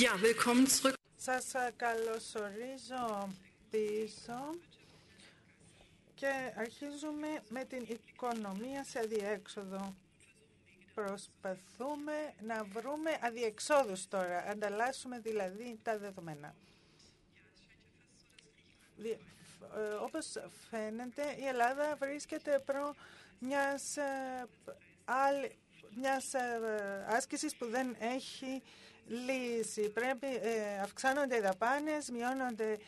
Ja, willkommen zurück. Σας καλωσορίζω πίσω και αρχίζουμε με την οικονομία σε αδιέξοδο. Προσπαθούμε να βρούμε αδιεξόδους τώρα, ανταλλάσσουμε δηλαδή τα δεδομένα. Ε, όπως φαίνεται η Ελλάδα βρίσκεται προ μιας, ε, άλλη, μιας ε, άσκησης που δεν έχει λύση. Πρέπει, αυξάνονται οι δαπάνες, μειώνονται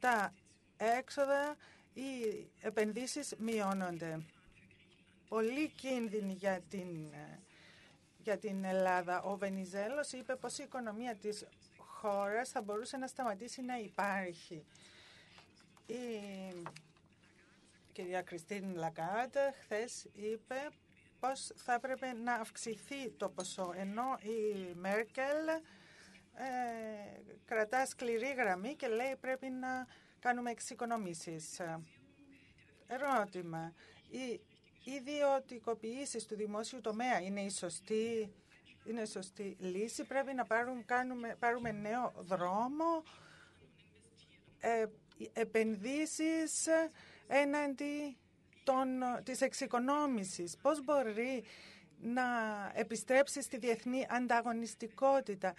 τα έξοδα, οι επενδύσεις μειώνονται. Πολύ κίνδυνοι για την, για την Ελλάδα. Ο Βενιζέλος είπε πως η οικονομία της χώρας θα μπορούσε να σταματήσει να υπάρχει. Η κυρία Κριστίν Λαγκάρντ χθες είπε πως θα έπρεπε να αυξηθεί το ποσό, ενώ η Μέρκελ ε, κρατά σκληρή γραμμή και λέει πρέπει να κάνουμε εξοικονομήσεις. Ερώτημα, οι ιδιωτικοποιήσεις του δημόσιου τομέα είναι η σωστή, είναι η σωστή λύση, πρέπει να πάρουμε, κάνουμε, πάρουμε νέο δρόμο, ε, επενδύσεις έναντι των, της εξοικονόμησης. Πώς μπορεί να επιστρέψει στη διεθνή ανταγωνιστικότητα;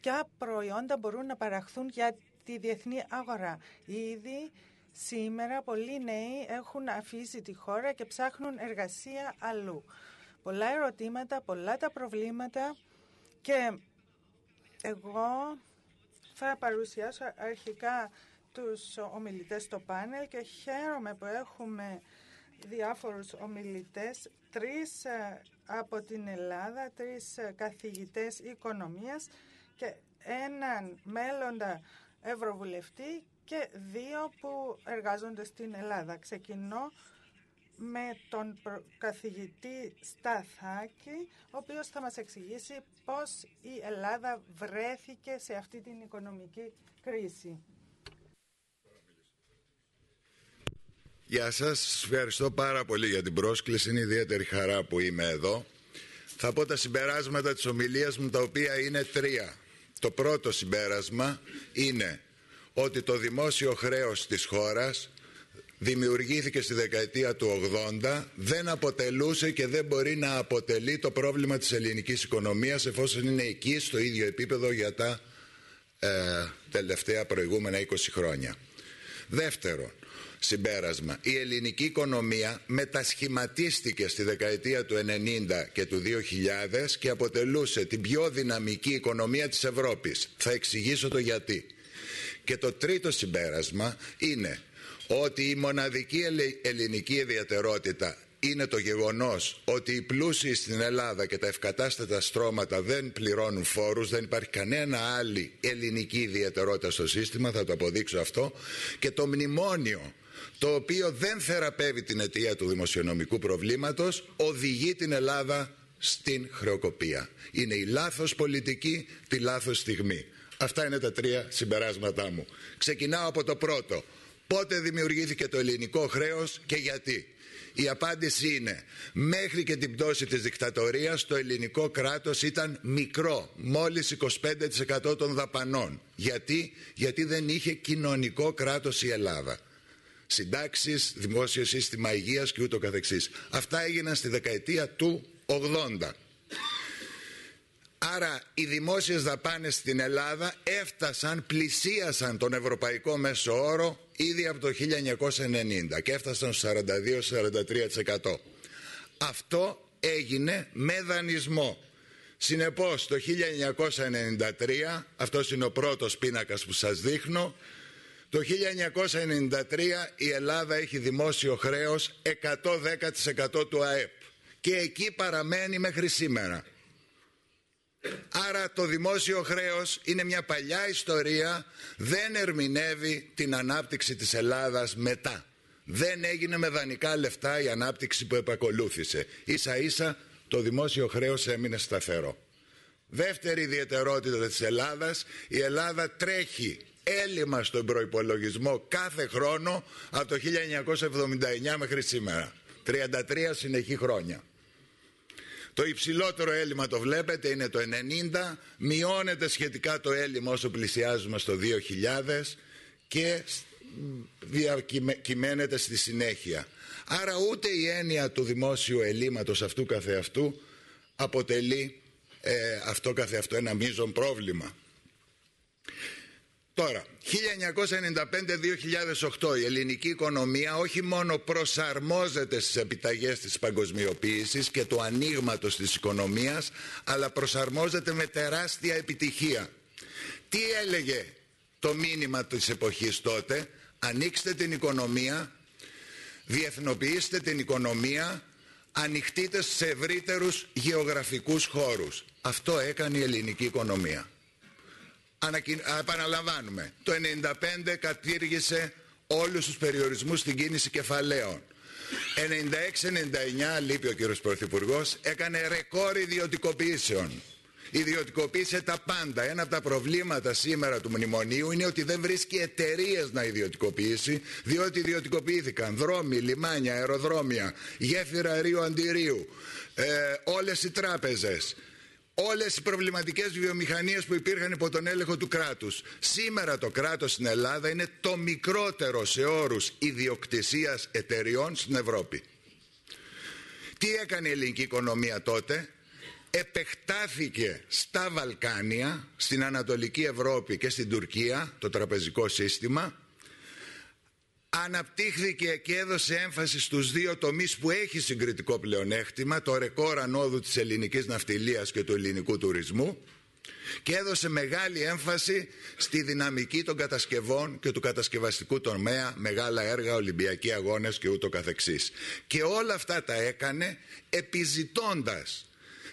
Ποια προϊόντα μπορούν να παραχθούν για τη διεθνή αγορά; Ήδη σήμερα πολλοί νέοι έχουν αφήσει τη χώρα και ψάχνουν εργασία αλλού. Πολλά ερωτήματα, πολλά τα προβλήματα και εγώ θα παρουσιάσω αρχικά τους ομιλητές στο πάνελ και χαίρομαι που έχουμε διάφορους ομιλητές, τρεις ε, από την Ελλάδα, τρεις ε, καθηγητές οικονομίας και έναν μέλλοντα ευρωβουλευτή και δύο που εργάζονται στην Ελλάδα. Ξεκινώ με τον καθηγητή Σταθάκη, ο οποίος θα μας εξηγήσει πώς η Ελλάδα βρέθηκε σε αυτή την οικονομική κρίση. Γεια σας, ευχαριστώ πάρα πολύ για την πρόσκληση, είναι ιδιαίτερη χαρά που είμαι εδώ. Θα πω τα συμπεράσματα της ομιλίας μου τα οποία είναι τρία. Το πρώτο συμπέρασμα είναι ότι το δημόσιο χρέος της χώρας δημιουργήθηκε στη δεκαετία του 80 δεν αποτελούσε και δεν μπορεί να αποτελεί το πρόβλημα της ελληνικής οικονομίας εφόσον είναι εκεί στο ίδιο επίπεδο για τα ε, τελευταία προηγούμενα 20 χρόνια. Δεύτερον, Συμπέρασμα. Η ελληνική οικονομία μετασχηματίστηκε στη δεκαετία του 90 και του 2000 και αποτελούσε την πιο δυναμική οικονομία της Ευρώπης. Θα εξηγήσω το γιατί. Και το τρίτο συμπέρασμα είναι ότι η μοναδική ελληνική ιδιαιτερότητα είναι το γεγονός ότι οι πλούσιοι στην Ελλάδα και τα ευκατάστατα στρώματα δεν πληρώνουν φόρους, δεν υπάρχει κανένα άλλη ελληνική ιδιαιτερότητα στο σύστημα, θα το αποδείξω αυτό, και το μνημόνιο το οποίο δεν θεραπεύει την αιτία του δημοσιονομικού προβλήματος, οδηγεί την Ελλάδα στην χρεοκοπία. Είναι η λάθος πολιτική τη λάθος στιγμή. Αυτά είναι τα τρία συμπεράσματά μου. Ξεκινάω από το πρώτο. Πότε δημιουργήθηκε το ελληνικό χρέος και γιατί; Η απάντηση είναι μέχρι και την πτώση της δικτατορίας το ελληνικό κράτος ήταν μικρό, μόλις 25% των δαπανών. Γιατί, Γιατί δεν είχε κοινωνικό κράτος η Ελλάδα συντάξεις, δημόσιο σύστημα υγείας και ούτω καθεξής. Αυτά έγιναν στη δεκαετία του 80. Άρα οι δημόσιες δαπάνες στην Ελλάδα έφτασαν, πλησίασαν τον ευρωπαϊκό μέσο όρο ήδη από το 1990 και έφτασαν στο 42-43%. Αυτό έγινε με δανεισμό. Συνεπώς το 1993, αυτός είναι ο πρώτος πίνακας που σας δείχνω, το 1993 η Ελλάδα έχει δημόσιο χρέος 110% του ΑΕΠ και εκεί παραμένει μέχρι σήμερα. Άρα το δημόσιο χρέος είναι μια παλιά ιστορία, δεν ερμηνεύει την ανάπτυξη της Ελλάδας μετά. Δεν έγινε με δανεικά λεφτά η ανάπτυξη που επακολούθησε. Ίσα ίσα το δημόσιο χρέος έμεινε σταθερό. Δεύτερη ιδιαιτερότητα της Ελλάδας, η Ελλάδα τρέχει έλλειμμα στον προϋπολογισμό κάθε χρόνο από το 1979 μέχρι σήμερα. 33 συνεχή χρόνια. Το υψηλότερο έλλειμμα το βλέπετε είναι το 90, μειώνεται σχετικά το έλλειμμα όσο πλησιάζουμε στο 2000 και διακυμαίνεται στη συνέχεια. Άρα ούτε η έννοια του δημόσιου ελλείμματος αυτού καθεαυτού αποτελεί ε, αυτό καθεαυτό ένα μείζον πρόβλημα. Τώρα, 1995-2008 η ελληνική οικονομία όχι μόνο προσαρμόζεται στις επιταγές της παγκοσμιοποίησης και του ανοίγματος της οικονομίας, αλλά προσαρμόζεται με τεράστια επιτυχία. Τι έλεγε το μήνυμα της εποχής τότε, ανοίξτε την οικονομία, διεθνοποιήστε την οικονομία, ανοιχτείτε σε ευρύτερους γεωγραφικούς χώρους. Αυτό έκανε η ελληνική οικονομία. Ανακοι... Επαναλαμβάνουμε, το 1995 κατήργησε όλους τους περιορισμούς στην κίνηση κεφαλαίων. 96-99, λείπει ο κύριος Πρωθυπουργός, έκανε ρεκόρ ιδιωτικοποιήσεων. Ιδιωτικοποίησε τα πάντα. Ένα από τα προβλήματα σήμερα του μνημονίου είναι ότι δεν βρίσκει εταιρείες να ιδιωτικοποιήσει, διότι ιδιωτικοποιήθηκαν δρόμοι, λιμάνια, αεροδρόμια, γέφυρα αερίου αντιρίου, ε, όλες οι τράπεζες, όλες οι προβληματικές βιομηχανίες που υπήρχαν υπό τον έλεγχο του κράτους. Σήμερα το κράτος στην Ελλάδα είναι το μικρότερο σε όρους ιδιοκτησίας εταιριών στην Ευρώπη. Τι έκανε η ελληνική οικονομία τότε, επεκτάθηκε στα Βαλκάνια, στην Ανατολική Ευρώπη και στην Τουρκία το τραπεζικό σύστημα αναπτύχθηκε και έδωσε έμφαση στους δύο τομείς που έχει συγκριτικό πλεονέκτημα το ρεκόρ ανόδου της ελληνικής ναυτιλίας και του ελληνικού τουρισμού και έδωσε μεγάλη έμφαση στη δυναμική των κατασκευών και του κατασκευαστικού τομέα, μεγάλα έργα, Ολυμπιακοί αγώνες και ούτω καθεξής. Και όλα αυτά τα έκανε επιζητώντας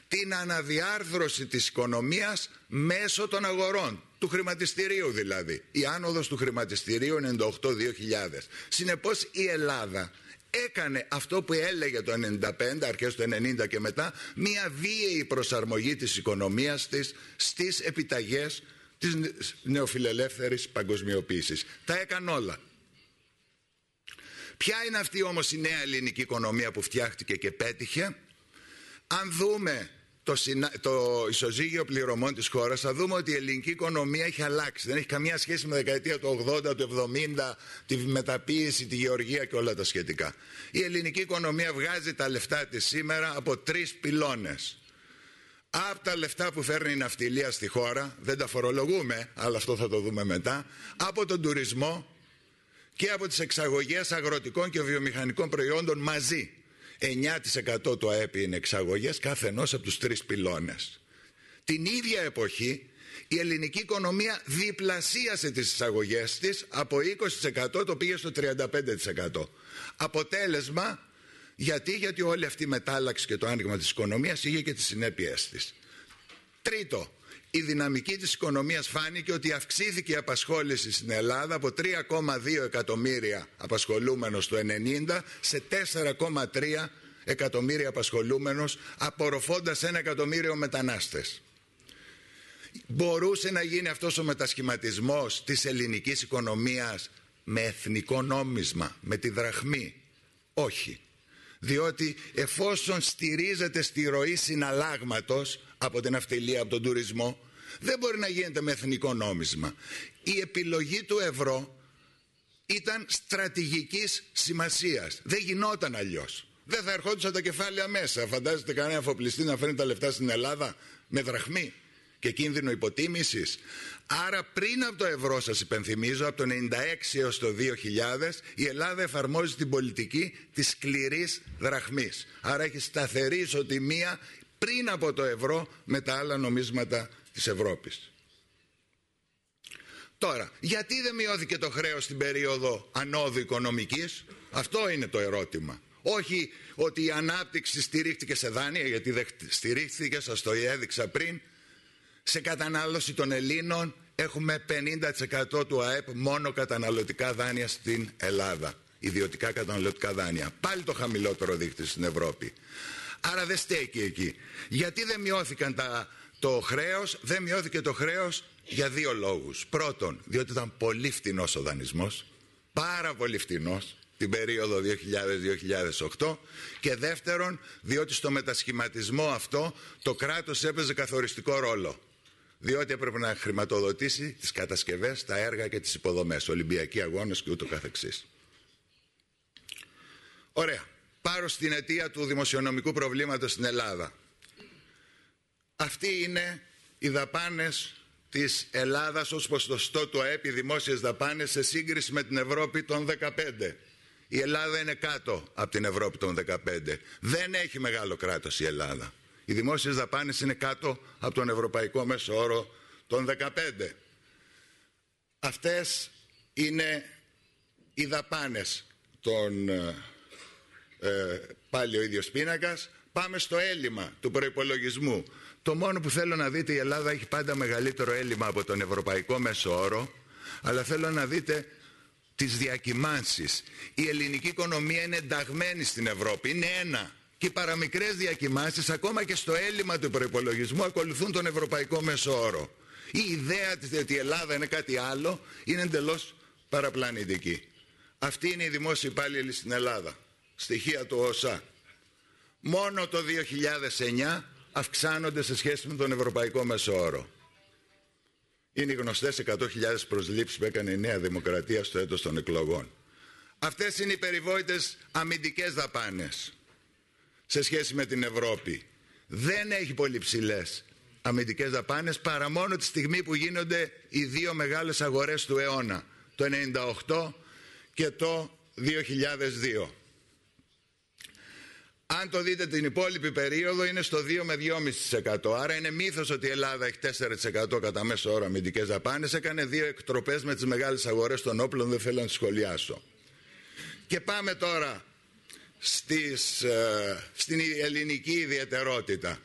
την αναδιάρθρωση της οικονομίας μέσω των αγορών, του χρηματιστηρίου δηλαδή. Η άνοδος του χρηματιστηρίου 98-2000. Συνεπώς η Ελλάδα έκανε αυτό που έλεγε το 95, αρχές του 90 και μετά, μία βίαιη προσαρμογή της οικονομίας της στις επιταγές της νεοφιλελεύθερης παγκοσμιοποίησης. Τα έκανε όλα. Ποια είναι αυτή όμως η νέα ελληνική οικονομία που φτιάχτηκε και πέτυχε; Αν δούμε το, συνα... το ισοζύγιο πληρωμών της χώρας θα δούμε ότι η ελληνική οικονομία έχει αλλάξει. Δεν έχει καμία σχέση με τη δεκαετία του 80, του 70, τη μεταποίηση, τη γεωργία και όλα τα σχετικά. Η ελληνική οικονομία βγάζει τα λεφτά της σήμερα από τρεις πυλώνες. Από τα λεφτά που φέρνει η ναυτιλία στη χώρα, δεν τα φορολογούμε, αλλά αυτό θα το δούμε μετά, από τον τουρισμό και από τις εξαγωγές αγροτικών και βιομηχανικών προϊόντων μαζί. 9% του ΑΕΠ είναι εξαγωγές κάθε ενός από τους τρεις πυλώνες. Την ίδια εποχή η ελληνική οικονομία διπλασίασε τις εισαγωγές της από 20% το πήγε στο 35%. Αποτέλεσμα γιατί, γιατί όλη αυτή η μετάλλαξη και το άνοιγμα της οικονομίας είχε και τις συνέπειές της. Τρίτο, η δυναμική της οικονομίας φάνηκε ότι αυξήθηκε η απασχόληση στην Ελλάδα από 3,2 εκατομμύρια απασχολούμενος το 90 σε 4,3 εκατομμύρια απασχολούμενος απορροφώντας ένα εκατομμύριο μετανάστες. Μπορούσε να γίνει αυτός ο μετασχηματισμός της ελληνικής οικονομίας με εθνικό νόμισμα, με τη δραχμή; Όχι. Διότι εφόσον στηρίζεται στη ροή συναλλάγματος από την αυτιλία, από τον τουρισμό, δεν μπορεί να γίνεται με εθνικό νόμισμα. Η επιλογή του ευρώ ήταν στρατηγικής σημασίας. Δεν γινόταν αλλιώς. Δεν θα ερχόντουσαν τα κεφάλαια μέσα. Φαντάζεστε κανένα αφοπλιστή να φέρνει τα λεφτά στην Ελλάδα με δραχμή και κίνδυνο υποτίμησης. Άρα πριν από το ευρώ σας υπενθυμίζω, από το 96 έως το 2000 η Ελλάδα εφαρμόζει την πολιτική της σκληρής δραχμής. Άρα έχει σταθερή ισοτιμία πριν από το ευρώ με τα άλλα νομίσματα της Ευρώπης. Τώρα, γιατί δεν μειώθηκε το χρέος στην περίοδο ανώδου οικονομικής, αυτό είναι το ερώτημα. Όχι ότι η ανάπτυξη στηρίχθηκε σε δάνεια, γιατί δεν στηρίχθηκε, σας το έδειξα πριν, σε κατανάλωση των Ελλήνων έχουμε 50% του ΑΕΠ μόνο καταναλωτικά δάνεια στην Ελλάδα. Ιδιωτικά καταναλωτικά δάνεια. Πάλι το χαμηλότερο δίκτυο στην Ευρώπη. Άρα δεν στέκει εκεί. Γιατί δεν μειώθηκαν τα, το χρέος, δεν μειώθηκε το χρέος για δύο λόγους. Πρώτον, διότι ήταν πολύ φτηνός ο δανεισμός, πάρα πολύ φτηνός, την περίοδο 2000-2008 και δεύτερον διότι στο μετασχηματισμό αυτό το κράτος έπαιζε καθοριστικό ρόλο διότι έπρεπε να χρηματοδοτήσει τις κατασκευές, τα έργα και τις υποδομές, Ολυμπιακοί αγώνες και ούτω καθεξής. Ωραία. Πάρω στην αιτία του δημοσιονομικού προβλήματος στην Ελλάδα. Αυτοί είναι οι δαπάνες της Ελλάδας ως ποσοστό του ΑΕΠ, οι δημόσιες δαπάνες σε σύγκριση με την Ευρώπη των 15. Η Ελλάδα είναι κάτω από την Ευρώπη των 15. Δεν έχει μεγάλο κράτος η Ελλάδα. Οι δημόσιες δαπάνες είναι κάτω από τον ευρωπαϊκό μέσο όρο των 15. Αυτές είναι οι δαπάνες των ε, ε, πάλι ο ίδιος πίνακας. Πάμε στο έλλειμμα του προϋπολογισμού. Το μόνο που θέλω να δείτε η Ελλάδα έχει πάντα μεγαλύτερο έλλειμμα από τον ευρωπαϊκό μέσο όρο αλλά θέλω να δείτε τις διακυμάνσεις. Η ελληνική οικονομία είναι ενταγμένη στην Ευρώπη. Είναι ένα και οι παραμικρές διακοιμάνσεις ακόμα και στο έλλειμμα του προπολογισμού ακολουθούν τον ευρωπαϊκό μέσο όρο. Η ιδέα ότι η Ελλάδα είναι κάτι άλλο είναι εντελώς παραπλανητική. Αυτή είναι η δημόσια υπάλληλη στην Ελλάδα. Στοιχεία του ΩΣΑ. Μόνο το 2009 αυξάνονται σε σχέση με τον ευρωπαϊκό μέσο όρο. Είναι οι γνωστές 100.000 προσλήψεις που έκανε η Νέα Δημοκρατία στο έτος των εκλογών. Αυτές είναι οι περιβόητες αμυντικές δαπάνες σε σχέση με την Ευρώπη. Δεν έχει πολύ ψηλές αμυντικές δαπάνες παρά μόνο τη στιγμή που γίνονται οι δύο μεγάλες αγορές του αιώνα. Το 98 και το 2002. Αν το δείτε την υπόλοιπη περίοδο είναι στο 2 με 2,5%. Άρα είναι μύθος ότι η Ελλάδα έχει 4% κατά μέσο όρο αμυντικές δαπάνες. Έκανε δύο εκτροπές με τις μεγάλες αγορές των όπλων, δεν θέλω να τις σχολιάσω. Και πάμε τώρα στις, ε, στην ελληνική ιδιαιτερότητα.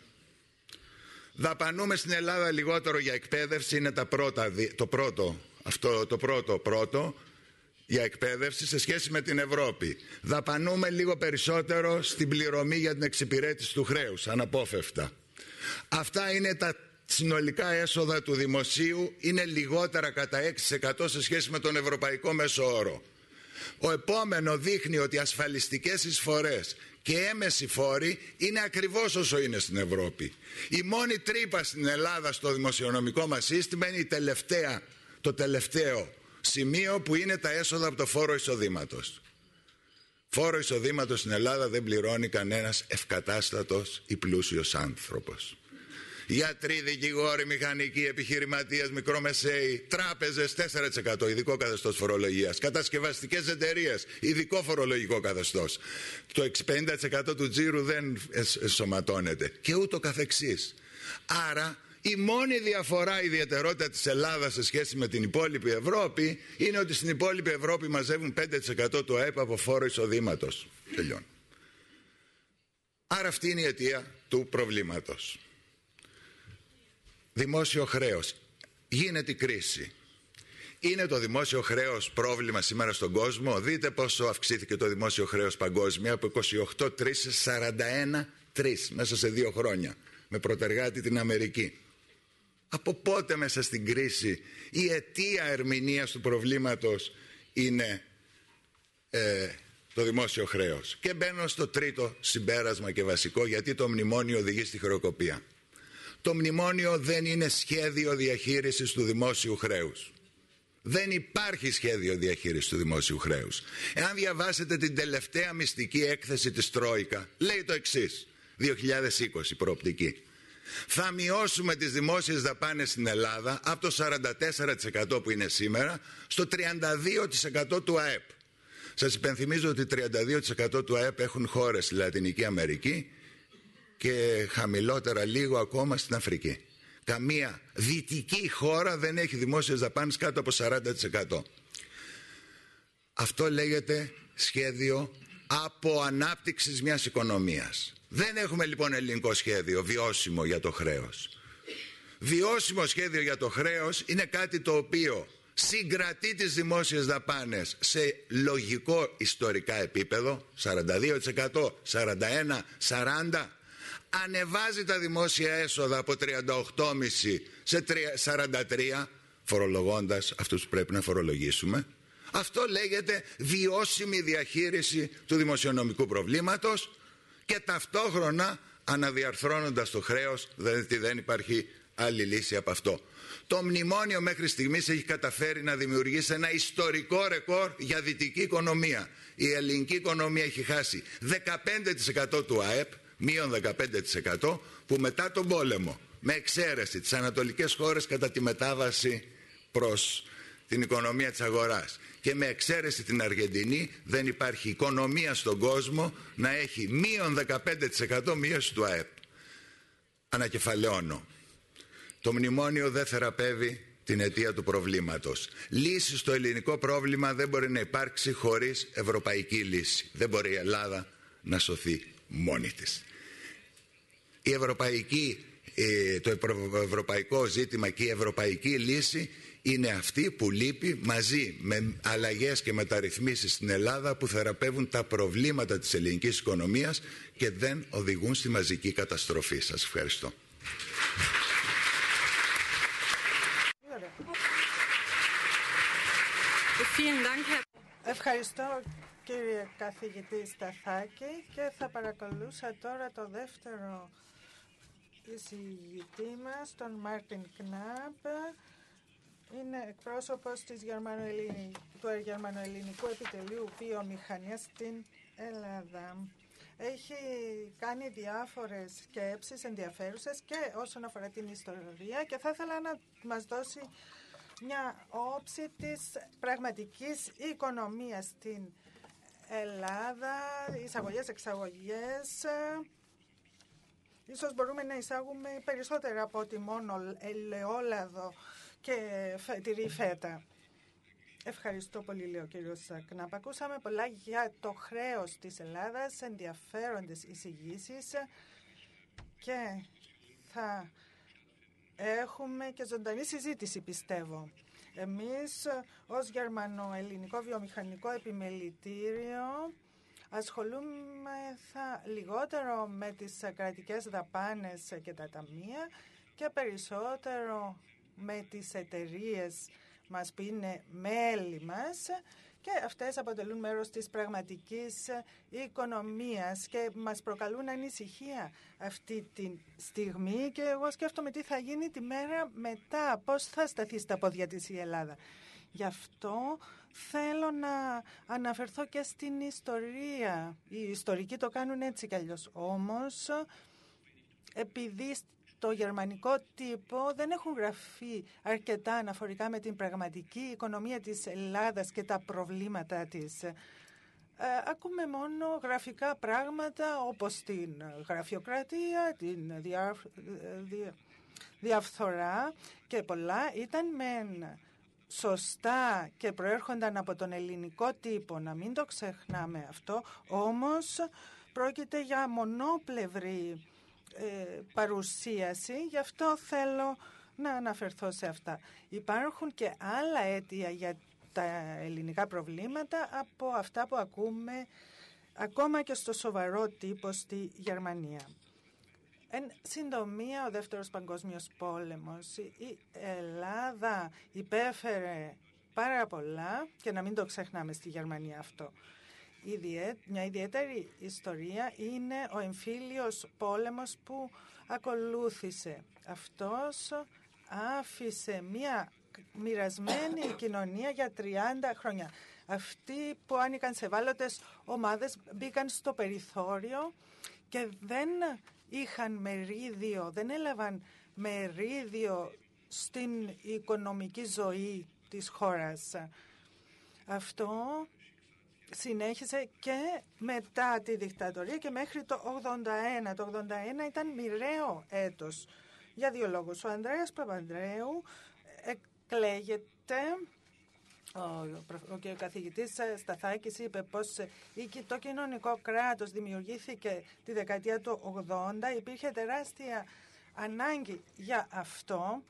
Δαπανούμε στην Ελλάδα λιγότερο για εκπαίδευση, είναι τα πρώτα, το πρώτο, αυτό το πρώτο πρώτο για εκπαίδευση σε σχέση με την Ευρώπη. Δαπανούμε λίγο περισσότερο στην πληρωμή για την εξυπηρέτηση του χρέους, αναπόφευκτα. Αυτά είναι τα συνολικά έσοδα του δημοσίου, είναι λιγότερα κατά 6% σε σχέση με τον ευρωπαϊκό μέσο όρο. Ο επόμενο δείχνει ότι ασφαλιστικές εισφορές και έμεση φόροι είναι ακριβώς όσο είναι στην Ευρώπη. Η μόνη τρύπα στην Ελλάδα στο δημοσιονομικό μας σύστημα είναι η τελευταία, το τελευταίο σημείο που είναι τα έσοδα από το φόρο εισοδήματος. Φόρο εισοδήματος στην Ελλάδα δεν πληρώνει κανένας ευκατάστατος ή πλούσιος άνθρωπος γιατροί, δικηγόροι, μηχανικοί, επιχειρηματίες, μικρομεσαίοι, τράπεζες 4% ειδικό καθεστώς φορολογίας, κατασκευαστικές εταιρείες, ειδικό φορολογικό καθεστώς. Το 50% του τζίρου δεν ενσωματώνεται και ούτω καθεξής. Άρα η μόνη διαφορά, η ιδιαιτερότητα της Ελλάδας σε σχέση με την υπόλοιπη Ευρώπη είναι ότι στην υπόλοιπη Ευρώπη μαζεύουν 5% του ΑΕΠ από φόρο εισοδήματος. Τελειώνει. Άρα αυτή είναι η αιτία του προβλήματος. Δημόσιο χρέος. Γίνεται η κρίση. Είναι το δημόσιο χρέος πρόβλημα σήμερα στον κόσμο; Δείτε πόσο αυξήθηκε το δημόσιο χρέος παγκόσμια από 28-3 σε 41-3 μέσα σε δύο χρόνια. Με προτεργάτη την Αμερική. Από πότε μέσα στην κρίση η αιτία ερμηνείας του προβλήματος είναι ε, το δημόσιο χρέος; Και μπαίνω στο τρίτο συμπέρασμα και βασικό γιατί το μνημόνιο οδηγεί στη χρεοκοπία. Το μνημόνιο δεν είναι σχέδιο διαχείρισης του δημόσιου χρέους. Δεν υπάρχει σχέδιο διαχείρισης του δημόσιου χρέους. Εάν διαβάσετε την τελευταία μυστική έκθεση της Τρόικα, λέει το εξής, 2020 προοπτική. Θα μειώσουμε τις δημόσιες δαπάνες στην Ελλάδα από το 44% που είναι σήμερα στο 32% του ΑΕΠ. Σας υπενθυμίζω ότι 32% του ΑΕΠ έχουν χώρες στη Λατινική Αμερική και χαμηλότερα λίγο ακόμα στην Αφρική. Καμία δυτική χώρα δεν έχει δημόσιες δαπάνες κάτω από 40%. Αυτό λέγεται σχέδιο από ανάπτυξης μιας οικονομίας. Δεν έχουμε λοιπόν ελληνικό σχέδιο βιώσιμο για το χρέος. Βιώσιμο σχέδιο για το χρέος είναι κάτι το οποίο συγκρατεί τις δημόσιες δαπάνες σε λογικό ιστορικά επίπεδο 42%, 41%, 40% ανεβάζει τα δημόσια έσοδα από 38,5 σε 43 φορολογώντας αυτούς που πρέπει να φορολογήσουμε. Αυτό λέγεται βιώσιμη διαχείριση του δημοσιονομικού προβλήματος και ταυτόχρονα αναδιαρθρώνοντας το χρέος, δηλαδή δεν υπάρχει άλλη λύση από αυτό. Το μνημόνιο μέχρι στιγμής έχει καταφέρει να δημιουργήσει ένα ιστορικό ρεκόρ για δυτική οικονομία. Η ελληνική οικονομία έχει χάσει 15% του ΑΕΠ, μείον 15%, που μετά τον πόλεμο, με εξαίρεση τις ανατολικές χώρες κατά τη μετάβαση προς την οικονομία της αγοράς και με εξαίρεση την Αργεντινή δεν υπάρχει οικονομία στον κόσμο να έχει μείον 15% μείωση του ΑΕΠ. Ανακεφαλαιώνω. Το μνημόνιο δεν θεραπεύει την αιτία του προβλήματος. Λύση στο ελληνικό πρόβλημα δεν μπορεί να υπάρξει χωρίς ευρωπαϊκή λύση. Δεν μπορεί η Ελλάδα να σωθεί μόνη της. Η ευρωπαϊκή, ε, το ευρωπαϊκό ζήτημα και η ευρωπαϊκή λύση είναι αυτή που λείπει μαζί με αλλαγές και μεταρρυθμίσεις στην Ελλάδα που θεραπεύουν τα προβλήματα της ελληνικής οικονομίας και δεν οδηγούν στη μαζική καταστροφή. Σας ευχαριστώ. Ευχαριστώ κύριε καθηγητή Σταθάκη και θα παρακολούσα τώρα το δεύτερο εισηγητή μας, τον Μάρτιν Κνάμπ. Είναι εκπρόσωπος της του Γερμανοελληνικού Επιτελείου Βιομηχανίας στην Ελλάδα. Έχει κάνει διάφορες σκέψεις ενδιαφέρουσες και όσον αφορά την ιστορία και θα ήθελα να μας δώσει μια όψη της πραγματικής οικονομίας στην Ελλάδα, εισαγωγές, εξαγωγές. Ίσως μπορούμε να εισάγουμε περισσότερα από ότι μόνο ελαιόλαδο και τυρί φέτα. Ευχαριστώ πολύ, λέει ο κύριος Κνάπ. Ακούσαμε πολλά για το χρέος της Ελλάδας, ενδιαφέροντες εισηγήσεις και θα έχουμε και ζωντανή συζήτηση, πιστεύω. Εμείς, ως Γερμανο-Ελληνικό Βιομηχανικό Επιμελητήριο, ασχολούμεθα λιγότερο με τις κρατικές δαπάνες και τα ταμεία και περισσότερο με τις εταιρείες μας που είναι μέλη μας και αυτές αποτελούν μέρος της πραγματικής οικονομίας και μας προκαλούν ανησυχία αυτή τη στιγμή και εγώ σκέφτομαι τι θα γίνει τη μέρα μετά, πώς θα σταθεί στα πόδια της η Ελλάδα. Γι' αυτό θέλω να αναφερθώ και στην ιστορία. Οι ιστορικοί το κάνουν έτσι κι αλλιώς. Όμως, επειδή το γερμανικό τύπο δεν έχουν γραφεί αρκετά αναφορικά με την πραγματική οικονομία της Ελλάδας και τα προβλήματά της. Ε, ακούμε μόνο γραφικά πράγματα όπως την γραφειοκρατία, την δια, δια, διαφθορά και πολλά. Ήταν μεν σωστά και προέρχονταν από τον ελληνικό τύπο, να μην το ξεχνάμε αυτό, όμως πρόκειται για μονόπλευρη ε, παρουσίαση, γι' αυτό θέλω να αναφερθώ σε αυτά. Υπάρχουν και άλλα αίτια για τα ελληνικά προβλήματα από αυτά που ακούμε ακόμα και στο σοβαρό τύπο στη Γερμανία. Εν συντομία, ο Δεύτερος Παγκόσμιος Πόλεμος, η Ελλάδα υπέφερε πάρα πολλά και να μην το ξεχνάμε στη Γερμανία αυτό μια ιδιαίτερη ιστορία είναι ο εμφύλιος πόλεμος που ακολούθησε. Αυτός άφησε μια μοιρασμένη κοινωνία για 30 χρόνια. Αυτοί που άνοικαν σε βάλωτες ομάδες μπήκαν στο περιθώριο και δεν είχαν μερίδιο, δεν έλαβαν μερίδιο στην οικονομική ζωή της χώρας. Αυτό συνέχισε και μετά τη δικτατορία και μέχρι το 81. Το 81 ήταν μοιραίο έτος για δύο λόγους. Ο Ανδρέας Παπανδρέου εκλέγεται ο, ο, ο καθηγητής Σταθάκης είπε πως το κοινωνικό κράτος δημιουργήθηκε τη δεκαετία του 80, υπήρχε τεράστια ανάγκη για αυτό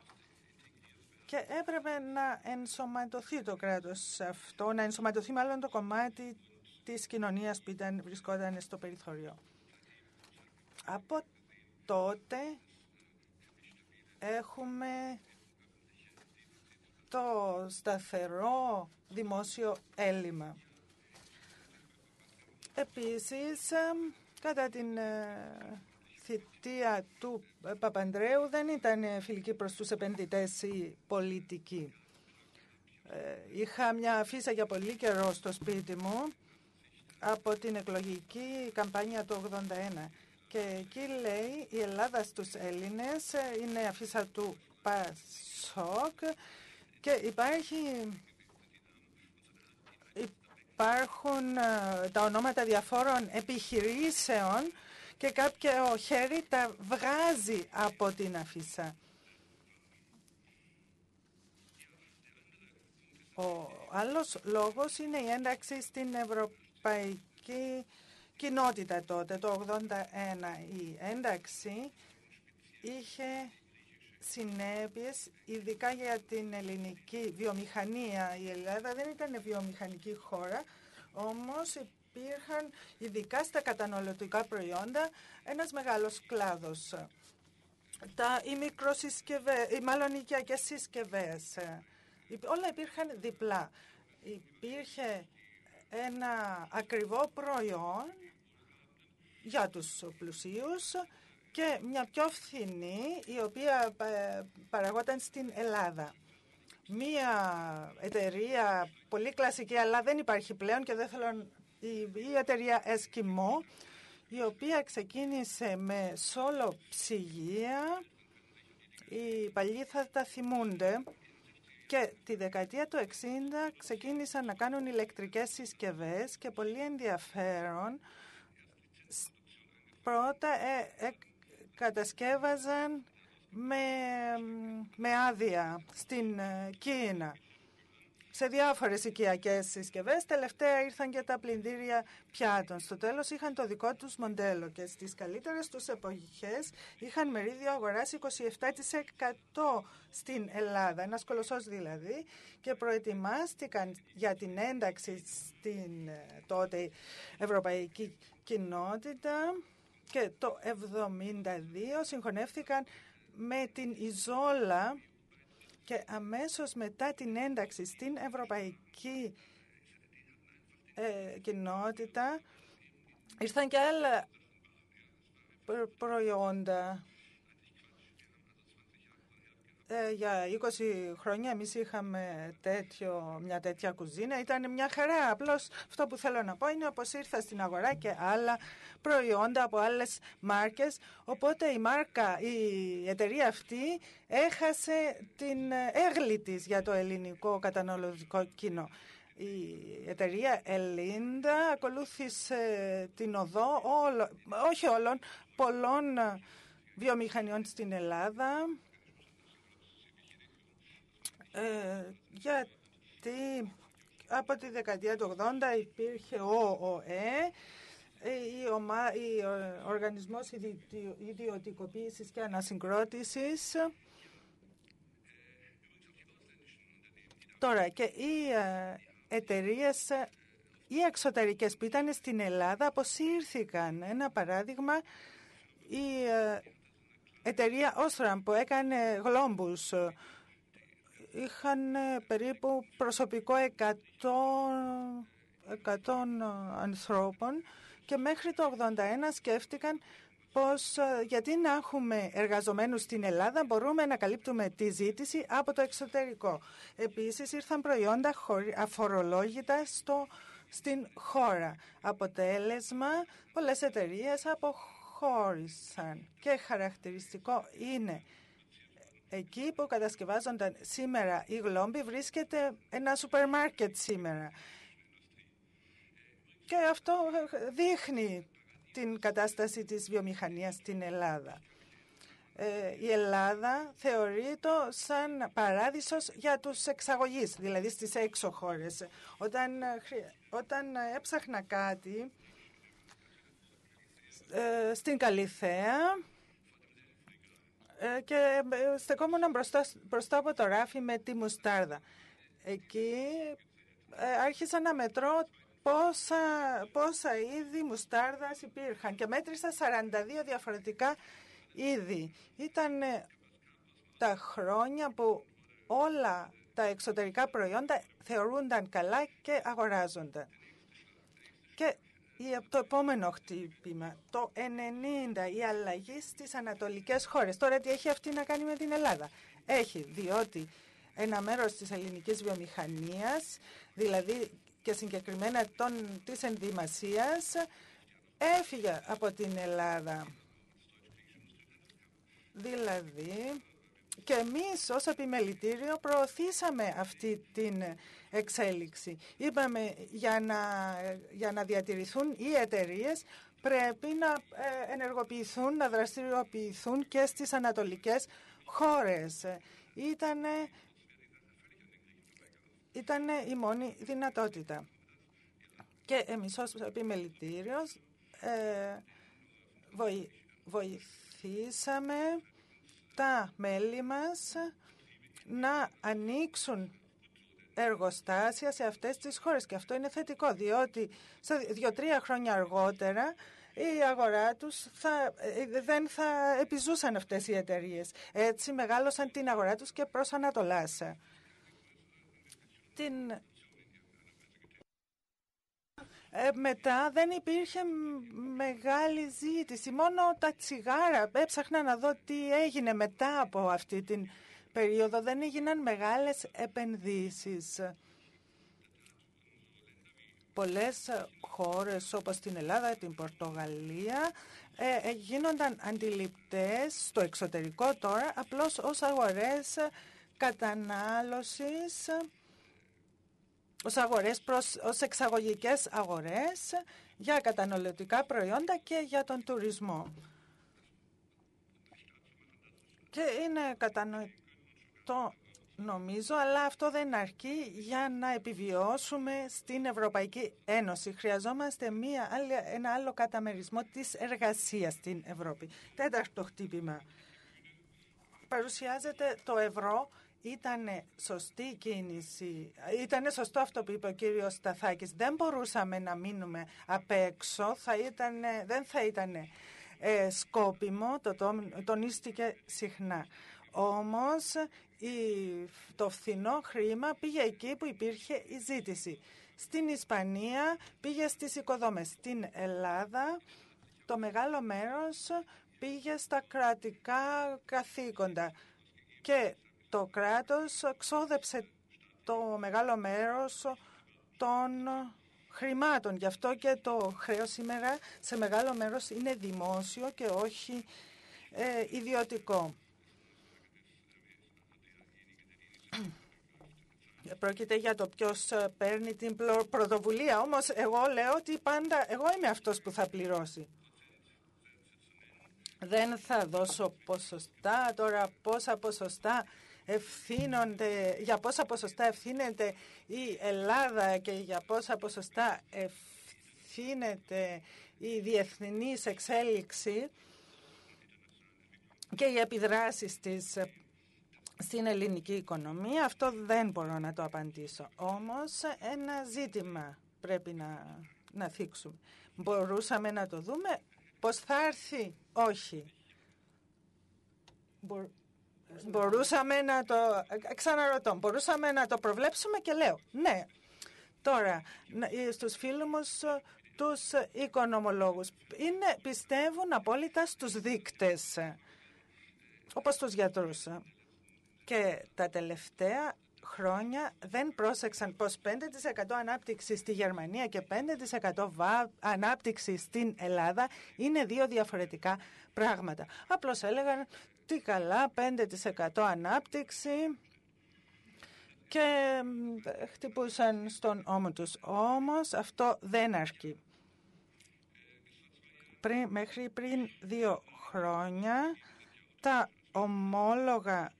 και έπρεπε να ενσωματωθεί το κράτος αυτό, να ενσωματωθεί μάλλον το κομμάτι της κοινωνίας που ήταν, βρισκόταν στο περιθώριο. Από τότε έχουμε το σταθερό δημόσιο έλλειμμα. Επίσης, κατά την ε, θητεία του Παπαντρέου δεν ήταν φιλική προς τους επενδυτές η πολιτική. Ε, είχα μια αφίσα για πολύ καιρό στο σπίτι μου από την εκλογική καμπάνια του 81 και εκεί λέει η Ελλάδα στους Έλληνες είναι αφίσα του ΠΑΣΟΚ και υπάρχει υπάρχουν ε, τα ονόματα διαφόρων επιχειρήσεων και κάποιο χέρι τα βγάζει από την αφίσα. Ο άλλος λόγος είναι η ένταξη στην Ευρωπαϊκή Κοινότητα τότε, το 81. Η ένταξη είχε συνέπειες, ειδικά για την ελληνική βιομηχανία. Η Ελλάδα δεν ήταν βιομηχανική χώρα, όμως υπήρχαν ειδικά στα καταναλωτικά προϊόντα ένας μεγάλος κλάδος. Τα, οι μικροσυσκευές, οι μάλλον οικιακές συσκευές, όλα υπήρχαν διπλά. Υπήρχε ένα ακριβό προϊόν για τους πλουσίους και μια πιο φθηνή η οποία ε, παραγόταν στην Ελλάδα. Μία εταιρεία πολύ κλασική αλλά δεν υπάρχει πλέον και δεν θέλω η εταιρεία Eskimo η οποία ξεκίνησε με σόλο ψυγεία οι παλιοί θα τα θυμούνται. Και τη δεκαετία του 60 ξεκίνησαν να κάνουν ηλεκτρικές συσκευές και πολύ ενδιαφέρον πρώτα ε, ε, κατασκεύαζαν με, με άδεια στην ε, Κίνα σε διάφορες οικιακές συσκευές. Τελευταία ήρθαν και τα πλυντήρια πιάτων. Στο τέλος είχαν το δικό τους μοντέλο και στις καλύτερες τους εποχές είχαν μερίδιο αγοράς 27% στην Ελλάδα, ένας κολοσσός δηλαδή, και προετοιμάστηκαν για την ένταξη στην ε, τότε ευρωπαϊκή κοινότητα και το 1972 συγχωνεύτηκαν με την Ιζόλα και αμέσως μετά την ένταξη στην ευρωπαϊκή ε, κοινότητα ήρθαν και άλλα προϊόντα. Ε, για 20 χρόνια εμείς είχαμε τέτοιο, μια τέτοια κουζίνα. Ήταν μια χαρά. Απλώς αυτό που θέλω να πω είναι πως ήρθα στην αγορά και άλλα προϊόντα από άλλες μάρκες. Οπότε η μάρκα, η εταιρεία αυτή έχασε την έγλη της για το ελληνικό καταναλωτικό κοινό. Η εταιρεία Ελίντα ακολούθησε την οδό, όλο, όχι όλων, πολλών βιομηχανιών στην Ελλάδα, ε, γιατί από τη δεκαετία του 80 υπήρχε ο ΟΕ, η ομα, η, ο Οργανισμός Ιδιωτικοποίησης και Ανασυγκρότησης. Τώρα και οι ε, εταιρείες οι εξωτερικές που ήταν στην Ελλάδα αποσύρθηκαν. Ένα παράδειγμα, η ε, εταιρεία Osram που έκανε γλόμπους είχαν ε, περίπου προσωπικό 100, 100 ανθρώπων και μέχρι το 81 σκέφτηκαν πως ε, γιατί να έχουμε εργαζομένους στην Ελλάδα μπορούμε να καλύπτουμε τη ζήτηση από το εξωτερικό. Επίσης ήρθαν προϊόντα αφορολόγητα στο, στην χώρα. Αποτέλεσμα, πολλές εταιρείες αποχώρησαν και χαρακτηριστικό είναι Εκεί που κατασκευάζονταν σήμερα η γλόμπη βρίσκεται ένα σούπερ μάρκετ σήμερα. Και αυτό δείχνει την κατάσταση της βιομηχανίας στην Ελλάδα. Ε, η Ελλάδα θεωρείται σαν παράδεισος για τους εξαγωγείς, δηλαδή στις έξω χώρες. Όταν, όταν έψαχνα κάτι ε, στην Καλυθέα, ε, και ε, στεκόμουν μπροστά, μπροστά από το ράφι με τη μουστάρδα. Εκεί ε, άρχισα να μετρώ πόσα, πόσα είδη μουστάρδας υπήρχαν και μέτρησα 42 διαφορετικά είδη. Ήταν τα χρόνια που όλα τα εξωτερικά προϊόντα θεωρούνταν καλά και αγοράζονταν. Και το επόμενο χτύπημα, το 90, η αλλαγή στις ανατολικές χώρες. Τώρα τι έχει αυτή να κάνει με την Ελλάδα; Έχει, διότι ένα μέρος της ελληνικής βιομηχανίας, δηλαδή και συγκεκριμένα των, της ενδυμασίας, έφυγε από την Ελλάδα. Δηλαδή, και εμείς ως επιμελητήριο προωθήσαμε αυτή την εξέλιξη. Είπαμε για να, για να διατηρηθούν οι εταιρείες πρέπει να ε, ενεργοποιηθούν, να δραστηριοποιηθούν και στις ανατολικές χώρες. Ήτανε, ήτανε η μόνη δυνατότητα. Και εμείς ως επιμελητήριος ε, βοηθήσαμε τα μέλη μας να ανοίξουν εργοστάσια σε αυτές τις χώρες. Και αυτό είναι θετικό, διότι σε δύο-τρία χρόνια αργότερα η αγορά τους θα, ε, δεν θα επιζούσαν αυτές οι εταιρείες. Έτσι μεγάλωσαν την αγορά τους και προς Ανατολάς. Την... Ε, μετά δεν υπήρχε μεγάλη ζήτηση. Μόνο τα τσιγάρα. Έψαχνα να δω τι έγινε μετά από αυτή την περίοδο δεν έγιναν μεγάλες επενδύσεις. Πολλές χώρες όπως την Ελλάδα, την Πορτογαλία ε, ε, γίνονταν αντιληπτές στο εξωτερικό τώρα απλώς ως αγορές κατανάλωσης ως, αγορές προς, ως εξαγωγικές αγορές για καταναλωτικά προϊόντα και για τον τουρισμό. Και είναι κατανοητό αυτό νομίζω, αλλά αυτό δεν αρκεί για να επιβιώσουμε στην Ευρωπαϊκή Ένωση. Χρειαζόμαστε μία, ένα άλλο καταμερισμό της εργασίας στην Ευρώπη. Τέταρτο χτύπημα. Παρουσιάζεται το ευρώ ήταν σωστή κίνηση. Ήταν σωστό αυτό που είπε ο κύριος Σταθάκης. Δεν μπορούσαμε να μείνουμε απ' έξω. Θα δεν θα ήταν ε, σκόπιμο, το τονίστηκε συχνά. Όμως το φθηνό χρήμα πήγε εκεί που υπήρχε η ζήτηση. Στην Ισπανία πήγε στις οικοδόμες. Στην Ελλάδα το μεγάλο μέρος πήγε στα κρατικά καθήκοντα και το κράτος ξόδεψε το μεγάλο μέρος των χρημάτων. Γι' αυτό και το χρέος σήμερα σε μεγάλο μέρος είναι δημόσιο και όχι ε, ιδιωτικό. Πρόκειται για το ποιος ε, παίρνει την πρωτοβουλία. Όμως εγώ λέω ότι πάντα εγώ είμαι αυτός που θα πληρώσει. Δεν θα δώσω ποσοστά. Τώρα πόσα ποσοστά ευθύνονται, για πόσα ποσοστά ευθύνεται η Ελλάδα και για πόσα ποσοστά ευθύνεται η διεθνής εξέλιξη και οι επιδράσεις της στην ελληνική οικονομία. Αυτό δεν μπορώ να το απαντήσω. Όμως ένα ζήτημα πρέπει να, να θίξουμε. Μπορούσαμε να το δούμε πώς θα έρθει; Όχι. Μπορούσαμε να το... Ξαναρωτώ. Μπορούσαμε να το προβλέψουμε και λέω. Ναι. Τώρα, στους φίλους τους οικονομολόγους. Είναι, πιστεύουν απόλυτα στους δείκτες, όπως τους γιατρούς και τα τελευταία χρόνια δεν πρόσεξαν πως 5% ανάπτυξη στη Γερμανία και 5% ανάπτυξη στην Ελλάδα είναι δύο διαφορετικά πράγματα. Απλώς έλεγαν τι καλά 5% ανάπτυξη και χτυπούσαν στον ώμο τους. Όμως αυτό δεν αρκεί. Πριν, μέχρι πριν δύο χρόνια τα ομόλογα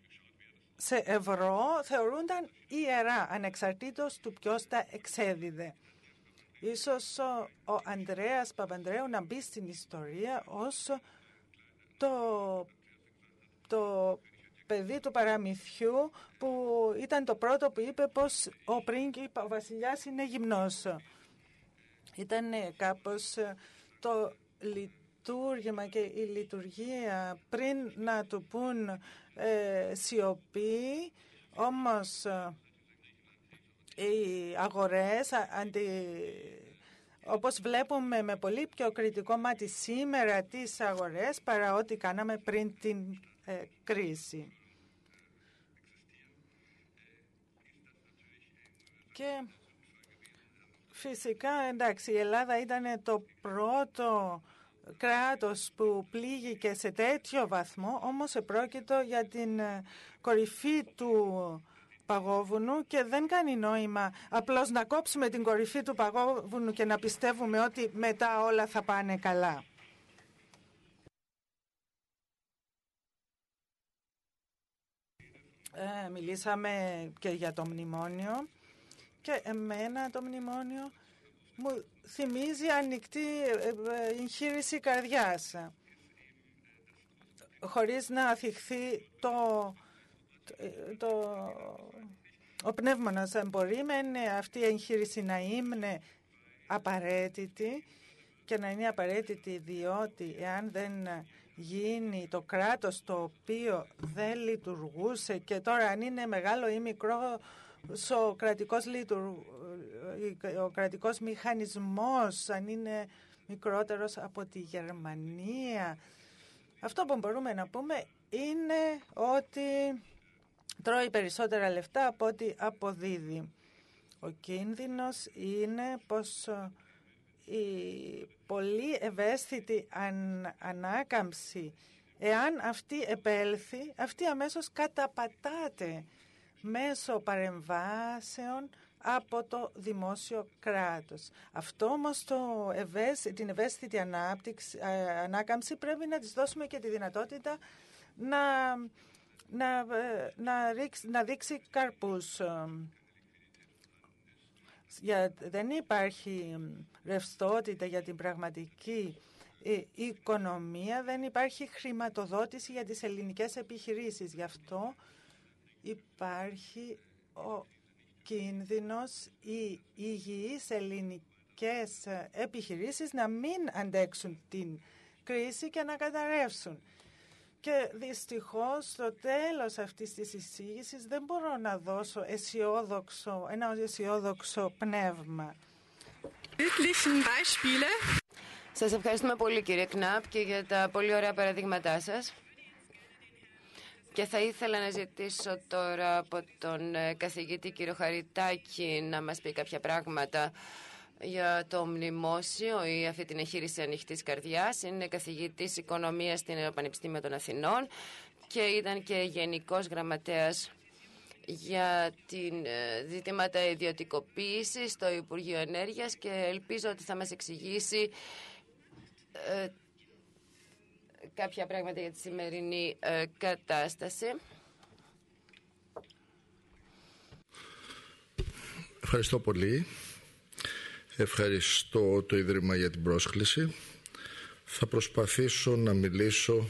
σε ευρώ θεωρούνταν ιερά, ανεξαρτήτως του ποιος τα εξέδιδε. Ίσως ο, ο Ανδρέας Παπανδρέου να μπει στην ιστορία ως το, το παιδί του παραμυθιού που ήταν το πρώτο που είπε πως ο πρίγκιπ, ο βασιλιάς είναι γυμνός. Ήταν κάπως το λειτουργήμα και η λειτουργία πριν να του πούν ε, σιωπή, Όμως οι αγορές αντι... όπως βλέπουμε με πολύ πιο κριτικό μάτι σήμερα τις αγορές παρά ό,τι κάναμε πριν την ε, κρίση. Και φυσικά, εντάξει, η Ελλάδα ήταν το πρώτο κράτος που πλήγηκε σε τέτοιο βαθμό, όμως επρόκειτο για την ε, κορυφή του παγόβουνου και δεν κάνει νόημα απλώς να κόψουμε την κορυφή του παγόβουνου και να πιστεύουμε ότι μετά όλα θα πάνε καλά. Ε, μιλήσαμε και για το μνημόνιο και εμένα το μνημόνιο μου θυμίζει ανοιχτή ε, ε, εγχείρηση καρδιάς. Χωρίς να αφιχθεί το, το, ο πνεύμονας. Μπορεί με αυτή η εγχείρηση να είναι απαραίτητη και να είναι απαραίτητη διότι εάν δεν γίνει το κράτος το οποίο δεν λειτουργούσε και τώρα αν είναι μεγάλο ή μικρό ο κρατικός, ο κρατικός μηχανισμός, αν είναι μικρότερος από τη Γερμανία. Αυτό που μπορούμε να πούμε είναι ότι τρώει περισσότερα λεφτά από ό,τι αποδίδει. Ο κίνδυνος είναι πως η πολύ ευαίσθητη ανάκαμψη, εάν αυτή επέλθει, αυτή αμέσως καταπατάται μέσω παρεμβάσεων από το δημόσιο κράτος. Αυτό όμως το την ευαίσθητη ανάπτυξη, ανάκαμψη πρέπει να της δώσουμε και τη δυνατότητα να, να, ε, να, να δείξει καρπούς. Για, δεν υπάρχει ρευστότητα για την πραγματική ε, οικονομία, δεν υπάρχει χρηματοδότηση για τις ελληνικές επιχειρήσεις. Γι' αυτό υπάρχει ο κίνδυνος οι υγιείς ελληνικές επιχειρήσεις να μην αντέξουν την κρίση και να καταρρεύσουν. Και δυστυχώς στο τέλος αυτής της εισήγησης δεν μπορώ να δώσω αισιόδοξο, ένα αισιόδοξο πνεύμα. Σας ευχαριστούμε πολύ κύριε Κνάπ και για τα πολύ ωραία παραδείγματά σας. Και θα ήθελα να ζητήσω τώρα από τον ε, καθηγητή κύριο Χαριτάκη να μας πει κάποια πράγματα για το μνημόσιο ή αυτή την εγχείρηση ανοιχτής καρδιάς. Είναι καθηγητής οικονομίας στην Πανεπιστήμιο των Αθηνών και ήταν και γενικός γραμματέας για την ε, ζητήματα ιδιωτικοποίησης στο Υπουργείο Ενέργειας και ελπίζω ότι θα μας εξηγήσει ε, κάποια πράγματα για τη σημερινή ε, κατάσταση. Ευχαριστώ πολύ. Ευχαριστώ το Ίδρυμα για την πρόσκληση. Θα προσπαθήσω να μιλήσω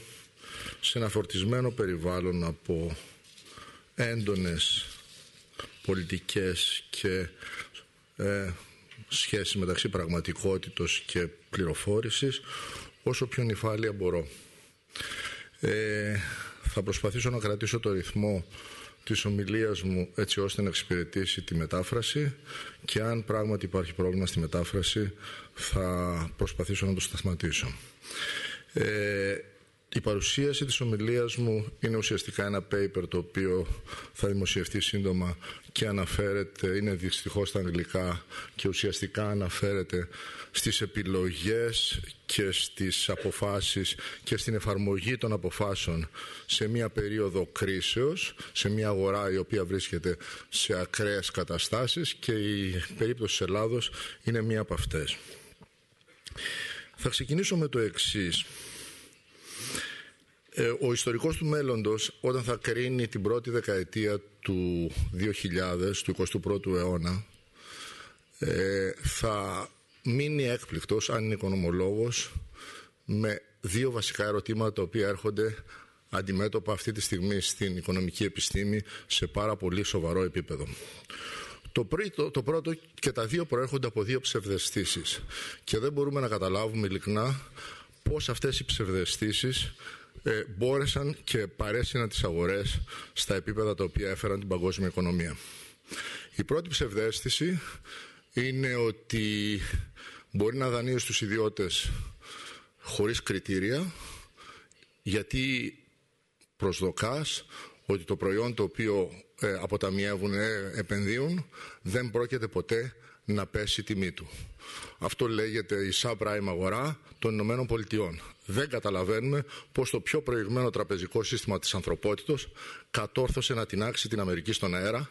σε ένα φορτισμένο περιβάλλον από έντονες πολιτικές και ε, σχέσεις μεταξύ πραγματικότητος και πληροφόρησης όσο πιο νυφάλια μπορώ. Ε, θα προσπαθήσω να κρατήσω το ρυθμό της ομιλίας μου έτσι ώστε να εξυπηρετήσει τη μετάφραση και αν πράγματι υπάρχει πρόβλημα στη μετάφραση θα προσπαθήσω να το σταθματήσω. Ε, η παρουσίαση της ομιλίας μου είναι ουσιαστικά ένα paper το οποίο θα δημοσιευτεί σύντομα και αναφέρεται, είναι δυστυχώς στα αγγλικά και ουσιαστικά αναφέρεται στις επιλογές και στις αποφάσεις και στην εφαρμογή των αποφάσεων σε μια περίοδο κρίσεως, σε μια αγορά η οποία βρίσκεται σε ακραίες καταστάσεις και η περίπτωση της Ελλάδος είναι μία από αυτές. Θα ξεκινήσω με το εξής. Ε, ο ιστορικός του μέλλοντος όταν θα κρίνει την πρώτη δεκαετία του 2000, του 21ου αιώνα ε, θα μείνει έκπληκτος αν είναι οικονομολόγος με δύο βασικά ερωτήματα τα οποία έρχονται αντιμέτωπα αυτή τη στιγμή στην οικονομική επιστήμη σε πάρα πολύ σοβαρό επίπεδο. Το πρώτο, το πρώτο και τα δύο προέρχονται από δύο ψευδεστήσεις και δεν μπορούμε να καταλάβουμε ειλικρινά πώς αυτές οι ψευδεστήσεις ε, μπόρεσαν και παρέσυναν τις αγορές στα επίπεδα τα οποία έφεραν την παγκόσμια οικονομία. Η πρώτη ψευδέστηση είναι ότι μπορεί να δανείσει στους ιδιώτες χωρίς κριτήρια γιατί προσδοκάς ότι το προϊόν το οποίο ε, αποταμιεύουν, ε, επενδύουν δεν πρόκειται ποτέ να πέσει η τιμή του. Αυτό λέγεται η subprime αγορά των Ηνωμένων Πολιτειών. Δεν καταλαβαίνουμε πως το πιο προηγμένο τραπεζικό σύστημα της ανθρωπότητος κατόρθωσε να τεινάξει την Αμερική στον αέρα,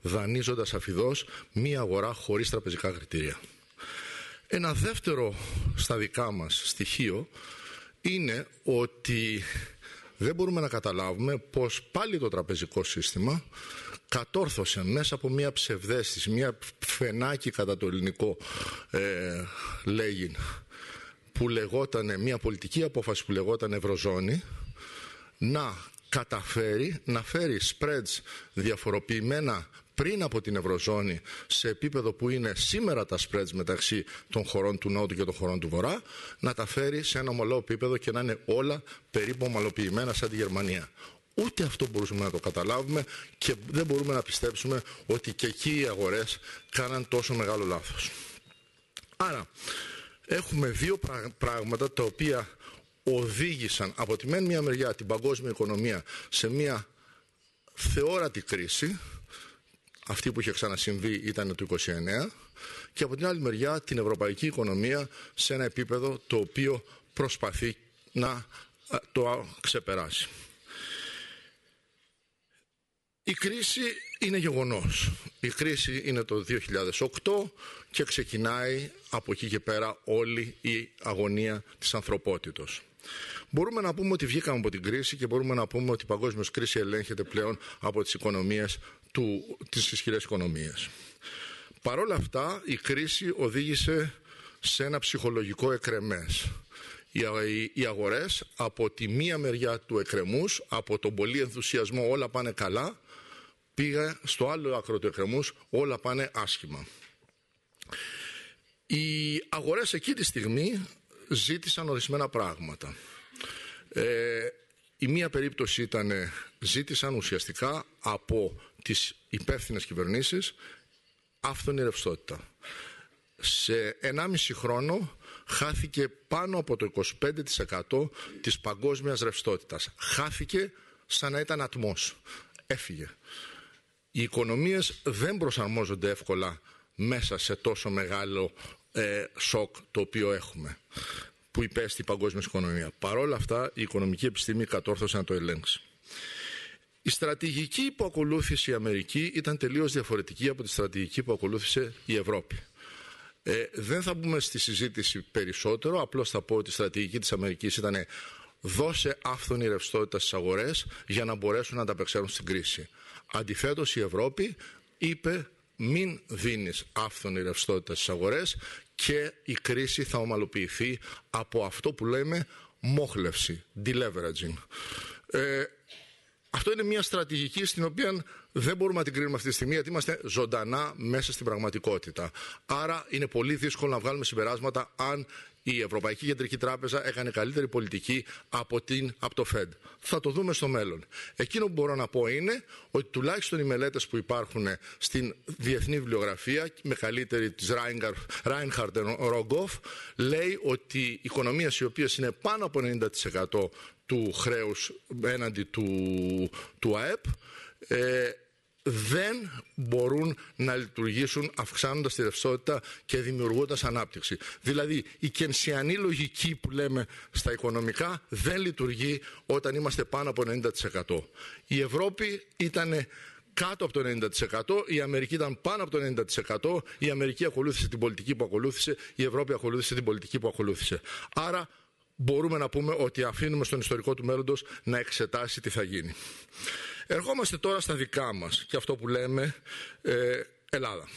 δανείζοντας αφιδώς μία αγορά χωρίς τραπεζικά κριτήρια. Ένα δεύτερο στα δικά μας στοιχείο είναι ότι δεν μπορούμε να καταλάβουμε πως πάλι το τραπεζικό σύστημα κατόρθωσε μέσα από μια ψευδέστηση, μια φενάκι κατά το ελληνικό ε, λέγει, που λεγόταν, μια πολιτική απόφαση που λεγόταν Ευρωζώνη, να καταφέρει να φέρει spreads διαφοροποιημένα πριν από την Ευρωζώνη σε επίπεδο που είναι σήμερα τα spreads μεταξύ των χωρών του Νότου και των χωρών του Βορρά να τα φέρει σε ένα ομαλό επίπεδο και να είναι όλα περίπου ομαλοποιημένα σαν τη Γερμανία. Ούτε αυτό μπορούμε να το καταλάβουμε και δεν μπορούμε να πιστέψουμε ότι και εκεί οι αγορές κάναν τόσο μεγάλο λάθος. Άρα, έχουμε δύο πράγματα τα οποία οδήγησαν από τη μεν μια μεριά την παγκόσμια οικονομία σε μια θεόρατη κρίση, αυτή που είχε ξανασυμβεί ήταν το 29, και από την άλλη μεριά την ευρωπαϊκή οικονομία σε ένα επίπεδο το οποίο προσπαθεί να το ξεπεράσει. Η κρίση είναι γεγονός. Η κρίση είναι το 2008 και ξεκινάει από εκεί και πέρα όλη η αγωνία της ανθρωπότητος. Μπορούμε να πούμε ότι βγήκαμε από την κρίση και μπορούμε να πούμε ότι η παγκόσμια κρίση ελέγχεται πλέον από τις οικονομίες του, τις ισχυρές οικονομίες. Παρ' όλα αυτά η κρίση οδήγησε σε ένα ψυχολογικό εκρεμές. Οι αγορές από τη μία μεριά του εκρεμούς, από τον πολύ ενθουσιασμό όλα πάνε καλά, πήγα στο άλλο άκρο του εκκρεμούς, όλα πάνε άσχημα. Οι αγορές εκείνη τη στιγμή ζήτησαν ορισμένα πράγματα. Ε, η μία περίπτωση ήταν ζήτησαν ουσιαστικά από τις υπεύθυνες κυβερνήσεις άφθονη ρευστότητα. Σε 1,5 χρόνο χάθηκε πάνω από το 25% της παγκόσμιας ρευστότητας. Χάθηκε σαν να ήταν ατμός. Έφυγε. Οι οικονομίες δεν προσαρμόζονται εύκολα μέσα σε τόσο μεγάλο ε, σοκ το οποίο έχουμε που υπέστη η παγκόσμια οικονομία. Παρ' όλα αυτά η οικονομική επιστήμη κατόρθωσε να το ελέγξει. Η στρατηγική που ακολούθησε η Αμερική ήταν τελείως διαφορετική από τη στρατηγική που ακολούθησε η Ευρώπη. Ε, δεν θα μπούμε στη συζήτηση περισσότερο, απλώς θα πω ότι η στρατηγική της Αμερικής ήταν δώσε άφθονη ρευστότητα στις αγορές για να μπορέσουν να ανταπεξέλθουν στην κρίση. Αντιθέτως η Ευρώπη είπε μην δίνεις άφθονη ρευστότητα στις αγορές και η κρίση θα ομαλοποιηθεί από αυτό που λέμε μόχλευση, deleveraging. Ε, αυτό είναι μια στρατηγική στην οποία δεν μπορούμε να την κρίνουμε αυτή τη στιγμή γιατί είμαστε ζωντανά μέσα στην πραγματικότητα. Άρα είναι πολύ δύσκολο να βγάλουμε συμπεράσματα αν η Ευρωπαϊκή Κεντρική Τράπεζα έκανε καλύτερη πολιτική από, την, από το Fed. Θα το δούμε στο μέλλον. Εκείνο που μπορώ να πω είναι ότι τουλάχιστον οι μελέτες που υπάρχουν στην διεθνή βιβλιογραφία, με καλύτερη της Reinhard Rogoff, λέει ότι οι οικονομίες οι οποίες είναι πάνω από 90% του χρέους έναντι του, του ΑΕΠ, ε, δεν μπορούν να λειτουργήσουν αυξάνοντας τη ρευστότητα και δημιουργώντας ανάπτυξη. Δηλαδή η κενσιανή λογική που λέμε στα οικονομικά δεν λειτουργεί όταν είμαστε πάνω από 90%. Η Ευρώπη ήταν κάτω από το 90%, η Αμερική ήταν πάνω από το 90%, η Αμερική ακολούθησε την πολιτική που ακολούθησε, η Ευρώπη ακολούθησε την πολιτική που ακολούθησε. Άρα μπορούμε να πούμε ότι αφήνουμε στον ιστορικό του μέλλοντος να εξετάσει τι θα γίνει. Ερχόμαστε τώρα στα δικά μας και αυτό που λέμε ε, Ελλάδα.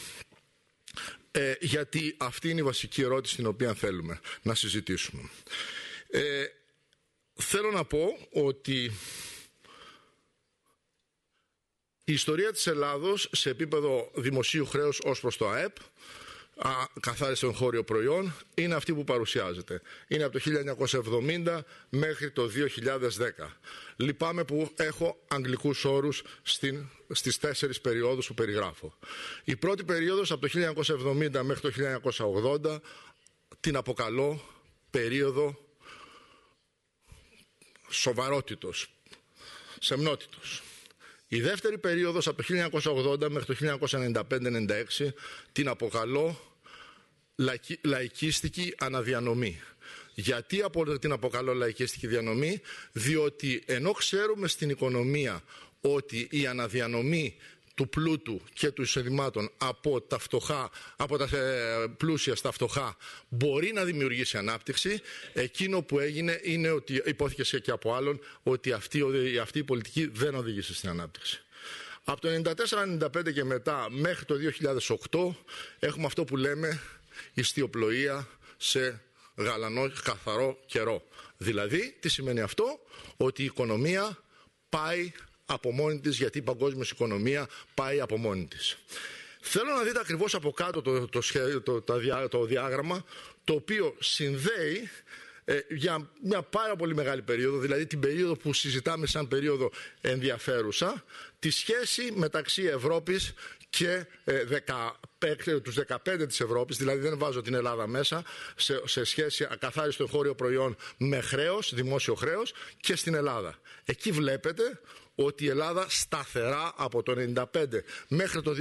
Ε, γιατί αυτή είναι η βασική ερώτηση την οποία θέλουμε να συζητήσουμε. Ε, θέλω να πω ότι η ιστορία της Ελλάδος σε επίπεδο δημοσίου χρέους ως προς το ΑΕΠ καθάριστο εγχώριο προϊόν είναι αυτή που παρουσιάζεται. Είναι από το 1970 μέχρι το 2010. Λυπάμαι που έχω αγγλικούς όρους στην, στις τέσσερις περιόδους που περιγράφω. Η πρώτη περίοδος από το 1970 μέχρι το 1980 την αποκαλώ περίοδο σοβαρότητος, σεμνότητος. Η δεύτερη περίοδος από το 1980 μέχρι το 1995-96 την αποκαλώ λαϊκίστικη αναδιανομή. Γιατί την αποκαλώ λαϊκίστικη διανομή, διότι ενώ ξέρουμε στην οικονομία ότι η αναδιανομή του πλούτου και του εισοδημάτων από τα, φτωχά, από τα ε, πλούσια στα φτωχά μπορεί να δημιουργήσει ανάπτυξη. Εκείνο που έγινε είναι ότι υπόθηκε και από άλλον ότι αυτή, αυτή η πολιτική δεν οδήγησε στην ανάπτυξη. Από το 1994-1995 και μετά μέχρι το 2008 έχουμε αυτό που λέμε ιστιοπλοεία σε γαλανό καθαρό καιρό. Δηλαδή, τι σημαίνει αυτό, ότι η οικονομία πάει από μόνη της γιατί η παγκόσμια οικονομία πάει από μόνη της. Θέλω να δείτε ακριβώς από κάτω το, το, το, το διάγραμμα το οποίο συνδέει ε, για μια πάρα πολύ μεγάλη περίοδο, δηλαδή την περίοδο που συζητάμε σαν περίοδο ενδιαφέρουσα, τη σχέση μεταξύ Ευρώπης και ε, 15, τους 15 της Ευρώπης, δηλαδή δεν βάζω την Ελλάδα μέσα, σε, σε σχέση ακαθάριστο εγχώριο προϊόν με χρέος, δημόσιο χρέος και στην Ελλάδα. Εκεί βλέπετε ότι η Ελλάδα σταθερά από το 1995 μέχρι το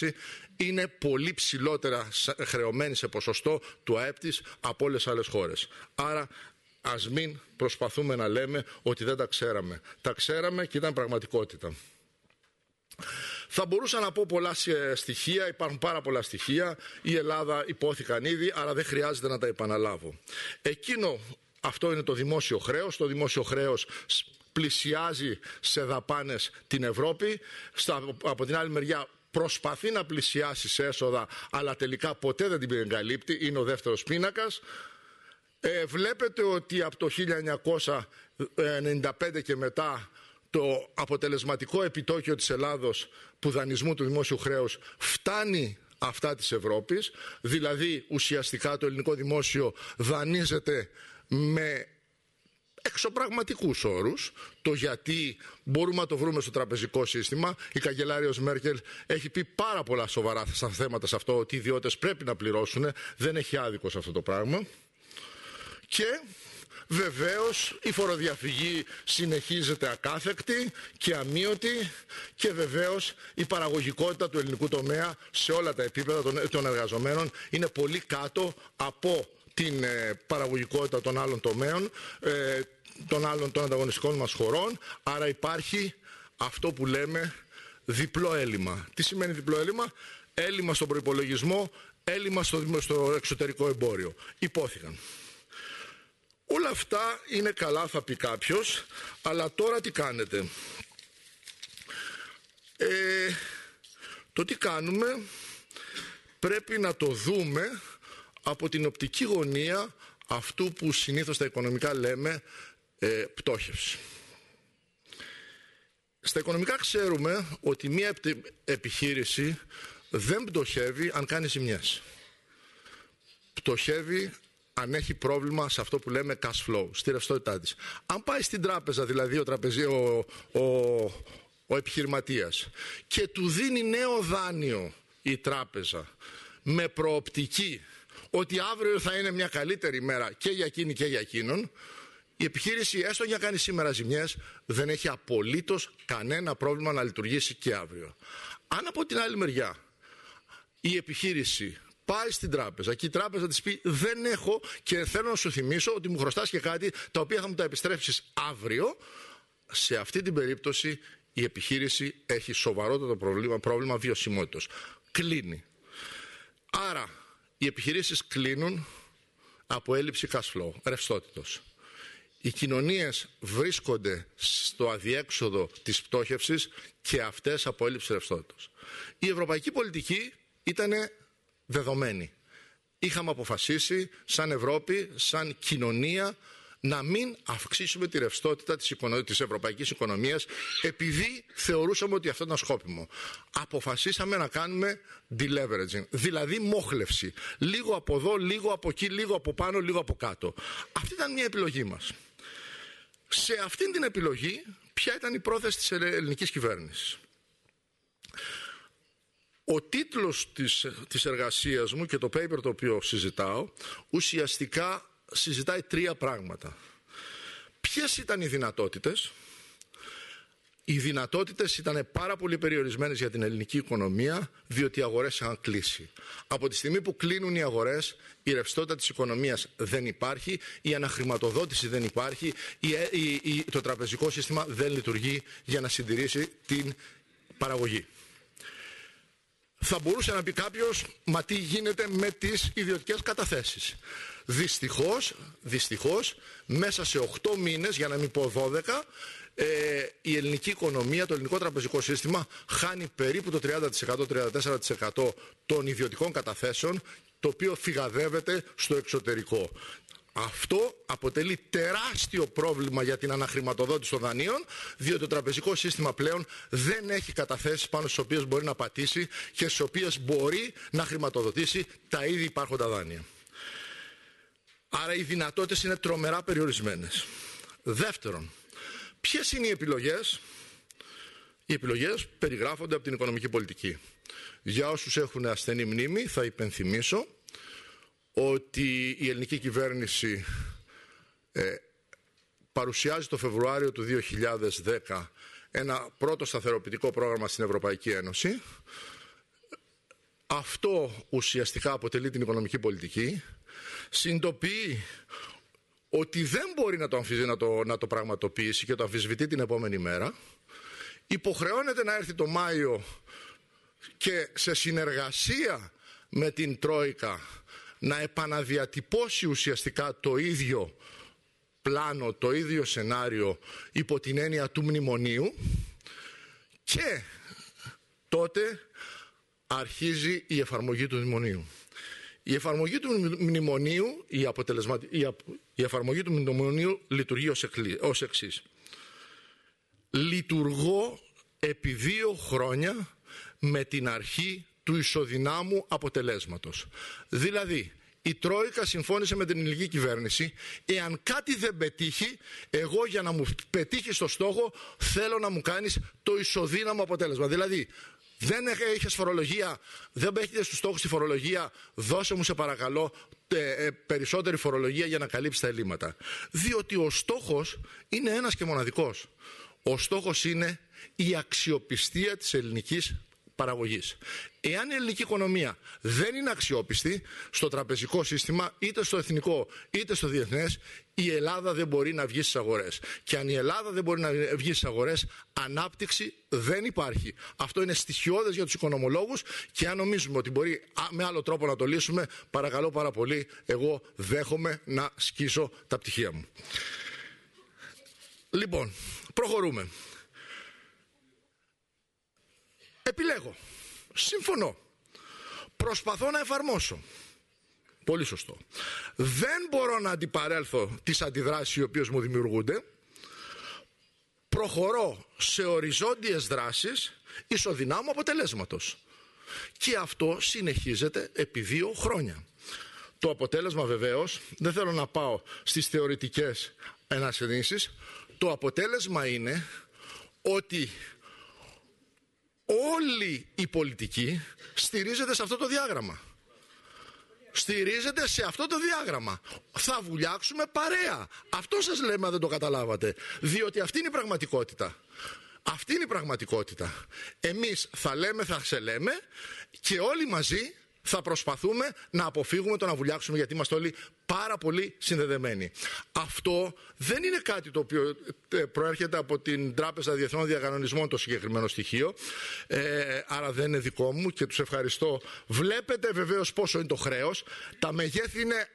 2005-2006 είναι πολύ ψηλότερα χρεωμένη σε ποσοστό του ΑΕΠ της από όλες τις άλλες χώρες. Άρα ας μην προσπαθούμε να λέμε ότι δεν τα ξέραμε. Τα ξέραμε και ήταν πραγματικότητα. Θα μπορούσα να πω πολλά στοιχεία, υπάρχουν πάρα πολλά στοιχεία. Η Ελλάδα υπόθηκαν ήδη, άρα δεν χρειάζεται να τα επαναλάβω. Εκείνο, αυτό είναι το δημόσιο χρέος. Το δημόσιο χρέος πλησιάζει σε δαπάνες την Ευρώπη. από την άλλη μεριά προσπαθεί να πλησιάσει σε έσοδα, αλλά τελικά ποτέ δεν την εγκαλύπτει. Είναι ο δεύτερος πίνακας. Ε, βλέπετε ότι από το 1995 και μετά το αποτελεσματικό επιτόκιο της Ελλάδος που δανεισμού του δημόσιου χρέους φτάνει αυτά της Ευρώπης, δηλαδή ουσιαστικά το ελληνικό δημόσιο δανείζεται με εξωπραγματικούς όρους. Το γιατί μπορούμε να το βρούμε στο τραπεζικό σύστημα. Η καγκελάριος Μέρκελ έχει πει πάρα πολλά σοβαρά στα θέματα σε αυτό ότι οι ιδιώτες πρέπει να πληρώσουν. Δεν έχει άδικο σε αυτό το πράγμα. Και Βεβαίως η φοροδιαφυγή συνεχίζεται ακάθεκτη και αμύωτη και βεβαίως η παραγωγικότητα του ελληνικού τομέα σε όλα τα επίπεδα των εργαζομένων είναι πολύ κάτω από την ε, παραγωγικότητα των άλλων τομέων, ε, των άλλων των ανταγωνιστικών μας χωρών. Άρα υπάρχει αυτό που λέμε διπλό έλλειμμα. Τι σημαίνει διπλό έλλειμμα; Έλλειμμα στον προϋπολογισμό, έλλειμμα στο, στο εξωτερικό εμπόριο. Υπόθηκαν. Όλα αυτά είναι καλά θα πει κάποιος, αλλά τώρα τι κάνετε; Ε, το τι κάνουμε πρέπει να το δούμε από την οπτική γωνία αυτού που συνήθως στα οικονομικά λέμε ε, πτώχευση. Στα οικονομικά ξέρουμε ότι μία επιχείρηση δεν πτωχεύει αν κάνει ζημιές. Πτωχεύει αν έχει πρόβλημα σε αυτό που λέμε cash flow, στη ρευστότητά της. Αν πάει στην τράπεζα, δηλαδή ο, τραπεζί, ο, ο, ο επιχειρηματίας και του δίνει νέο δάνειο η τράπεζα με προοπτική ότι αύριο θα είναι μια καλύτερη μέρα και για εκείνη και για εκείνον, η επιχείρηση, έστω για κάνει σήμερα ζημιές, δεν έχει απολύτως κανένα πρόβλημα να λειτουργήσει και αύριο. Αν από την άλλη μεριά η επιχείρηση πάει στην τράπεζα και η τράπεζα της πει: Δεν έχω και θέλω να σου θυμίσω ότι μου χρωστάς και κάτι τα οποία θα μου τα επιστρέψεις αύριο. Σε αυτή την περίπτωση η επιχείρηση έχει σοβαρότερο πρόβλημα, πρόβλημα βιωσιμότητας. Κλείνει. Άρα οι επιχειρήσεις κλείνουν από έλλειψη cash flow, ρευστότητος. Οι κοινωνίες βρίσκονται στο αδιέξοδο της πτώχευσης και αυτές από έλλειψη ρευστότητος. Η ευρωπαϊκή πολιτική ήταν δεδομένη. Είχαμε αποφασίσει σαν Ευρώπη, σαν κοινωνία να μην αυξήσουμε τη ρευστότητα της, οικονο... της ευρωπαϊκής οικονομίας επειδή θεωρούσαμε ότι αυτό ήταν σκόπιμο. Αποφασίσαμε να κάνουμε deleveraging, δηλαδή μόχλευση. Λίγο από εδώ, λίγο από εκεί, λίγο από πάνω, λίγο από κάτω. Αυτή ήταν μια επιλογή μας. Σε αυτήν την επιλογή, ποια ήταν η πρόθεση της ελληνικής κυβέρνησης; Ο τίτλος της, της εργασίας μου και το paper το οποίο συζητάω ουσιαστικά συζητάει τρία πράγματα. Ποιες ήταν οι δυνατότητες; Οι δυνατότητες ήταν πάρα πολύ περιορισμένες για την ελληνική οικονομία διότι οι αγορές είχαν κλείσει. Από τη στιγμή που κλείνουν οι αγορές η ρευστότητα της οικονομίας δεν υπάρχει, η αναχρηματοδότηση δεν υπάρχει, η, το τραπεζικό σύστημα δεν λειτουργεί για να συντηρήσει την παραγωγή. Θα μπορούσε να πει κάποιος, μα τι γίνεται με τις ιδιωτικές καταθέσεις. Δυστυχώς, δυστυχώς, μέσα σε 8 μήνες, για να μην πω 12, ε, η ελληνική οικονομία, το ελληνικό τραπεζικό σύστημα χάνει περίπου το 30%-34% των ιδιωτικών καταθέσεων, το οποίο φυγαδεύεται στο εξωτερικό. Αυτό αποτελεί τεράστιο πρόβλημα για την αναχρηματοδότηση των δανείων, διότι το τραπεζικό σύστημα πλέον δεν έχει καταθέσεις πάνω στις οποίες μπορεί να πατήσει και στις οποίες μπορεί να χρηματοδοτήσει τα ήδη υπάρχοντα δάνεια. Άρα οι δυνατότητες είναι τρομερά περιορισμένες. Δεύτερον, ποιες είναι οι επιλογές; Οι επιλογές περιγράφονται από την οικονομική πολιτική. Για όσους έχουν ασθενή μνήμη θα υπενθυμίσω ότι η ελληνική κυβέρνηση ε, παρουσιάζει το Φεβρουάριο του 2010 ένα πρώτο σταθεροποιητικό πρόγραμμα στην Ευρωπαϊκή Ένωση. Αυτό ουσιαστικά αποτελεί την οικονομική πολιτική συνειδητοποιεί ότι δεν μπορεί να το, αμφιζεί, να, το, να το πραγματοποιήσει και το αμφισβητεί την επόμενη μέρα, υποχρεώνεται να έρθει το Μάιο και σε συνεργασία με την Τρόικα να επαναδιατυπώσει ουσιαστικά το ίδιο πλάνο, το ίδιο σενάριο υπό την έννοια του μνημονίου και τότε αρχίζει η εφαρμογή του μνημονίου. Η εφαρμογή του μνημονίου, η, η, εφαρμογή του μνημονίου λειτουργεί ως, εκλή... ως εξής. Λειτουργώ επί δύο χρόνια με την αρχή του ισοδυνάμου αποτελέσματος. Δηλαδή, η Τρόικα συμφώνησε με την ελληνική κυβέρνηση εάν κάτι δεν πετύχει, εγώ για να μου πετύχει στο στόχο θέλω να μου κάνεις το ισοδύναμο αποτέλεσμα. Δηλαδή, δεν έχεις φορολογία, δεν έχετε στους στόχους τη φορολογία, δώσε μου σε παρακαλώ ε, περισσότερη φορολογία για να καλύψεις τα ελλείμματα. Διότι ο στόχος είναι ένας και μοναδικός. Ο στόχος είναι η αξιοπιστία της ελληνικής παραγωγής. Εάν η ελληνική οικονομία δεν είναι αξιόπιστη στο τραπεζικό σύστημα, είτε στο εθνικό είτε στο διεθνές, η Ελλάδα δεν μπορεί να βγει στις αγορές. Και αν η Ελλάδα δεν μπορεί να βγει στις αγορές, ανάπτυξη δεν υπάρχει. Αυτό είναι στοιχειώδες για τους οικονομολόγους και αν νομίζουμε ότι μπορεί με άλλο τρόπο να το λύσουμε, παρακαλώ πάρα πολύ, εγώ δέχομαι να σκίσω τα πτυχία μου. Λοιπόν, προχωρούμε. Επιλέγω. Συμφωνώ. Προσπαθώ να εφαρμόσω. Πολύ σωστό. Δεν μπορώ να αντιπαρέλθω τις αντιδράσεις οι οποίες μου δημιουργούνται. Προχωρώ σε οριζόντιες δράσεις ισοδυνάμου αποτελέσματος. Και αυτό συνεχίζεται επί δύο χρόνια. Το αποτέλεσμα βεβαίως, δεν θέλω να πάω στις θεωρητικές ενασυνήσεις, το αποτέλεσμα είναι ότι όλη η πολιτική στηρίζεται σε αυτό το διάγραμμα. Στηρίζεται σε αυτό το διάγραμμα. Θα βουλιάξουμε παρέα. Αυτό σας λέμε αν δεν το καταλάβατε. Διότι αυτή είναι η πραγματικότητα. Αυτή είναι η πραγματικότητα. Εμείς θα λέμε, θα σε λέμε και όλοι μαζί θα προσπαθούμε να αποφύγουμε το να βουλιάξουμε γιατί είμαστε όλοι πάρα πολύ συνδεδεμένοι. Αυτό δεν είναι κάτι το οποίο ε, προέρχεται από την Τράπεζα Διεθνών Διακανονισμών το συγκεκριμένο στοιχείο, ε, άρα δεν είναι δικό μου και τους ευχαριστώ. Βλέπετε βεβαίως πόσο είναι το χρέος. Τα μεγέθη είναι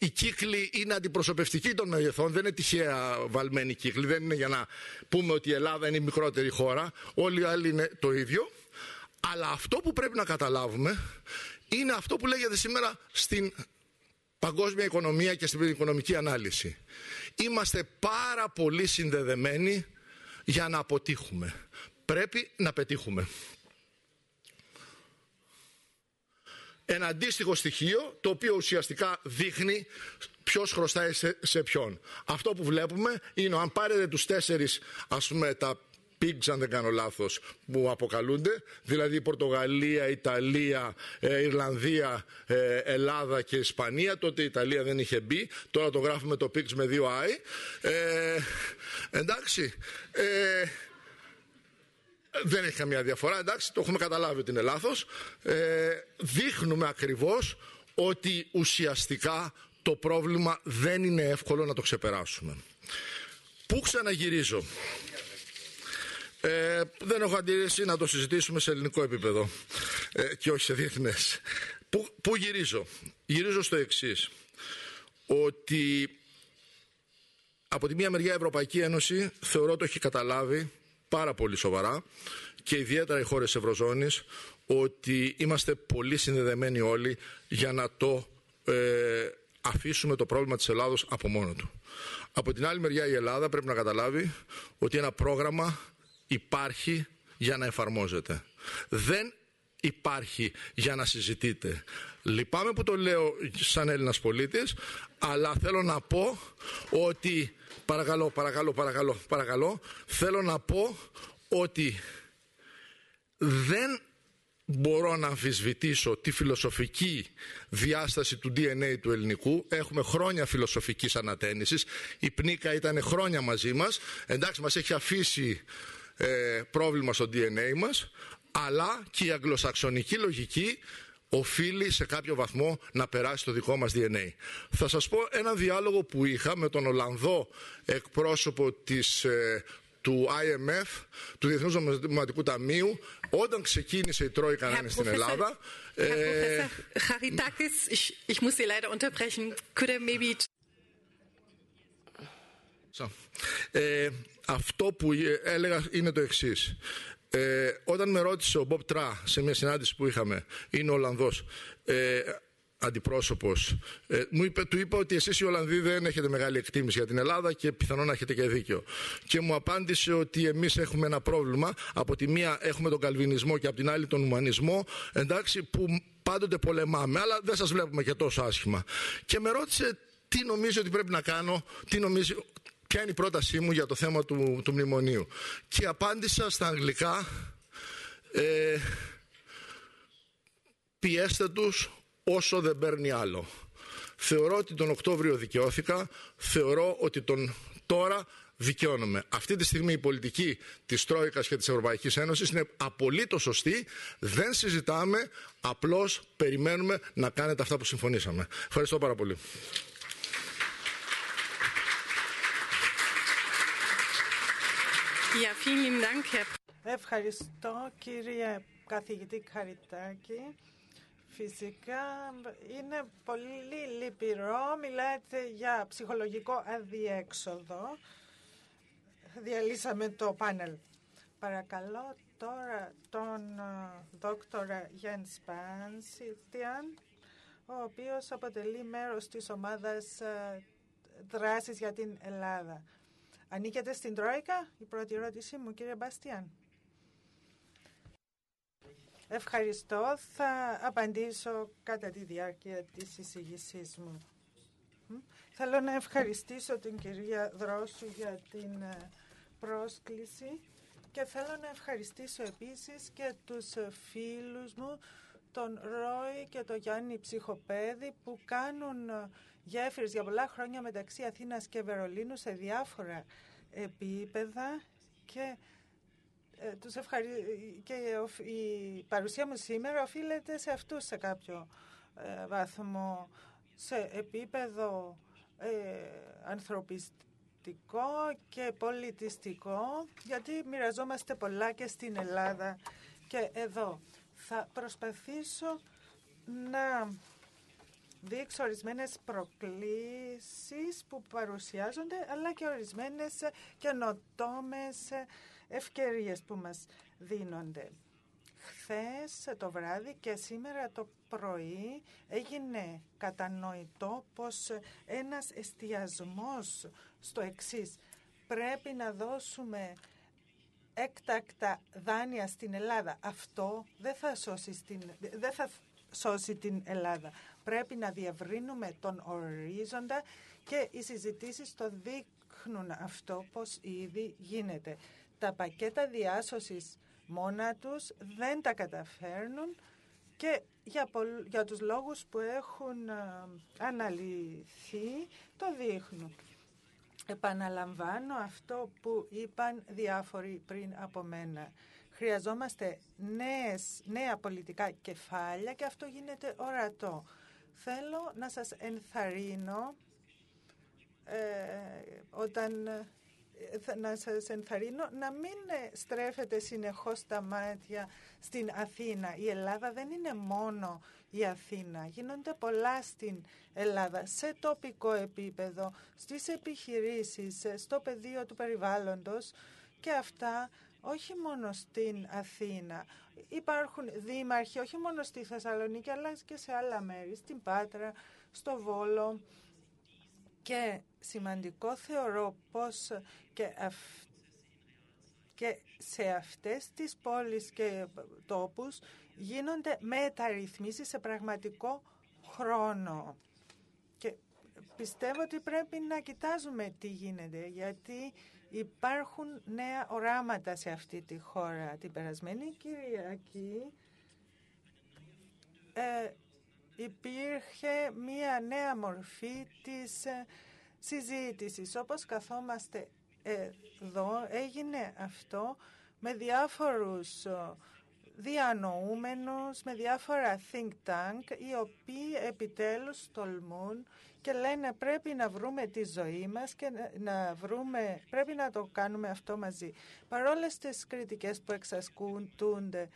οι κύκλοι είναι αντιπροσωπευτικοί των μεγεθών, δεν είναι τυχαία βαλμένοι κύκλοι, δεν είναι για να πούμε ότι η Ελλάδα είναι η μικρότερη χώρα, όλοι οι άλλοι είναι το ίδιο. Αλλά αυτό που πρέπει να καταλάβουμε είναι αυτό που λέγεται σήμερα στην παγκόσμια οικονομία και στην οικονομική ανάλυση. Είμαστε πάρα πολύ συνδεδεμένοι για να αποτύχουμε. Πρέπει να πετύχουμε. Ένα αντίστοιχο στοιχείο το οποίο ουσιαστικά δείχνει ποιος χρωστάει σε, ποιον. Αυτό που βλέπουμε είναι αν πάρετε τους τέσσερις ας πούμε τα pigs αν δεν κάνω λάθος που αποκαλούνται δηλαδή Πορτογαλία, Ιταλία, ε, Ιρλανδία, ε, Ελλάδα και Ισπανία τότε η Ιταλία δεν είχε μπει τώρα το γράφουμε το pigs με δύο i ε, εντάξει ε, δεν έχει καμία διαφορά, εντάξει, το έχουμε καταλάβει ότι είναι λάθος. Ε, δείχνουμε ακριβώς ότι ουσιαστικά το πρόβλημα δεν είναι εύκολο να το ξεπεράσουμε. Πού ξαναγυρίζω; Ε, δεν έχω αντίρρηση να το συζητήσουμε σε ελληνικό επίπεδο ε, και όχι σε διεθνές. Πού, πού γυρίζω; Γυρίζω στο εξής. Ότι από τη μία μεριά η Ευρωπαϊκή Ένωση θεωρώ το έχει καταλάβει πάρα πολύ σοβαρά και ιδιαίτερα οι χώρες Ευρωζώνης ότι είμαστε πολύ συνδεδεμένοι όλοι για να το ε, αφήσουμε το πρόβλημα της Ελλάδος από μόνο του. Από την άλλη μεριά η Ελλάδα πρέπει να καταλάβει ότι ένα πρόγραμμα υπάρχει για να εφαρμόζεται. Δεν υπάρχει για να συζητείτε. Λυπάμαι που το λέω σαν Έλληνας πολίτης, αλλά θέλω να πω ότι Παρακαλώ, παρακαλώ, παρακαλώ, παρακαλώ. Θέλω να πω ότι δεν μπορώ να αμφισβητήσω τη φιλοσοφική διάσταση του DNA του ελληνικού. Έχουμε χρόνια φιλοσοφικής ανατένισης. Η Πνίκα ήταν χρόνια μαζί μας. Εντάξει, μας έχει αφήσει ε, πρόβλημα στο DNA μας. Αλλά και η αγγλοσαξονική λογική οφείλει σε κάποιο βαθμό να περάσει το δικό μας DNA. Θα σας πω ένα διάλογο που είχα με τον Ολλανδό εκπρόσωπο της, ε, του IMF, του Διεθνούς Νομισματικού Ταμείου, όταν ξεκίνησε η Τρόικα να είναι στην Ελλάδα. Ε, ich, ich muss Sie leider unterbrechen. Could I maybe... Ε, αυτό που έλεγα είναι το εξής. Ε, όταν με ρώτησε ο Μπομπ Τρά σε μια συνάντηση που είχαμε, είναι Ολλανδός, ε, αντιπρόσωπος, ε, μου είπε, του είπα ότι εσείς οι Ολλανδοί δεν έχετε μεγάλη εκτίμηση για την Ελλάδα και πιθανόν να έχετε και δίκιο. Και μου απάντησε ότι εμείς έχουμε ένα πρόβλημα. Από τη μία έχουμε τον καλβινισμό και από την άλλη τον ουμανισμό, εντάξει, που πάντοτε πολεμάμε, αλλά δεν σας βλέπουμε και τόσο άσχημα. Και με ρώτησε τι νομίζω ότι πρέπει να κάνω, τι νομίζω ποια είναι η πρότασή μου για το θέμα του, του μνημονίου. Και απάντησα στα αγγλικά ε, πιέστε τους όσο δεν παίρνει άλλο. Θεωρώ ότι τον Οκτώβριο δικαιώθηκα, θεωρώ ότι τον τώρα δικαιώνομαι. Αυτή τη στιγμή η πολιτική της Τρόικας και της Ευρωπαϊκής Ένωσης είναι απολύτως σωστή. Δεν συζητάμε, απλώς περιμένουμε να κάνετε αυτά που συμφωνήσαμε. Ευχαριστώ πάρα πολύ. Ευχαριστώ κύριε καθηγητή Χαριτάκη. Φυσικά είναι πολύ λυπηρό, μιλάτε για ψυχολογικό αδιέξοδο. Διαλύσαμε το πάνελ. Παρακαλώ τώρα τον ε, δόκτορα Γιάννη Πάνσιτιαν, ο οποίος αποτελεί μέρος της ομάδας ε, δράσης για την Ελλάδα. Ανήκετε στην Τρόικα, η πρώτη ερώτησή μου, κύριε Μπαστιάν. Ευχαριστώ. Θα απαντήσω κατά τη διάρκεια της εισηγησής μου. Θέλω να ευχαριστήσω την κυρία Δρόσου για την ε, πρόσκληση και θέλω να ευχαριστήσω επίσης και τους φίλους μου, τον Ρόι και τον Γιάννη Ψυχοπέδη που κάνουν γέφυρες για πολλά χρόνια μεταξύ Αθήνας και Βερολίνου σε διάφορα επίπεδα και ε, τους ευχαρι... και η παρουσία μου σήμερα οφείλεται σε αυτούς σε κάποιο ε, βαθμό σε επίπεδο ε, ανθρωπιστικό και πολιτιστικό γιατί μοιραζόμαστε πολλά και στην Ελλάδα και εδώ. Θα προσπαθήσω να δείξω ορισμένες προκλήσεις που παρουσιάζονται, αλλά και ορισμένες καινοτόμες ευκαιρίες που μας δίνονται. χθες το βράδυ και σήμερα το πρωί έγινε κατανοητό πως ένας εστιασμός στο εξής πρέπει να δώσουμε έκτακτα δάνεια στην Ελλάδα. Αυτό δεν θα σώσει, στην, δεν θα σώσει την Ελλάδα. Πρέπει να διευρύνουμε τον ορίζοντα και οι συζητήσεις το δείχνουν αυτό πως ήδη γίνεται. Τα πακέτα διάσωσης μόνα τους δεν τα καταφέρνουν και για, για τους λόγους που έχουν ε, αναλυθεί το δείχνουν. Επαναλαμβάνω αυτό που είπαν διάφοροι πριν από μένα. Χρειαζόμαστε νέες, νέα πολιτικά κεφάλια και αυτό γίνεται ορατό. Θέλω να σας ενθαρρύνω ε, όταν ε, να σας ενθαρρύνω να μην στρέφετε συνεχώς τα μάτια στην Αθήνα. Η Ελλάδα δεν είναι μόνο η Αθήνα. Γίνονται πολλά στην Ελλάδα, σε τοπικό επίπεδο, στις επιχειρήσεις, στο πεδίο του περιβάλλοντος και αυτά όχι μόνο στην Αθήνα. Υπάρχουν δήμαρχοι όχι μόνο στη Θεσσαλονίκη αλλά και σε άλλα μέρη, στην Πάτρα, στο Βόλο. Και σημαντικό θεωρώ πως και, και σε αυτές τις πόλεις και τόπους γίνονται μεταρρυθμίσεις σε πραγματικό χρόνο. Και πιστεύω ότι πρέπει να κοιτάζουμε τι γίνεται, γιατί υπάρχουν νέα οράματα σε αυτή τη χώρα. Την περασμένη Κυριακή ε, υπήρχε μία νέα μορφή της ε, συζήτησης. Όπως καθόμαστε εδώ, έγινε αυτό με διάφορους διανοούμενους, με διάφορα think tank, οι οποίοι επιτέλους τολμούν και λένε πρέπει να βρούμε τη ζωή μας και να βρούμε, πρέπει να το κάνουμε αυτό μαζί. Παρόλες τις κριτικές που εξασκούνται,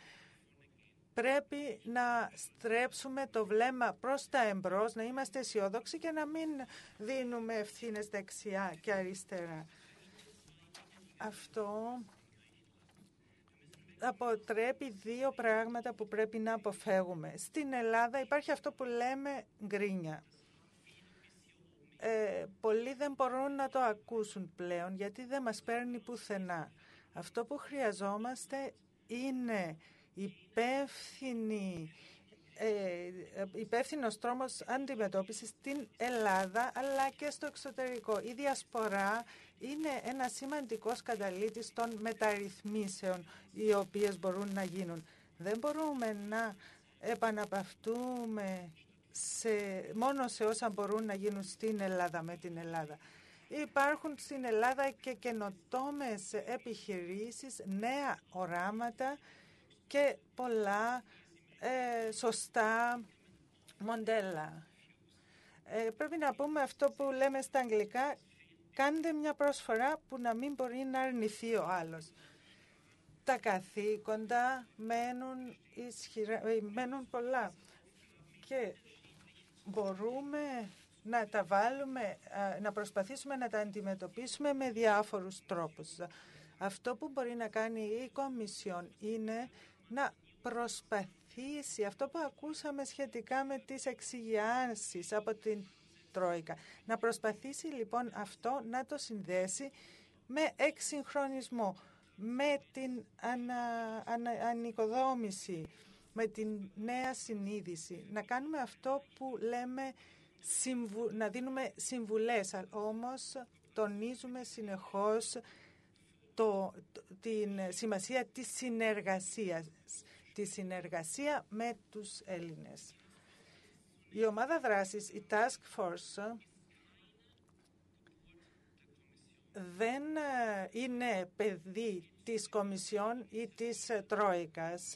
πρέπει να στρέψουμε το βλέμμα προς τα εμπρός, να είμαστε αισιόδοξοι και να μην δίνουμε ευθύνες δεξιά και αριστερά. Αυτό αποτρέπει δύο πράγματα που πρέπει να αποφεύγουμε. Στην Ελλάδα υπάρχει αυτό που λέμε γκρίνια. Ε, πολλοί δεν μπορούν να το ακούσουν πλέον γιατί δεν μας παίρνει πουθενά. Αυτό που χρειαζόμαστε είναι υπεύθυνη ε, υπεύθυνος τρόμος αντιμετώπισης στην Ελλάδα αλλά και στο εξωτερικό. Η διασπορά είναι ένας σημαντικός καταλήτης των μεταρρυθμίσεων οι οποίες μπορούν να γίνουν. Δεν μπορούμε να επαναπαυτούμε σε, μόνο σε όσα μπορούν να γίνουν στην Ελλάδα με την Ελλάδα. Υπάρχουν στην Ελλάδα και καινοτόμες επιχειρήσεις, νέα οράματα και πολλά ε, σωστά μοντέλα. Ε, πρέπει να πούμε αυτό που λέμε στα αγγλικά, κάντε μια πρόσφορα που να μην μπορεί να αρνηθεί ο άλλος. Τα καθήκοντα μένουν, ισχυρά, ε, μένουν πολλά και μπορούμε να τα βάλουμε, να προσπαθήσουμε να τα αντιμετωπίσουμε με διάφορους τρόπους. Αυτό που μπορεί να κάνει η Κομισιόν είναι να προσπαθήσει αυτό που ακούσαμε σχετικά με τις εξηγιάνσεις από την Τρόικα. Να προσπαθήσει λοιπόν αυτό να το συνδέσει με εξυγχρονισμό, με την ανα, ανα, ανοικοδόμηση, με την νέα συνείδηση. Να κάνουμε αυτό που λέμε να δίνουμε συμβουλές, όμως τονίζουμε συνεχώς το, την σημασία της συνεργασίας, τη συνεργασία με τους Έλληνες. Η ομάδα δράσης, η Task Force, δεν είναι παιδί της Κομισιόν ή της Τρόικας.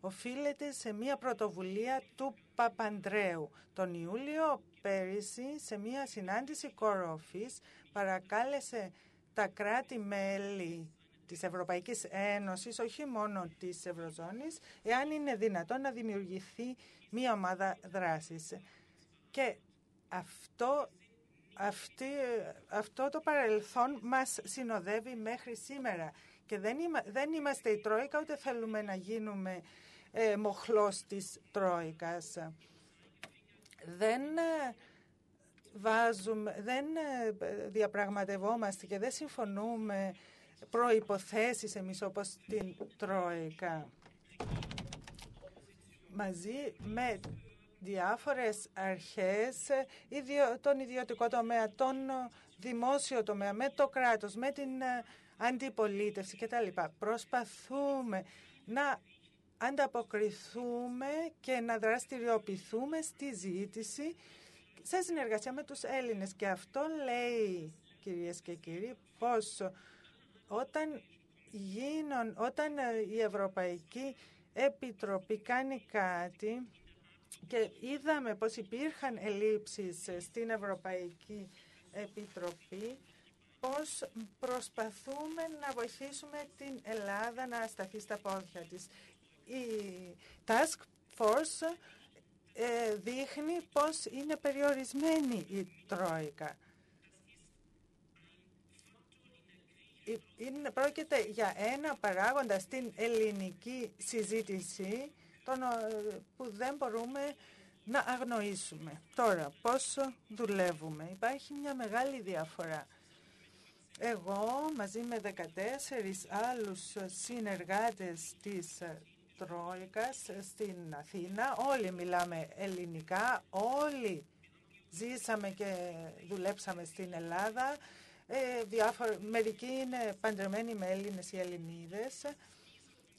Οφείλεται σε μια πρωτοβουλία του Παπαντρέου. Τον Ιούλιο πέρυσι, σε μια συνάντηση κορόφης, παρακάλεσε τα κράτη-μέλη της Ευρωπαϊκής Ένωσης, όχι μόνο της Ευρωζώνης, εάν είναι δυνατόν να δημιουργηθεί μία ομάδα δράσης. Και αυτό, αυτή, αυτό το παρελθόν μας συνοδεύει μέχρι σήμερα Και δεν, δεν είμαστε η Τρόικα, ούτε θέλουμε να γίνουμε ε, μοχλός της Τρόικας. Δεν ε, βάζουμε, δεν ε, διαπραγματευόμαστε και δεν συμφωνούμε προϋποθέσεις εμείς όπως την Τρόικα. Μαζί με διάφορες αρχές, τον ιδιωτικό τομέα, τον δημόσιο τομέα, με το κράτος, με την ε, αντιπολίτευση κτλ. Προσπαθούμε να ανταποκριθούμε και να δραστηριοποιηθούμε στη ζήτηση σε συνεργασία με τους Έλληνες. Και αυτό λέει, κυρίες και κύριοι, πως όταν, γίνον, όταν ε, η Ευρωπαϊκή Επιτροπή κάνει κάτι και είδαμε πως υπήρχαν ελλείψεις στην Ευρωπαϊκή Επιτροπή, πώς προσπαθούμε να βοηθήσουμε την Ελλάδα να σταθεί στα πόδια της. Η Task Force ε, δείχνει πως είναι περιορισμένη η Τρόικα. Είναι, πρόκειται για ένα παράγοντα στην ελληνική συζήτηση τον, που δεν μπορούμε να αγνοήσουμε. Τώρα, πόσο δουλεύουμε. Υπάρχει μια μεγάλη διαφορά. Εγώ μαζί με 14 άλλους συνεργάτες της Τρόικας στην Αθήνα, όλοι μιλάμε ελληνικά, όλοι ζήσαμε και δουλέψαμε στην Ελλάδα, ε, μερικοί είναι παντρεμένοι με Έλληνες ή Ελληνίδες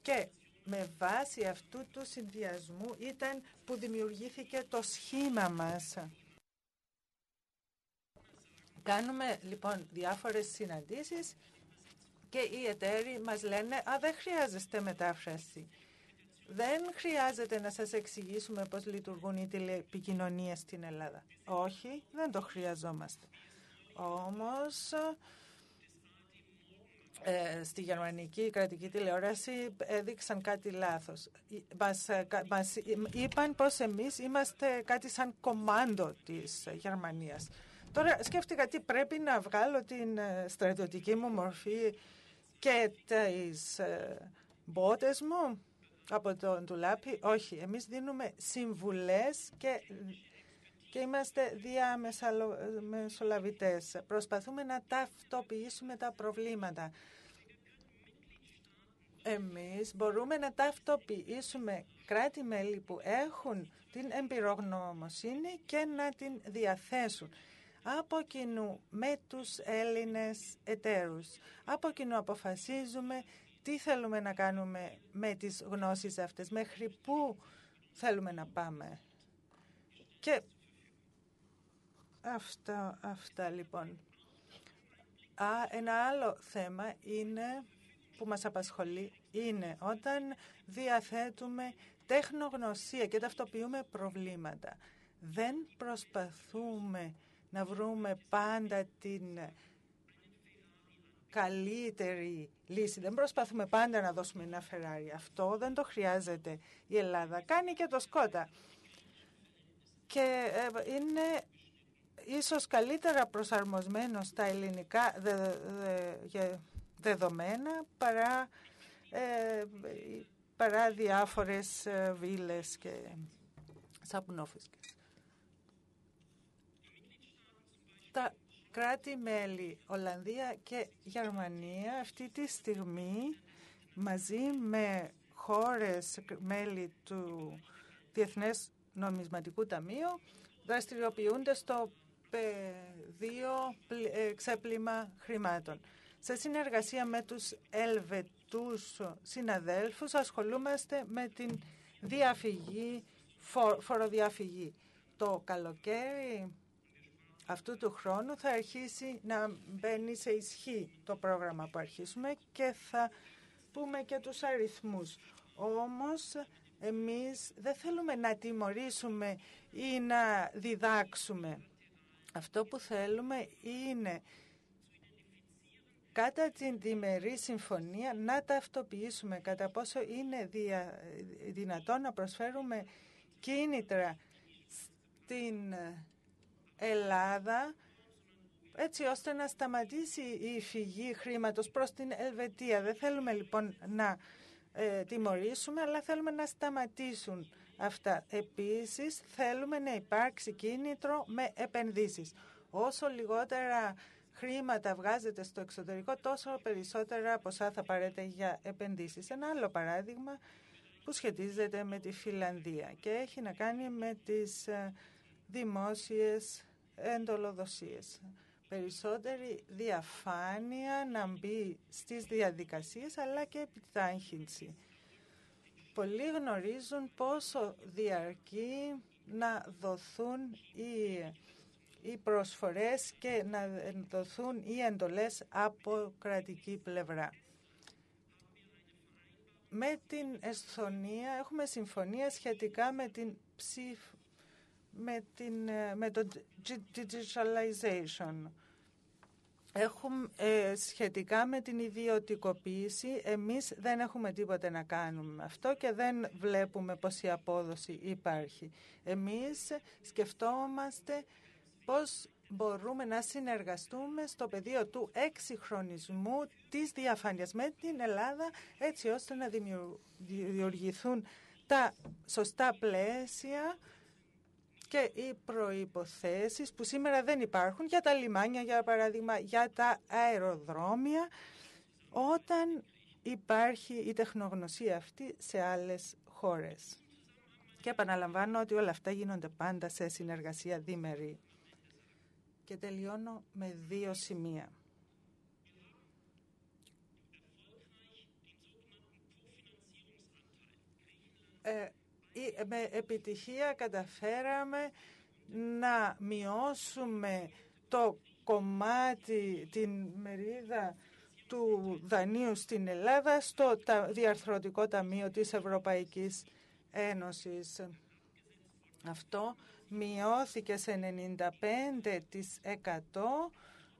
και με βάση αυτού του συνδυασμού ήταν που δημιουργήθηκε το σχήμα μας. Κάνουμε λοιπόν διάφορες συναντήσεις και οι εταίροι μας λένε «Α, δεν χρειάζεστε μετάφραση». Δεν χρειάζεται να σας εξηγήσουμε πώς λειτουργούν οι τηλεπικοινωνίες στην Ελλάδα. Όχι, δεν το χρειαζόμαστε. Όμως, ε, στη γερμανική κρατική τηλεόραση έδειξαν κάτι λάθος. Μας, ε, μας είπαν πως εμείς είμαστε κάτι σαν κομάντο της Γερμανίας. Τώρα σκέφτηκα τι πρέπει να βγάλω την ε, στρατιωτική μου μορφή και τις μπότες μου από τον τουλάπι. Όχι, εμείς δίνουμε συμβουλές και, και είμαστε διαμεσολαβητές. Προσπαθούμε να ταυτοποιήσουμε τα προβλήματα. Εμείς μπορούμε να ταυτοποιήσουμε κράτη-μέλη που έχουν την εμπειρογνωμοσύνη και να την διαθέσουν από κοινού με τους Έλληνες εταίρους. Από κοινού αποφασίζουμε τι θέλουμε να κάνουμε με τις γνώσεις αυτές, μέχρι πού θέλουμε να πάμε. Και αυτά, αυτά λοιπόν. Α, ένα άλλο θέμα είναι που μας απασχολεί είναι όταν διαθέτουμε τεχνογνωσία και ταυτοποιούμε προβλήματα. Δεν προσπαθούμε να βρούμε πάντα την καλύτερη λύση. Δεν προσπαθούμε πάντα να δώσουμε ένα Φεράρι. Αυτό δεν το χρειάζεται η Ελλάδα. Κάνει και το Σκότα. Και ε, είναι ίσως καλύτερα προσαρμοσμένο στα ελληνικά δεδομένα παρά, ε, παρά διάφορες ε, βίλες και σαπουνόφισκες. Τα κράτη-μέλη, Ολλανδία και Γερμανία αυτή τη στιγμή μαζί με χώρες μέλη του Διεθνές Νομισματικού Ταμείου δραστηριοποιούνται στο πεδίο ε, ξέπλυμα χρημάτων. Σε συνεργασία με τους Ελβετούς συναδέλφους ασχολούμαστε με την διαφυγή, φοροδιαφυγή. Το καλοκαίρι αυτού του χρόνου θα αρχίσει να μπαίνει σε ισχύ το πρόγραμμα που αρχίσουμε και θα πούμε και τους αριθμούς. Όμως εμείς δεν θέλουμε να τιμωρήσουμε ή να διδάξουμε. Αυτό που θέλουμε είναι κατά την διμερή συμφωνία να ταυτοποιήσουμε κατά πόσο είναι δια, δυνατόν να προσφέρουμε κίνητρα στην Ελλάδα έτσι ώστε να σταματήσει η φυγή χρήματος προς την Ελβετία. Δεν θέλουμε λοιπόν να ε, τιμωρήσουμε, αλλά θέλουμε να σταματήσουν αυτά. Επίσης, θέλουμε να υπάρξει κίνητρο με επενδύσεις. Όσο λιγότερα χρήματα βγάζετε στο εξωτερικό, τόσο περισσότερα ποσά θα πάρετε για επενδύσεις. Ένα άλλο παράδειγμα που σχετίζεται με τη Φιλανδία και έχει να κάνει με τις ε, δημόσιες εντολοδοσίες. Περισσότερη διαφάνεια να μπει στις διαδικασίες αλλά και επιτάχυνση. Πολλοί γνωρίζουν πόσο διαρκεί να δοθούν οι, οι προσφορές και να δοθούν οι εντολές από κρατική πλευρά. Με την Εσθονία έχουμε συμφωνία σχετικά με την ψηφ, με, την, ε, με το digitalization. Έχουμε, ε, σχετικά με την ιδιωτικοποίηση, εμείς δεν έχουμε τίποτε να κάνουμε με αυτό και δεν βλέπουμε πως η απόδοση υπάρχει. Εμείς σκεφτόμαστε πώς μπορούμε να συνεργαστούμε στο πεδίο του εξυγχρονισμού της διαφάνειας με την Ελλάδα έτσι ώστε να δημιουργηθούν τα σωστά πλαίσια και οι προϋποθέσεις που σήμερα δεν υπάρχουν για τα λιμάνια, για παράδειγμα, για τα αεροδρόμια, όταν υπάρχει η τεχνογνωσία αυτή σε άλλες χώρες. Και επαναλαμβάνω ότι όλα αυτά γίνονται πάντα σε συνεργασία δίμερη. Και τελειώνω με δύο σημεία. Ε, με επιτυχία καταφέραμε να μειώσουμε το κομμάτι, την μερίδα του δανείου στην Ελλάδα στο Διαρθρωτικό Ταμείο της Ευρωπαϊκής Ένωσης. Αυτό μειώθηκε σε 95%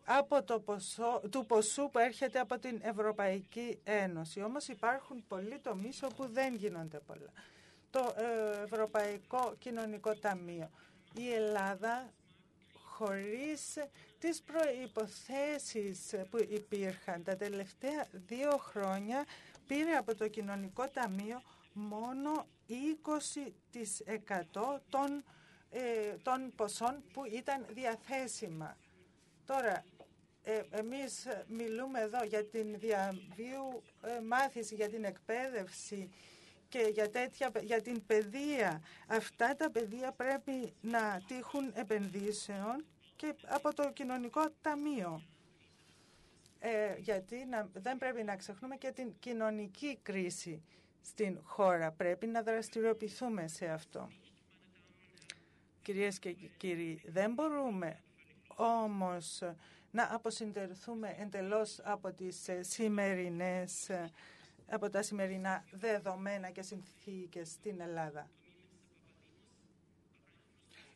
από το ποσό, του ποσού που έρχεται από την Ευρωπαϊκή Ένωση. Όμως υπάρχουν πολλοί τομείς όπου δεν γίνονται πολλά το ε, Ευρωπαϊκό Κοινωνικό Ταμείο. Η Ελλάδα χωρίς τις προϋποθέσεις που υπήρχαν τα τελευταία δύο χρόνια πήρε από το Κοινωνικό Ταμείο μόνο 20% των, ε, των ποσών που ήταν διαθέσιμα. Τώρα, ε, εμείς μιλούμε εδώ για την διαβίου ε, μάθηση, για την εκπαίδευση, και για, τέτοια, για την παιδεία. Αυτά τα παιδεία πρέπει να τύχουν επενδύσεων και από το κοινωνικό ταμείο. Ε, γιατί να, δεν πρέπει να ξεχνούμε και την κοινωνική κρίση στην χώρα. Πρέπει να δραστηριοποιηθούμε σε αυτό. Κυρίες και κύριοι, δεν μπορούμε όμως να αποσυντερθούμε εντελώς από τις σημερινές από τα σημερινά δεδομένα και συνθήκες στην Ελλάδα.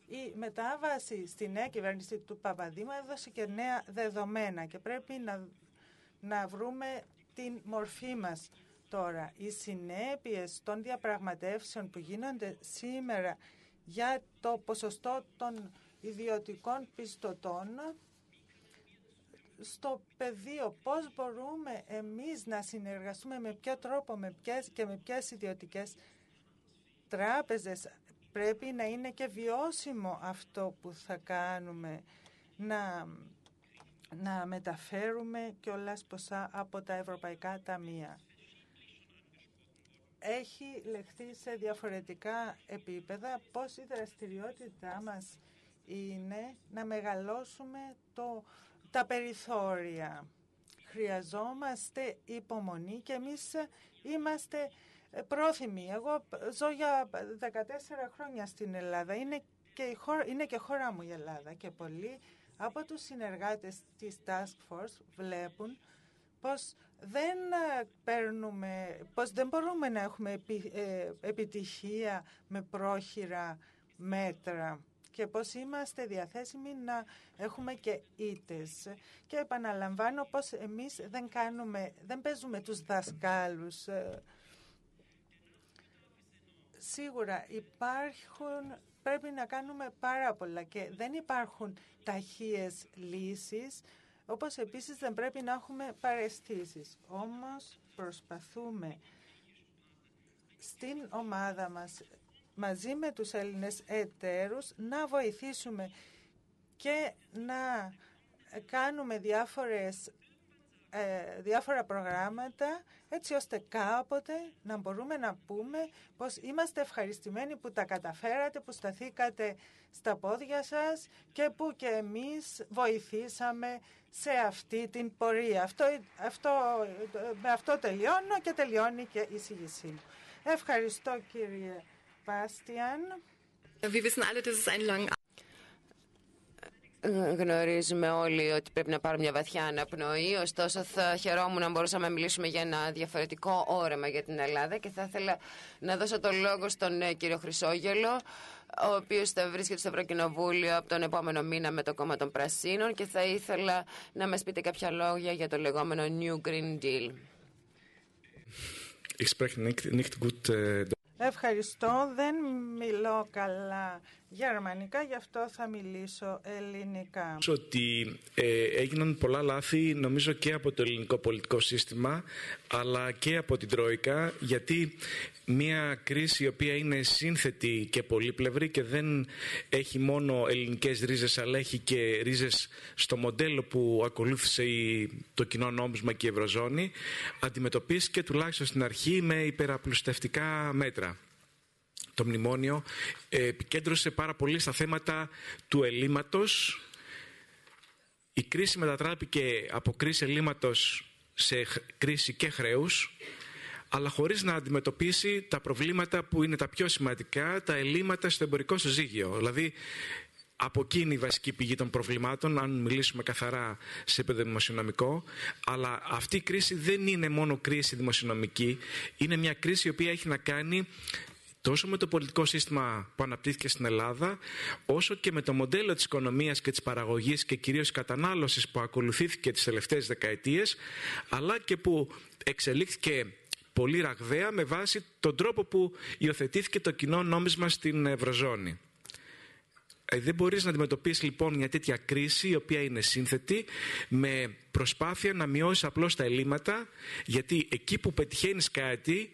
Η μετάβαση στη νέα κυβέρνηση του Παπαδήμου έδωσε και νέα δεδομένα και πρέπει να, να βρούμε την μορφή μας τώρα. Οι συνέπειες των διαπραγματεύσεων που γίνονται σήμερα για το ποσοστό των ιδιωτικών πιστωτών στο πεδίο πώς μπορούμε εμείς να συνεργαστούμε με ποιο τρόπο με ποιες και με ποιες ιδιωτικές τράπεζες. Πρέπει να είναι και βιώσιμο αυτό που θα κάνουμε, να, να μεταφέρουμε κιόλας ποσά από τα ευρωπαϊκά ταμεία. Έχει λεχθεί σε διαφορετικά επίπεδα πώς η δραστηριότητά μας είναι να μεγαλώσουμε το τα περιθώρια. Χρειαζόμαστε υπομονή και εμείς είμαστε πρόθυμοι. Εγώ ζω για 14 χρόνια στην Ελλάδα. Είναι και, η χώρα, είναι και χώρα μου η Ελλάδα και πολλοί από τους συνεργάτες της Task Force βλέπουν πως δεν παίρνουμε, πως δεν μπορούμε να έχουμε ε, επιτυχία με πρόχειρα μέτρα και πώς είμαστε διαθέσιμοι να έχουμε και ήτες. Και επαναλαμβάνω πως εμείς δεν, κάνουμε, δεν παίζουμε τους δασκάλους. Σίγουρα υπάρχουν πρέπει να κάνουμε πάρα πολλά και δεν υπάρχουν ταχείες λύσεις, όπως επίσης δεν πρέπει να έχουμε παρεστήσεις. Όμως προσπαθούμε στην ομάδα μας μαζί με τους Έλληνες εταίρους να βοηθήσουμε και να κάνουμε διάφορες, ε, διάφορα προγράμματα έτσι ώστε κάποτε να μπορούμε να πούμε πως είμαστε ευχαριστημένοι που τα καταφέρατε, που σταθήκατε στα πόδια σας και που και εμείς βοηθήσαμε σε αυτή την πορεία. Αυτό, αυτό, με αυτό τελειώνω και τελειώνει και η συγγυσή μου. Ευχαριστώ κύριε Πάστιαν. Wir wissen alle, dass es einen langen Γνωρίζουμε όλοι ότι πρέπει να πάρουμε μια βαθιά αναπνοή, ωστόσο θα χαιρόμουν να μπορούσαμε να μιλήσουμε για ένα διαφορετικό όρεμα για την Ελλάδα και θα ήθελα να δώσω το λόγο στον ε, κύριο Χρυσόγελο, ο οποίος θα βρίσκεται στο Ευρωκοινοβούλιο από τον επόμενο μήνα με το κόμμα των Πρασίνων και θα ήθελα να μας πείτε κάποια λόγια για το λεγόμενο New Green Deal. Ich spreche nicht, nicht gut äh, Ευχαριστώ. Δεν μιλώ καλά γερμανικά, γι' αυτό θα μιλήσω ελληνικά. Ότι ε, έγιναν πολλά λάθη, νομίζω και από το ελληνικό πολιτικό σύστημα, αλλά και από την Τρόικα, γιατί μια κρίση η οποία είναι σύνθετη και πολύπλευρη και δεν έχει μόνο ελληνικές ρίζες, αλλά έχει και ρίζες στο μοντέλο που ακολούθησε η, το κοινό νόμισμα και η Ευρωζώνη, αντιμετωπίστηκε τουλάχιστον στην αρχή με υπεραπλουστευτικά μέτρα το μνημόνιο επικέντρωσε πάρα πολύ στα θέματα του ελλείμματος. Η κρίση μετατράπηκε από κρίση ελλείμματος σε κρίση και χρέους, αλλά χωρίς να αντιμετωπίσει τα προβλήματα που είναι τα πιο σημαντικά, τα ελλείμματα στο εμπορικό συζύγιο. Δηλαδή, από εκεί είναι η βασική πηγή των προβλημάτων, αν μιλήσουμε καθαρά σε επίπεδο δημοσιονομικό. Αλλά αυτή η κρίση δεν είναι μόνο κρίση δημοσιονομική. Είναι μια κρίση η οποία έχει να κάνει τόσο με το πολιτικό σύστημα που αναπτύχθηκε στην Ελλάδα, όσο και με το μοντέλο της οικονομίας και της παραγωγής και κυρίως κατανάλωσης που ακολουθήθηκε τις τελευταίες δεκαετίες, αλλά και που εξελίχθηκε πολύ ραγδαία με βάση τον τρόπο που υιοθετήθηκε το κοινό νόμισμα στην Ευρωζώνη. Ε, δεν μπορείς να αντιμετωπίσεις λοιπόν μια τέτοια κρίση η οποία είναι σύνθετη με προσπάθεια να μειώσεις απλώς τα ελλείμματα γιατί εκεί που πετυχαίνεις κάτι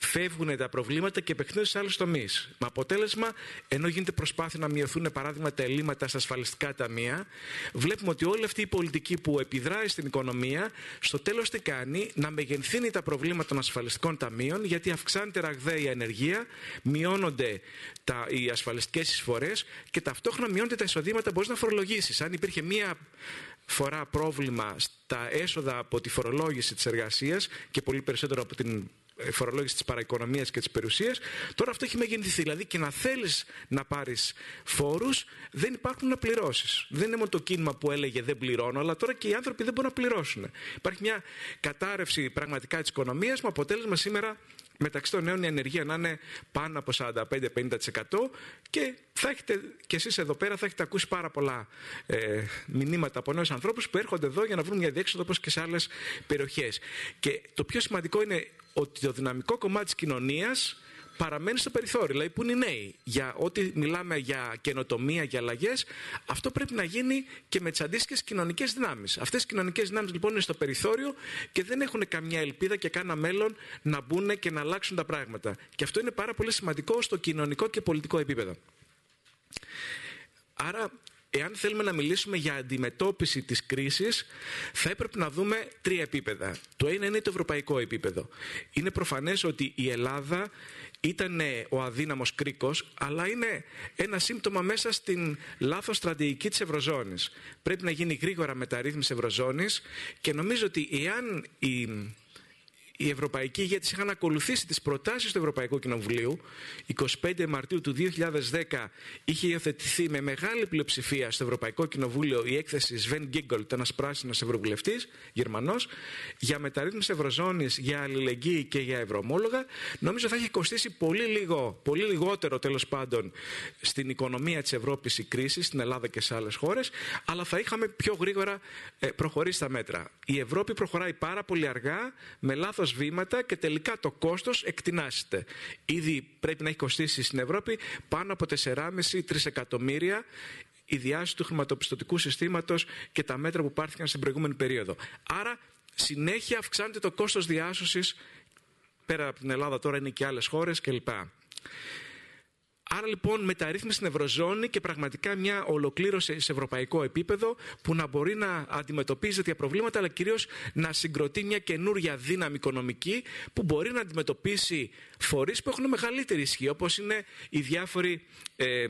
φεύγουν τα προβλήματα και επεκτείνονται σε άλλους τομείς. Με αποτέλεσμα, ενώ γίνεται προσπάθεια να μειωθούν παράδειγμα τα ελλείμματα στα ασφαλιστικά ταμεία, βλέπουμε ότι όλη αυτή η πολιτική που επιδράει στην οικονομία, στο τέλος τι κάνει, να μεγενθύνει τα προβλήματα των ασφαλιστικών ταμείων, γιατί αυξάνεται ραγδαία η ανεργία, μειώνονται τα, οι ασφαλιστικές εισφορές και ταυτόχρονα μειώνονται τα εισοδήματα που μπορείς να φορολογήσεις. Αν υπήρχε μία φορά πρόβλημα στα έσοδα από τη φορολόγηση της εργασίας και πολύ περισσότερο από την φορολόγηση της παραοικονομίας και της περιουσίας. Τώρα αυτό έχει μεγενθηθεί. Δηλαδή και να θέλεις να πάρεις φόρους, δεν υπάρχουν να πληρώσεις. Δεν είναι μόνο το κίνημα που έλεγε δεν πληρώνω, αλλά τώρα και οι άνθρωποι δεν μπορούν να πληρώσουν. Υπάρχει μια κατάρρευση πραγματικά της οικονομίας με αποτέλεσμα σήμερα μεταξύ των νέων η ανεργία να είναι πάνω από 45-50% και θα έχετε και εσείς εδώ πέρα θα έχετε ακούσει πάρα πολλά ε, μηνύματα από νέους ανθρώπους που έρχονται εδώ για να βρουν μια διέξοδο όπως και σε άλλες περιοχές. Και το πιο σημαντικό είναι ότι το δυναμικό κομμάτι της κοινωνίας παραμένει στο περιθώριο. Δηλαδή, που είναι οι νέοι; Για ό,τι μιλάμε για καινοτομία, για αλλαγές, αυτό πρέπει να γίνει και με τις αντίστοιχες κοινωνικές δυνάμεις. Αυτές οι κοινωνικές δυνάμεις λοιπόν είναι στο περιθώριο και δεν έχουν καμιά ελπίδα και κανένα μέλλον να μπουν και να αλλάξουν τα πράγματα. Και αυτό είναι πάρα πολύ σημαντικό στο κοινωνικό και πολιτικό επίπεδο. Άρα Εάν θέλουμε να μιλήσουμε για αντιμετώπιση της κρίσης, θα έπρεπε να δούμε τρία επίπεδα. Το ένα είναι το ευρωπαϊκό επίπεδο. Είναι προφανές ότι η Ελλάδα ήταν ο αδύναμος κρίκος, αλλά είναι ένα σύμπτωμα μέσα στην λάθος στρατηγική της Ευρωζώνης. Πρέπει να γίνει γρήγορα μεταρρύθμιση Ευρωζώνης και νομίζω ότι εάν η οι ευρωπαϊκοί ηγέτε είχαν ακολουθήσει τις προτάσεις του Ευρωπαϊκού Κοινοβουλίου. 25 Μαρτίου του 2010 είχε υιοθετηθεί με μεγάλη πλειοψηφία στο Ευρωπαϊκό Κοινοβούλιο η έκθεση Sven Giegold, ένας πράσινος ευρωβουλευτής, Γερμανός, για μεταρρύθμιση Ευρωζώνης, για αλληλεγγύη και για ευρωομόλογα. Νομίζω θα είχε κοστίσει πολύ, λίγο, πολύ λιγότερο τέλος πάντων στην οικονομία της Ευρώπης η κρίση, στην Ελλάδα και σε άλλες χώρες, αλλά θα είχαμε πιο γρήγορα ε, προχωρήσει τα μέτρα. Η Ευρώπη προχωράει πάρα πολύ αργά, με λάθος σας βήματα και τελικά το κόστος εκτινάσεται. Ήδη πρέπει να έχει κοστίσει στην Ευρώπη πάνω από 4,5-3 εκατομμύρια η διάση του χρηματοπιστωτικού συστήματος και τα μέτρα που πάρθηκαν στην προηγούμενη περίοδο. Άρα συνέχεια αυξάνεται το κόστος διάσωσης πέρα από την Ελλάδα τώρα είναι και άλλες χώρες κλπ. Άρα λοιπόν μεταρρύθμιση στην Ευρωζώνη και πραγματικά μια ολοκλήρωση σε ευρωπαϊκό επίπεδο που να μπορεί να αντιμετωπίζει τέτοια προβλήματα αλλά κυρίως να συγκροτεί μια καινούρια δύναμη οικονομική που μπορεί να αντιμετωπίσει φορείς που έχουν μεγαλύτερη ισχύ όπως είναι οι διάφοροι ε,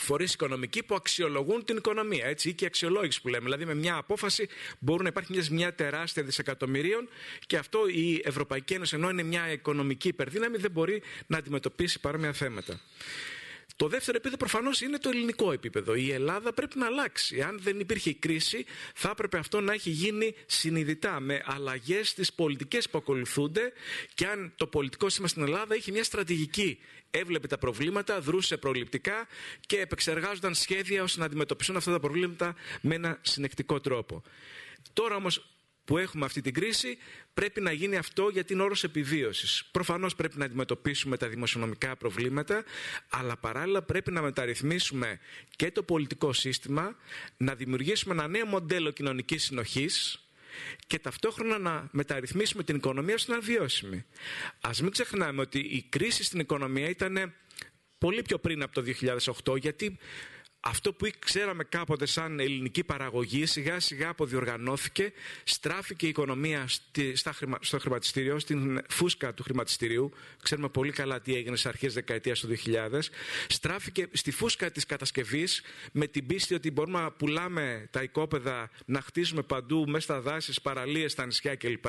φορείς οικονομικοί που αξιολογούν την οικονομία. Έτσι, ή και αξιολόγηση που λέμε. Δηλαδή, με μια απόφαση μπορούν να υπάρχει μιας, μια τεράστια δισεκατομμυρίων και αυτό η Ευρωπαϊκή Ένωση, ενώ είναι μια οικονομική υπερδύναμη, δεν μπορεί να αντιμετωπίσει παρόμοια θέματα. Το δεύτερο επίπεδο προφανώς είναι το ελληνικό επίπεδο. Η Ελλάδα πρέπει να αλλάξει. Αν δεν υπήρχε κρίση, θα έπρεπε αυτό να έχει γίνει συνειδητά με αλλαγές στις πολιτικές που ακολουθούνται και αν το πολιτικό σύστημα στην Ελλάδα είχε μια στρατηγική έβλεπε τα προβλήματα, δρούσε προληπτικά και επεξεργάζονταν σχέδια ώστε να αντιμετωπίσουν αυτά τα προβλήματα με ένα συνεκτικό τρόπο. Τώρα όμως που έχουμε αυτή την κρίση πρέπει να γίνει αυτό για την όρος επιβίωσης. Προφανώς πρέπει να αντιμετωπίσουμε τα δημοσιονομικά προβλήματα αλλά παράλληλα πρέπει να μεταρρυθμίσουμε και το πολιτικό σύστημα, να δημιουργήσουμε ένα νέο μοντέλο κοινωνικής συνοχής και ταυτόχρονα να μεταρρυθμίσουμε την οικονομία ώστε να βιώσιμη. Ας μην ξεχνάμε ότι η κρίση στην οικονομία ήταν πολύ πιο πριν από το 2008 γιατί αυτό που ξέραμε κάποτε σαν ελληνική παραγωγή σιγά σιγά αποδιοργανώθηκε, στράφηκε η οικονομία στη, στα, στο χρηματιστήριο, στην φούσκα του χρηματιστηρίου. Ξέρουμε πολύ καλά τι έγινε στις αρχές δεκαετίας του 2000. Στράφηκε στη φούσκα της κατασκευής με την πίστη ότι μπορούμε να πουλάμε τα οικόπεδα, να χτίζουμε παντού μέσα στα δάση, παραλίες, στα νησιά κλπ.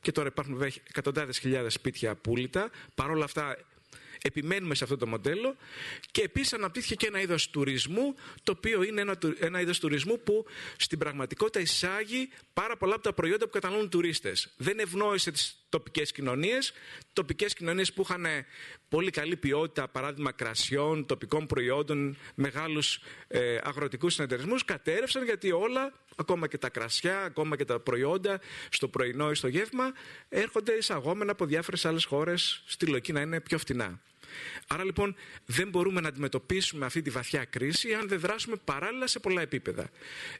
Και τώρα υπάρχουν εκατοντάδες χιλιάδες σπίτια απόλυτα. Παρ' όλα αυτά επιμένουμε σε αυτό το μοντέλο και επίσης αναπτύχθηκε και ένα είδος τουρισμού το οποίο είναι ένα, ένα είδος τουρισμού που στην πραγματικότητα εισάγει πάρα πολλά από τα προϊόντα που καταναλώνουν τουρίστες. Δεν ευνόησε τις τοπικές κοινωνίες, τοπικές κοινωνίες που είχαν πολύ καλή ποιότητα, παράδειγμα κρασιών, τοπικών προϊόντων, μεγάλους ε, αγροτικούς συνεταιρισμούς, κατέρευσαν γιατί όλα, ακόμα και τα κρασιά, ακόμα και τα προϊόντα στο πρωινό ή στο γεύμα, έρχονται εισαγόμενα από διάφορες άλλες χώρες στη λογική να είναι πιο φτηνά. Άρα λοιπόν δεν μπορούμε να αντιμετωπίσουμε αυτή τη βαθιά κρίση αν δεν δράσουμε παράλληλα σε πολλά επίπεδα.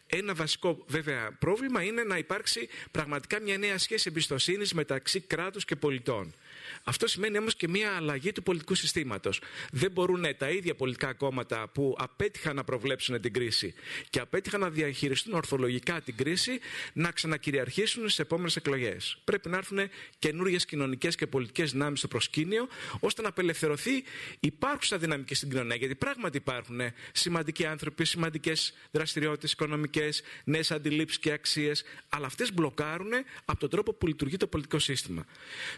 Ένα βασικό βέβαια πρόβλημα είναι να υπάρξει πραγματικά μια νέα σχέση εμπιστοσύνης μεταξύ κράτους και πολιτών. Αυτό σημαίνει όμως και μια αλλαγή του πολιτικού συστήματος. Δεν μπορούν τα ίδια πολιτικά κόμματα που απέτυχαν να προβλέψουν την κρίση και απέτυχαν να διαχειριστούν ορθολογικά την κρίση να ξανακυριαρχήσουν στις επόμενες εκλογές. Πρέπει να έρθουν καινούριε κοινωνικές και πολιτικές δυνάμεις στο προσκήνιο ώστε να απελευθερωθεί υπάρχουσα δυναμική στην κοινωνία. Γιατί πράγματι υπάρχουν σημαντικοί άνθρωποι, σημαντικές δραστηριότητες οικονομικές, νέες αντιλήψεις και αξίες, αλλά αυτές μπλοκάρουν από τον τρόπο που λειτουργεί το πολιτικό σύστημα.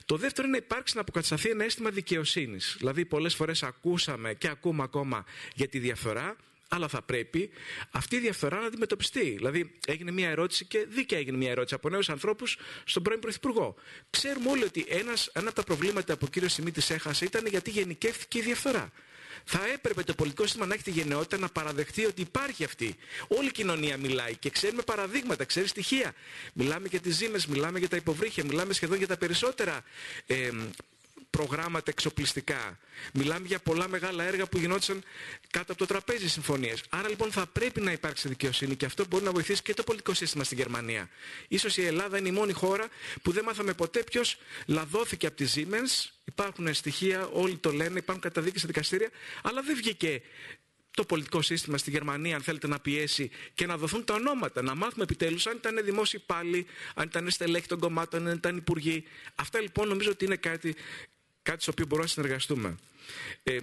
Το δεύτερο είναι υπάρξει να αποκατασταθεί ένα αίσθημα δικαιοσύνης. Δηλαδή, πολλές φορές ακούσαμε και ακούμε ακόμα για τη διαφθορά, αλλά θα πρέπει αυτή η διαφθορά να αντιμετωπιστεί. Δηλαδή, έγινε μια ερώτηση και δίκαια έγινε μια ερώτηση από νέους ανθρώπους στον πρώην Πρωθυπουργό. Ξέρουμε όλοι ότι ένας, ένα από τα προβλήματα που ο κύριος Σιμίτης έχασε ήταν γιατί γενικεύθηκε η διαφθορά. Θα έπρεπε το πολιτικό σύστημα να έχει τη γενναιότητα να παραδεχτεί ότι υπάρχει αυτή. Όλη η κοινωνία μιλάει και ξέρουμε παραδείγματα, ξέρεις στοιχεία. Μιλάμε για τις ζήμες, μιλάμε για τα υποβρύχια, μιλάμε σχεδόν για τα περισσότερα ε, προγράμματα εξοπλιστικά. Μιλάμε για πολλά μεγάλα έργα που γινόντουσαν κάτω από το τραπέζι συμφωνίες. Άρα λοιπόν θα πρέπει να υπάρξει δικαιοσύνη και αυτό μπορεί να βοηθήσει και το πολιτικό σύστημα στην Γερμανία. Ίσως η Ελλάδα είναι η μόνη χώρα που δεν μάθαμε ποτέ ποιος λαδώθηκε από τη Siemens. Υπάρχουν στοιχεία, όλοι το λένε, υπάρχουν καταδίκες σε δικαστήρια, αλλά δεν βγήκε το πολιτικό σύστημα στη Γερμανία, αν θέλετε, να πιέσει και να δοθούν τα ονόματα. Να μάθουμε επιτέλους αν ήταν δημόσιοι πάλι, αν ήταν στελέχη των κομμάτων, αν ήταν υπουργοί. Αυτά λοιπόν νομίζω ότι είναι κάτι κάτι στο οποίο μπορούμε να συνεργαστούμε. Ε,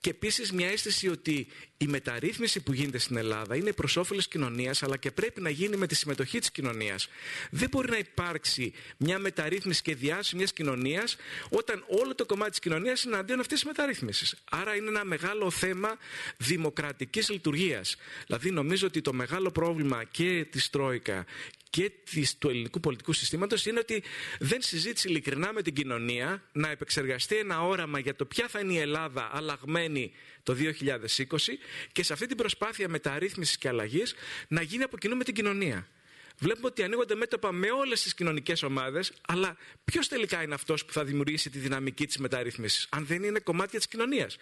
και επίσης μια αίσθηση ότι η μεταρρύθμιση που γίνεται στην Ελλάδα είναι προς όφελος κοινωνίας, αλλά και πρέπει να γίνει με τη συμμετοχή της κοινωνίας. Δεν μπορεί να υπάρξει μια μεταρρύθμιση και διάσωση μιας κοινωνίας όταν όλο το κομμάτι της κοινωνίας είναι αντίον αυτής της μεταρρύθμισης. Άρα είναι ένα μεγάλο θέμα δημοκρατικής λειτουργίας. Δηλαδή νομίζω ότι το μεγάλο πρόβλημα και της Τρόικα και της, του ελληνικού πολιτικού συστήματος είναι ότι δεν συζήτησε ειλικρινά με την κοινωνία να επεξεργαστεί ένα όραμα για το ποια θα είναι η Ελλάδα αλλαγμένη το 2020 και σε αυτή την προσπάθεια μεταρρύθμισης και αλλαγής να γίνει από κοινού με την κοινωνία. βλέπουμε ότι ανοίγονται μέτωπα με όλες τις κοινωνικές ομάδες, αλλά ποιος τελικά είναι αυτός που θα δημιουργήσει τη δυναμική της μεταρρύθμισης, αν δεν είναι κομμάτια της κοινωνίας;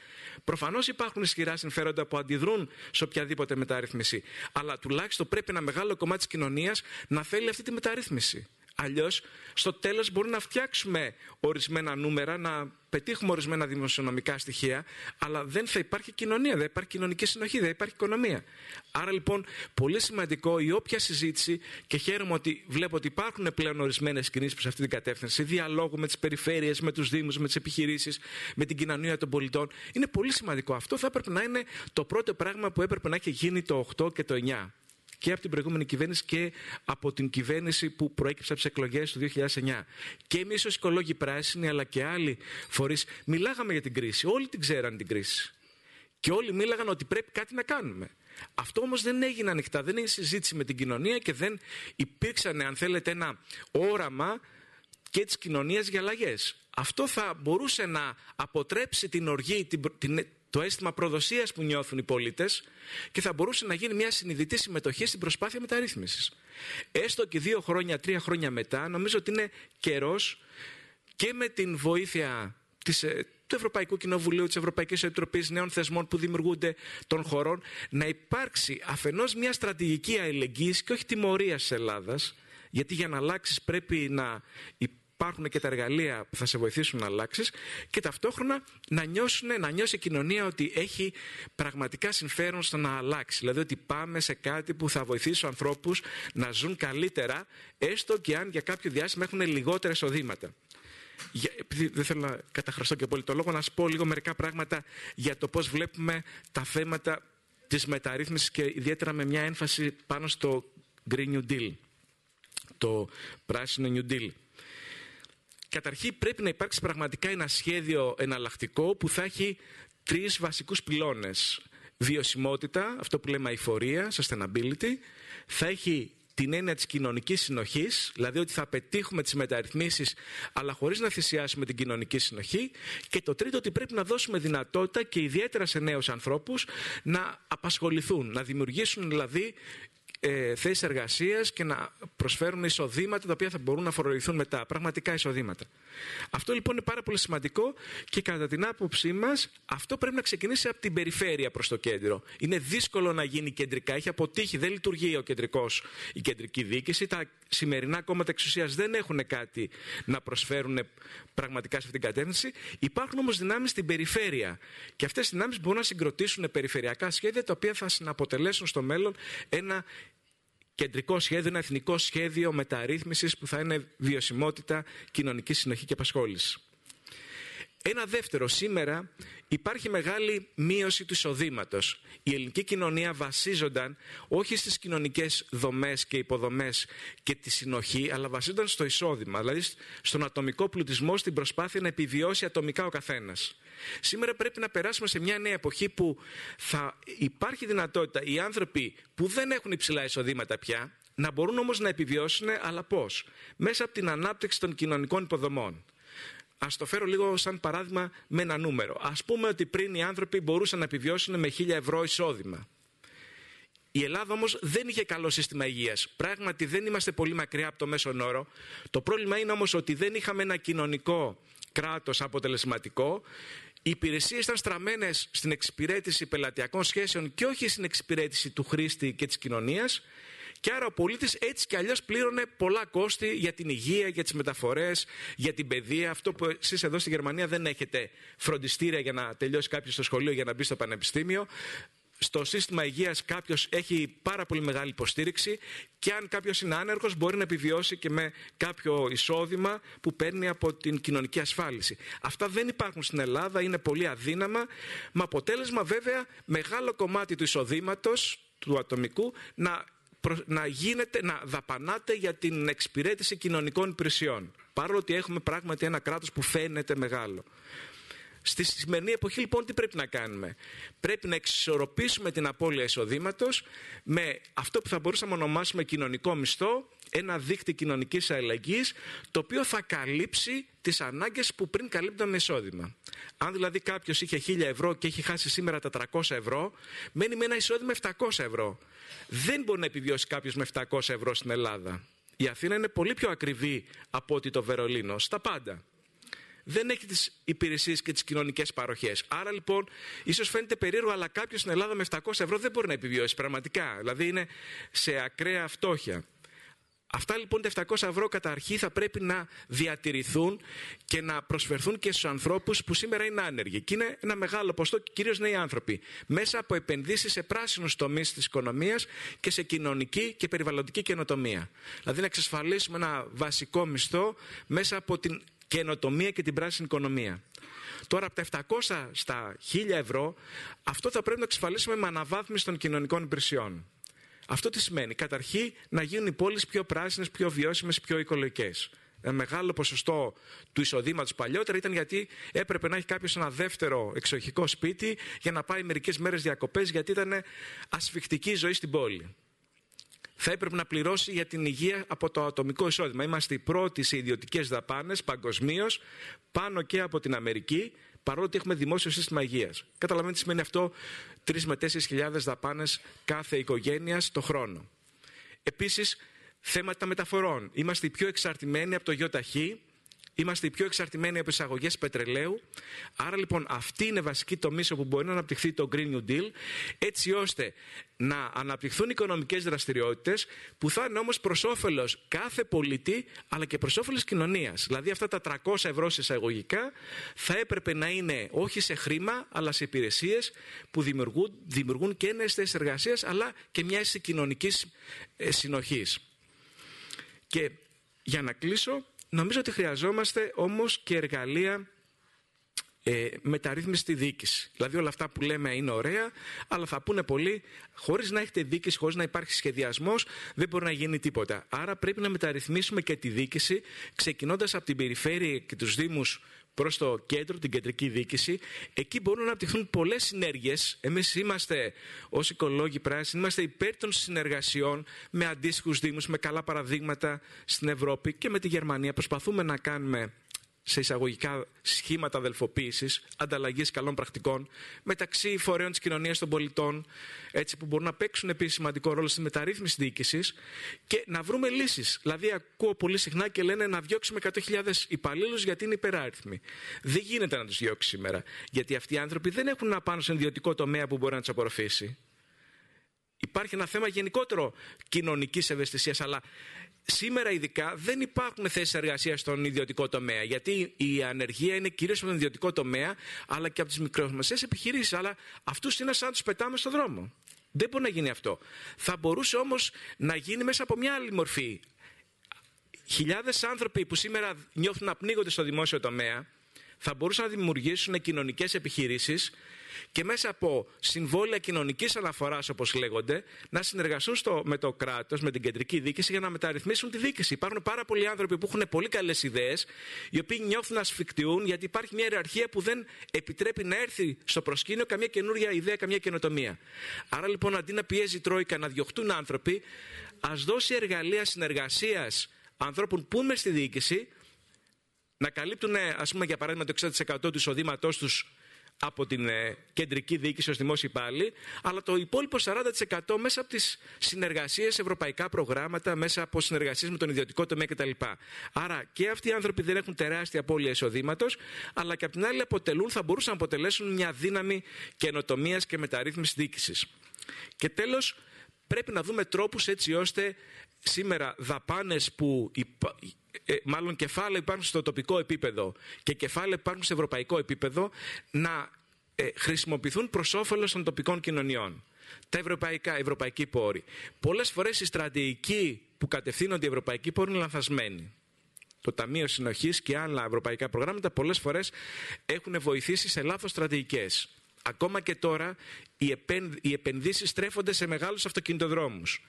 Προφανώς υπάρχουν ισχυρά συμφέροντα που αντιδρούν σε οποιαδήποτε μεταρρύθμιση, αλλά τουλάχιστον πρέπει ένα μεγάλο κομμάτι της κοινωνίας να θέλει αυτή τη μεταρρύθμιση. Αλλιώς, στο τέλος, μπορούμε να φτιάξουμε ορισμένα νούμερα, να πετύχουμε ορισμένα δημοσιονομικά στοιχεία, αλλά δεν θα υπάρχει κοινωνία, δεν υπάρχει κοινωνική συνοχή, δεν υπάρχει οικονομία. Άρα λοιπόν, πολύ σημαντικό η όποια συζήτηση, και χαίρομαι ότι βλέπω ότι υπάρχουν πλέον ορισμένες κινήσεις προς αυτή την κατεύθυνση, διαλόγου με τις περιφέρειες, με τους Δήμους, με τις επιχειρήσεις, με την κοινωνία των πολιτών. Είναι πολύ σημαντικό. Αυτό θα έπρεπε να είναι το πρώτο πράγμα που έπρεπε να έχει γίνει το 8 και το 9 και από την προηγούμενη κυβέρνηση και από την κυβέρνηση που προέκυψε από τις εκλογές του 2009. Και εμείς ως οικολόγοι πράσινοι, αλλά και άλλοι φορείς, μιλάγαμε για την κρίση. Όλοι την ξέραν την κρίση. Και όλοι μίλαγαν ότι πρέπει κάτι να κάνουμε. Αυτό όμως δεν έγινε ανοιχτά, δεν έγινε συζήτηση με την κοινωνία και δεν υπήρξαν, αν θέλετε, ένα όραμα και της κοινωνίας για αλλαγές. Αυτό θα μπορούσε να αποτρέψει την οργή, την, την, το αίσθημα προδοσίας που νιώθουν οι πολίτες και θα μπορούσε να γίνει μια συνειδητή συμμετοχή στην προσπάθεια μεταρρύθμισης. Έστω και δύο χρόνια, τρία χρόνια μετά, νομίζω ότι είναι καιρός και με την βοήθεια της, ε, του Ευρωπαϊκού Κοινοβουλίου, της Ευρωπαϊκής Επιτροπής, νέων θεσμών που δημιουργούνται των χωρών, να υπάρξει αφενός μια στρατηγική αλληλεγγύης και όχι τιμωρίας της Ελλάδας, γιατί για να αλλάξεις πρέπει να υπάρχουν και τα εργαλεία που θα σε βοηθήσουν να αλλάξεις και ταυτόχρονα να, νιώσουν, να νιώσει η κοινωνία ότι έχει πραγματικά συμφέρον στο να αλλάξει. Δηλαδή ότι πάμε σε κάτι που θα βοηθήσει τους ανθρώπους να ζουν καλύτερα, έστω και αν για κάποιο διάστημα έχουν λιγότερα εισοδήματα. Για, επειδή δεν θέλω να καταχραστώ και πολύ το λόγο, να σας πω λίγο μερικά πράγματα για το πώς βλέπουμε τα θέματα της μεταρρύθμισης και ιδιαίτερα με μια έμφαση πάνω στο Green New Deal, το πράσινο New Deal. Καταρχήν πρέπει να υπάρξει πραγματικά ένα σχέδιο εναλλακτικό που θα έχει τρεις βασικούς πυλώνες. Βιωσιμότητα, αυτό που λέμε αηφορία, sustainability, θα έχει την έννοια της κοινωνικής συνοχής, δηλαδή ότι θα πετύχουμε τις μεταρρυθμίσεις αλλά χωρίς να θυσιάσουμε την κοινωνική συνοχή και το τρίτο ότι πρέπει να δώσουμε δυνατότητα και ιδιαίτερα σε νέους ανθρώπους να απασχοληθούν, να δημιουργήσουν δηλαδή ε, θέσεις εργασίας και να προσφέρουν εισοδήματα τα οποία θα μπορούν να φορολογηθούν μετά. Πραγματικά εισοδήματα. Αυτό λοιπόν είναι πάρα πολύ σημαντικό και κατά την άποψή μας αυτό πρέπει να ξεκινήσει από την περιφέρεια προς το κέντρο. Είναι δύσκολο να γίνει κεντρικά. Έχει αποτύχει, δεν λειτουργεί ο κεντρικός, η κεντρική διοίκηση. Τα σημερινά κόμματα εξουσία δεν έχουν κάτι να προσφέρουν πραγματικά σε αυτήν την κατεύθυνση. Υπάρχουν όμως δυνάμεις στην περιφέρεια. Και αυτές οι δυνάμεις μπορούν να συγκροτήσουν περιφερειακά σχέδια τα οποία θα συναποτελέσουν στο μέλλον ένα κεντρικό σχέδιο, ένα εθνικό σχέδιο μεταρρύθμισης που θα είναι βιωσιμότητα, κοινωνική συνοχή και απασχόληση. Ένα δεύτερο, σήμερα υπάρχει μεγάλη μείωση του εισοδήματος. Η ελληνική κοινωνία βασίζονταν όχι στις κοινωνικές δομές και υποδομές και τη συνοχή, αλλά βασίζονταν στο εισόδημα, δηλαδή στον ατομικό πλουτισμό, στην προσπάθεια να επιβιώσει ατομικά ο καθένας. Σήμερα πρέπει να περάσουμε σε μια νέα εποχή που θα υπάρχει δυνατότητα οι άνθρωποι που δεν έχουν υψηλά εισοδήματα πια να μπορούν όμως να επιβιώσουν, αλλά πώς; Μέσα από την ανάπτυξη των κοινωνικών υποδομών. Α το φέρω λίγο σαν παράδειγμα με ένα νούμερο. Α πούμε ότι πριν οι άνθρωποι μπορούσαν να επιβιώσουν με 1000 ευρώ εισόδημα. Η Ελλάδα όμως δεν είχε καλό σύστημα υγείας. Πράγματι δεν είμαστε πολύ μακριά από το μέσον όρο. Το πρόβλημα είναι όμως ότι δεν είχαμε ένα κοινωνικό κράτος αποτελεσματικό οι υπηρεσίες ήταν στραμμένες στην εξυπηρέτηση πελατειακών σχέσεων και όχι στην εξυπηρέτηση του χρήστη και της κοινωνίας. Και άρα ο πολίτης έτσι κι αλλιώς πλήρωνε πολλά κόστη για την υγεία, για τις μεταφορές, για την παιδεία. Αυτό που εσείς εδώ στη Γερμανία δεν έχετε φροντιστήρια για να τελειώσει κάποιος στο σχολείο για να μπει στο πανεπιστήμιο στο σύστημα υγείας κάποιος έχει πάρα πολύ μεγάλη υποστήριξη και αν κάποιος είναι άνεργος μπορεί να επιβιώσει και με κάποιο εισόδημα που παίρνει από την κοινωνική ασφάλιση. Αυτά δεν υπάρχουν στην Ελλάδα, είναι πολύ αδύναμα, με αποτέλεσμα βέβαια μεγάλο κομμάτι του εισοδήματος του ατομικού να, να, γίνεται, να δαπανάται για την εξυπηρέτηση κοινωνικών υπηρεσιών. Παρόλο ότι έχουμε πράγματι ένα κράτος που φαίνεται μεγάλο. Στη σημερινή εποχή λοιπόν τι πρέπει να κάνουμε; Πρέπει να εξισορροπήσουμε την απώλεια εισοδήματος με αυτό που θα μπορούσαμε να ονομάσουμε κοινωνικό μισθό ένα δίκτυο κοινωνικής αλληλεγγύης το οποίο θα καλύψει τις ανάγκες που πριν καλύπτουν με εισόδημα. Αν δηλαδή κάποιος είχε 1000 ευρώ και έχει χάσει σήμερα τα 300 ευρώ, μένει με ένα εισόδημα 700 ευρώ. Δεν μπορεί να επιβιώσει κάποιος με 700 ευρώ στην Ελλάδα. Η Αθήνα είναι πολύ πιο ακριβή από ότι το Βερολίνο, στα πάντα δεν έχει τις υπηρεσίες και τις κοινωνικές παροχές. Άρα λοιπόν, ίσως φαίνεται περίεργο, αλλά κάποιος στην Ελλάδα με 700 ευρώ δεν μπορεί να επιβιώσει πραγματικά. Δηλαδή είναι σε ακραία φτώχεια. Αυτά λοιπόν τα 700 ευρώ κατά αρχή θα πρέπει να διατηρηθούν και να προσφερθούν και στους ανθρώπους που σήμερα είναι άνεργοι. Και είναι ένα μεγάλο ποστό, κυρίως νέοι άνθρωποι, μέσα από επενδύσεις σε πράσινους τομείς της οικονομίας και σε κοινωνική και περιβαλλοντική καινοτομία. Δηλαδή να εξασφαλίσουμε ένα βασικό μισθό μέσα από την καινοτομία και την πράσινη οικονομία. Τώρα από τα 700 στα 1000 ευρώ, αυτό θα πρέπει να εξασφαλίσουμε με αναβάθμιση των κοινωνικών υπηρεσιών. Αυτό τι σημαίνει; Καταρχήν να γίνουν οι πόλεις πιο πράσινες, πιο βιώσιμες, πιο οικολογικές. Ένα μεγάλο ποσοστό του εισοδήματος παλιότερα ήταν γιατί έπρεπε να έχει κάποιος ένα δεύτερο εξοχικό σπίτι για να πάει μερικές μέρες διακοπές, γιατί ήταν ασφιχτική ζωή στην πόλη θα έπρεπε να πληρώσει για την υγεία από το ατομικό εισόδημα. Είμαστε οι πρώτοι σε ιδιωτικές δαπάνες παγκοσμίως, πάνω και από την Αμερική, παρόλο ότι έχουμε δημόσιο σύστημα υγείας. Καταλαβαίνετε τι σημαίνει αυτό, 3 με 4 χιλιάδες δαπάνες κάθε οικογένεια το χρόνο. Επίσης, θέματα μεταφορών. Είμαστε οι πιο εξαρτημένοι από το ΙΟΤΑΧΗ Είμαστε οι πιο εξαρτημένοι από εισαγωγές πετρελαίου. Άρα λοιπόν αυτή είναι βασική τομή όπου μπορεί να αναπτυχθεί το Green New Deal, έτσι ώστε να αναπτυχθούν οικονομικές δραστηριότητες που θα είναι όμως προς όφελος κάθε πολίτη αλλά και προς όφελος κοινωνίας. Δηλαδή αυτά τα 300 ευρώ σε εισαγωγικά θα έπρεπε να είναι όχι σε χρήμα αλλά σε υπηρεσίες που δημιουργούν, δημιουργούν και νέες θέσεις εργασίας αλλά και μια αίσθηση κοινωνικής ε, συνοχής. Και για να κλείσω, Νομίζω ότι χρειαζόμαστε όμως και εργαλεία ε, μεταρρύθμιση στη διοίκηση. Δηλαδή όλα αυτά που λέμε είναι ωραία, αλλά θα πούνε πολλοί, χωρίς να έχετε διοίκηση, χωρίς να υπάρχει σχεδιασμός, δεν μπορεί να γίνει τίποτα. Άρα πρέπει να μεταρρυθμίσουμε και τη διοίκηση, ξεκινώντας από την περιφέρεια και τους δήμους προς το κέντρο, την κεντρική διοίκηση. Εκεί μπορούν να αναπτυχθούν πολλές συνέργειες. Εμείς είμαστε ως οικολόγοι πράσινοι, είμαστε υπέρ των συνεργασιών με αντίστοιχους δήμους, με καλά παραδείγματα στην Ευρώπη και με τη Γερμανία. Προσπαθούμε να κάνουμε σε εισαγωγικά σχήματα αδελφοποίησης, ανταλλαγής καλών πρακτικών μεταξύ φορέων της κοινωνίας των πολιτών, έτσι που μπορούν να παίξουν επίσης σημαντικό ρόλο στη μεταρρύθμιση διοίκησης και να βρούμε λύσεις. Δηλαδή, ακούω πολύ συχνά και λένε να διώξουμε 100.000 υπαλλήλους γιατί είναι υπεράριθμοι. Δεν γίνεται να τους διώξει σήμερα. Γιατί αυτοί οι άνθρωποι δεν έχουν να πάνε σε ιδιωτικό τομέα που μπορεί να τους απορροφήσει. Υπάρχει ένα θέμα γενικότερο κοινωνικής ευαισθησίας, αλλά σήμερα ειδικά δεν υπάρχουν θέσεις εργασίας στον ιδιωτικό τομέα. Γιατί η ανεργία είναι κυρίως στον ιδιωτικό τομέα, αλλά και από τις μικρομεσαίες επιχειρήσεις. Αλλά αυτούς είναι σαν να τους πετάμε στον δρόμο. Δεν μπορεί να γίνει αυτό. Θα μπορούσε όμως να γίνει μέσα από μια άλλη μορφή. Χιλιάδες άνθρωποι που σήμερα νιώθουν να πνίγονται στο δημόσιο τομέα θα μπορούσαν να δημιουργήσουν κοινωνικές επιχειρήσεις και μέσα από συμβόλαια κοινωνικής αναφοράς, όπως λέγονται, να συνεργαστούν στο, με το κράτος, με την κεντρική διοίκηση για να μεταρρυθμίσουν τη διοίκηση. Υπάρχουν πάρα πολλοί άνθρωποι που έχουν πολύ καλές ιδέες, οι οποίοι νιώθουν να ασφικτιούν, γιατί υπάρχει μια ιεραρχία που δεν επιτρέπει να έρθει στο προσκήνιο καμία καινούρια ιδέα, καμία καινοτομία. Άρα λοιπόν, αντί να πιέζει η Τρόικα να διωχτούν άνθρωποι, ας δώσει εργαλεία συνεργασίας ανθρώπων που είναι στη διοίκηση, να καλύπτουν, ας πούμε, για παράδειγμα, το 60% του εισοδήματός τους από την ε, κεντρική διοίκηση ως δημόσιοι υπάλληλοι, αλλά το υπόλοιπο 40% μέσα από τις συνεργασίες, ευρωπαϊκά προγράμματα, μέσα από συνεργασίες με τον ιδιωτικό τομέα κτλ. Άρα και αυτοί οι άνθρωποι δεν έχουν τεράστια απώλεια εισοδήματος, αλλά και απ' την άλλη αποτελούν, θα μπορούσαν να αποτελέσουν μια δύναμη καινοτομίας και μεταρρύθμισης διοίκησης. Και τέλος, πρέπει να δούμε τρόπους έτσι ώστε σήμερα δαπάνες που ε, μάλλον κεφάλαια υπάρχουν στο τοπικό επίπεδο και κεφάλαια υπάρχουν σε ευρωπαϊκό επίπεδο να ε, χρησιμοποιηθούν προς όφελος των τοπικών κοινωνιών. Τα ευρωπαϊκά, ευρωπαϊκοί πόροι. Πολλές φορές οι στρατηγικοί που κατευθύνονται οι ευρωπαϊκοί πόροι είναι λανθασμένοι. Το Ταμείο Συνοχής και άλλα ευρωπαϊκά προγράμματα πολλές φορές έχουν βοηθήσει σε λάθος στρατηγικές. Ακόμα και τώρα οι επενδύσεις στρέφονται σε μεγάλους αυτοκινητοδρόμους.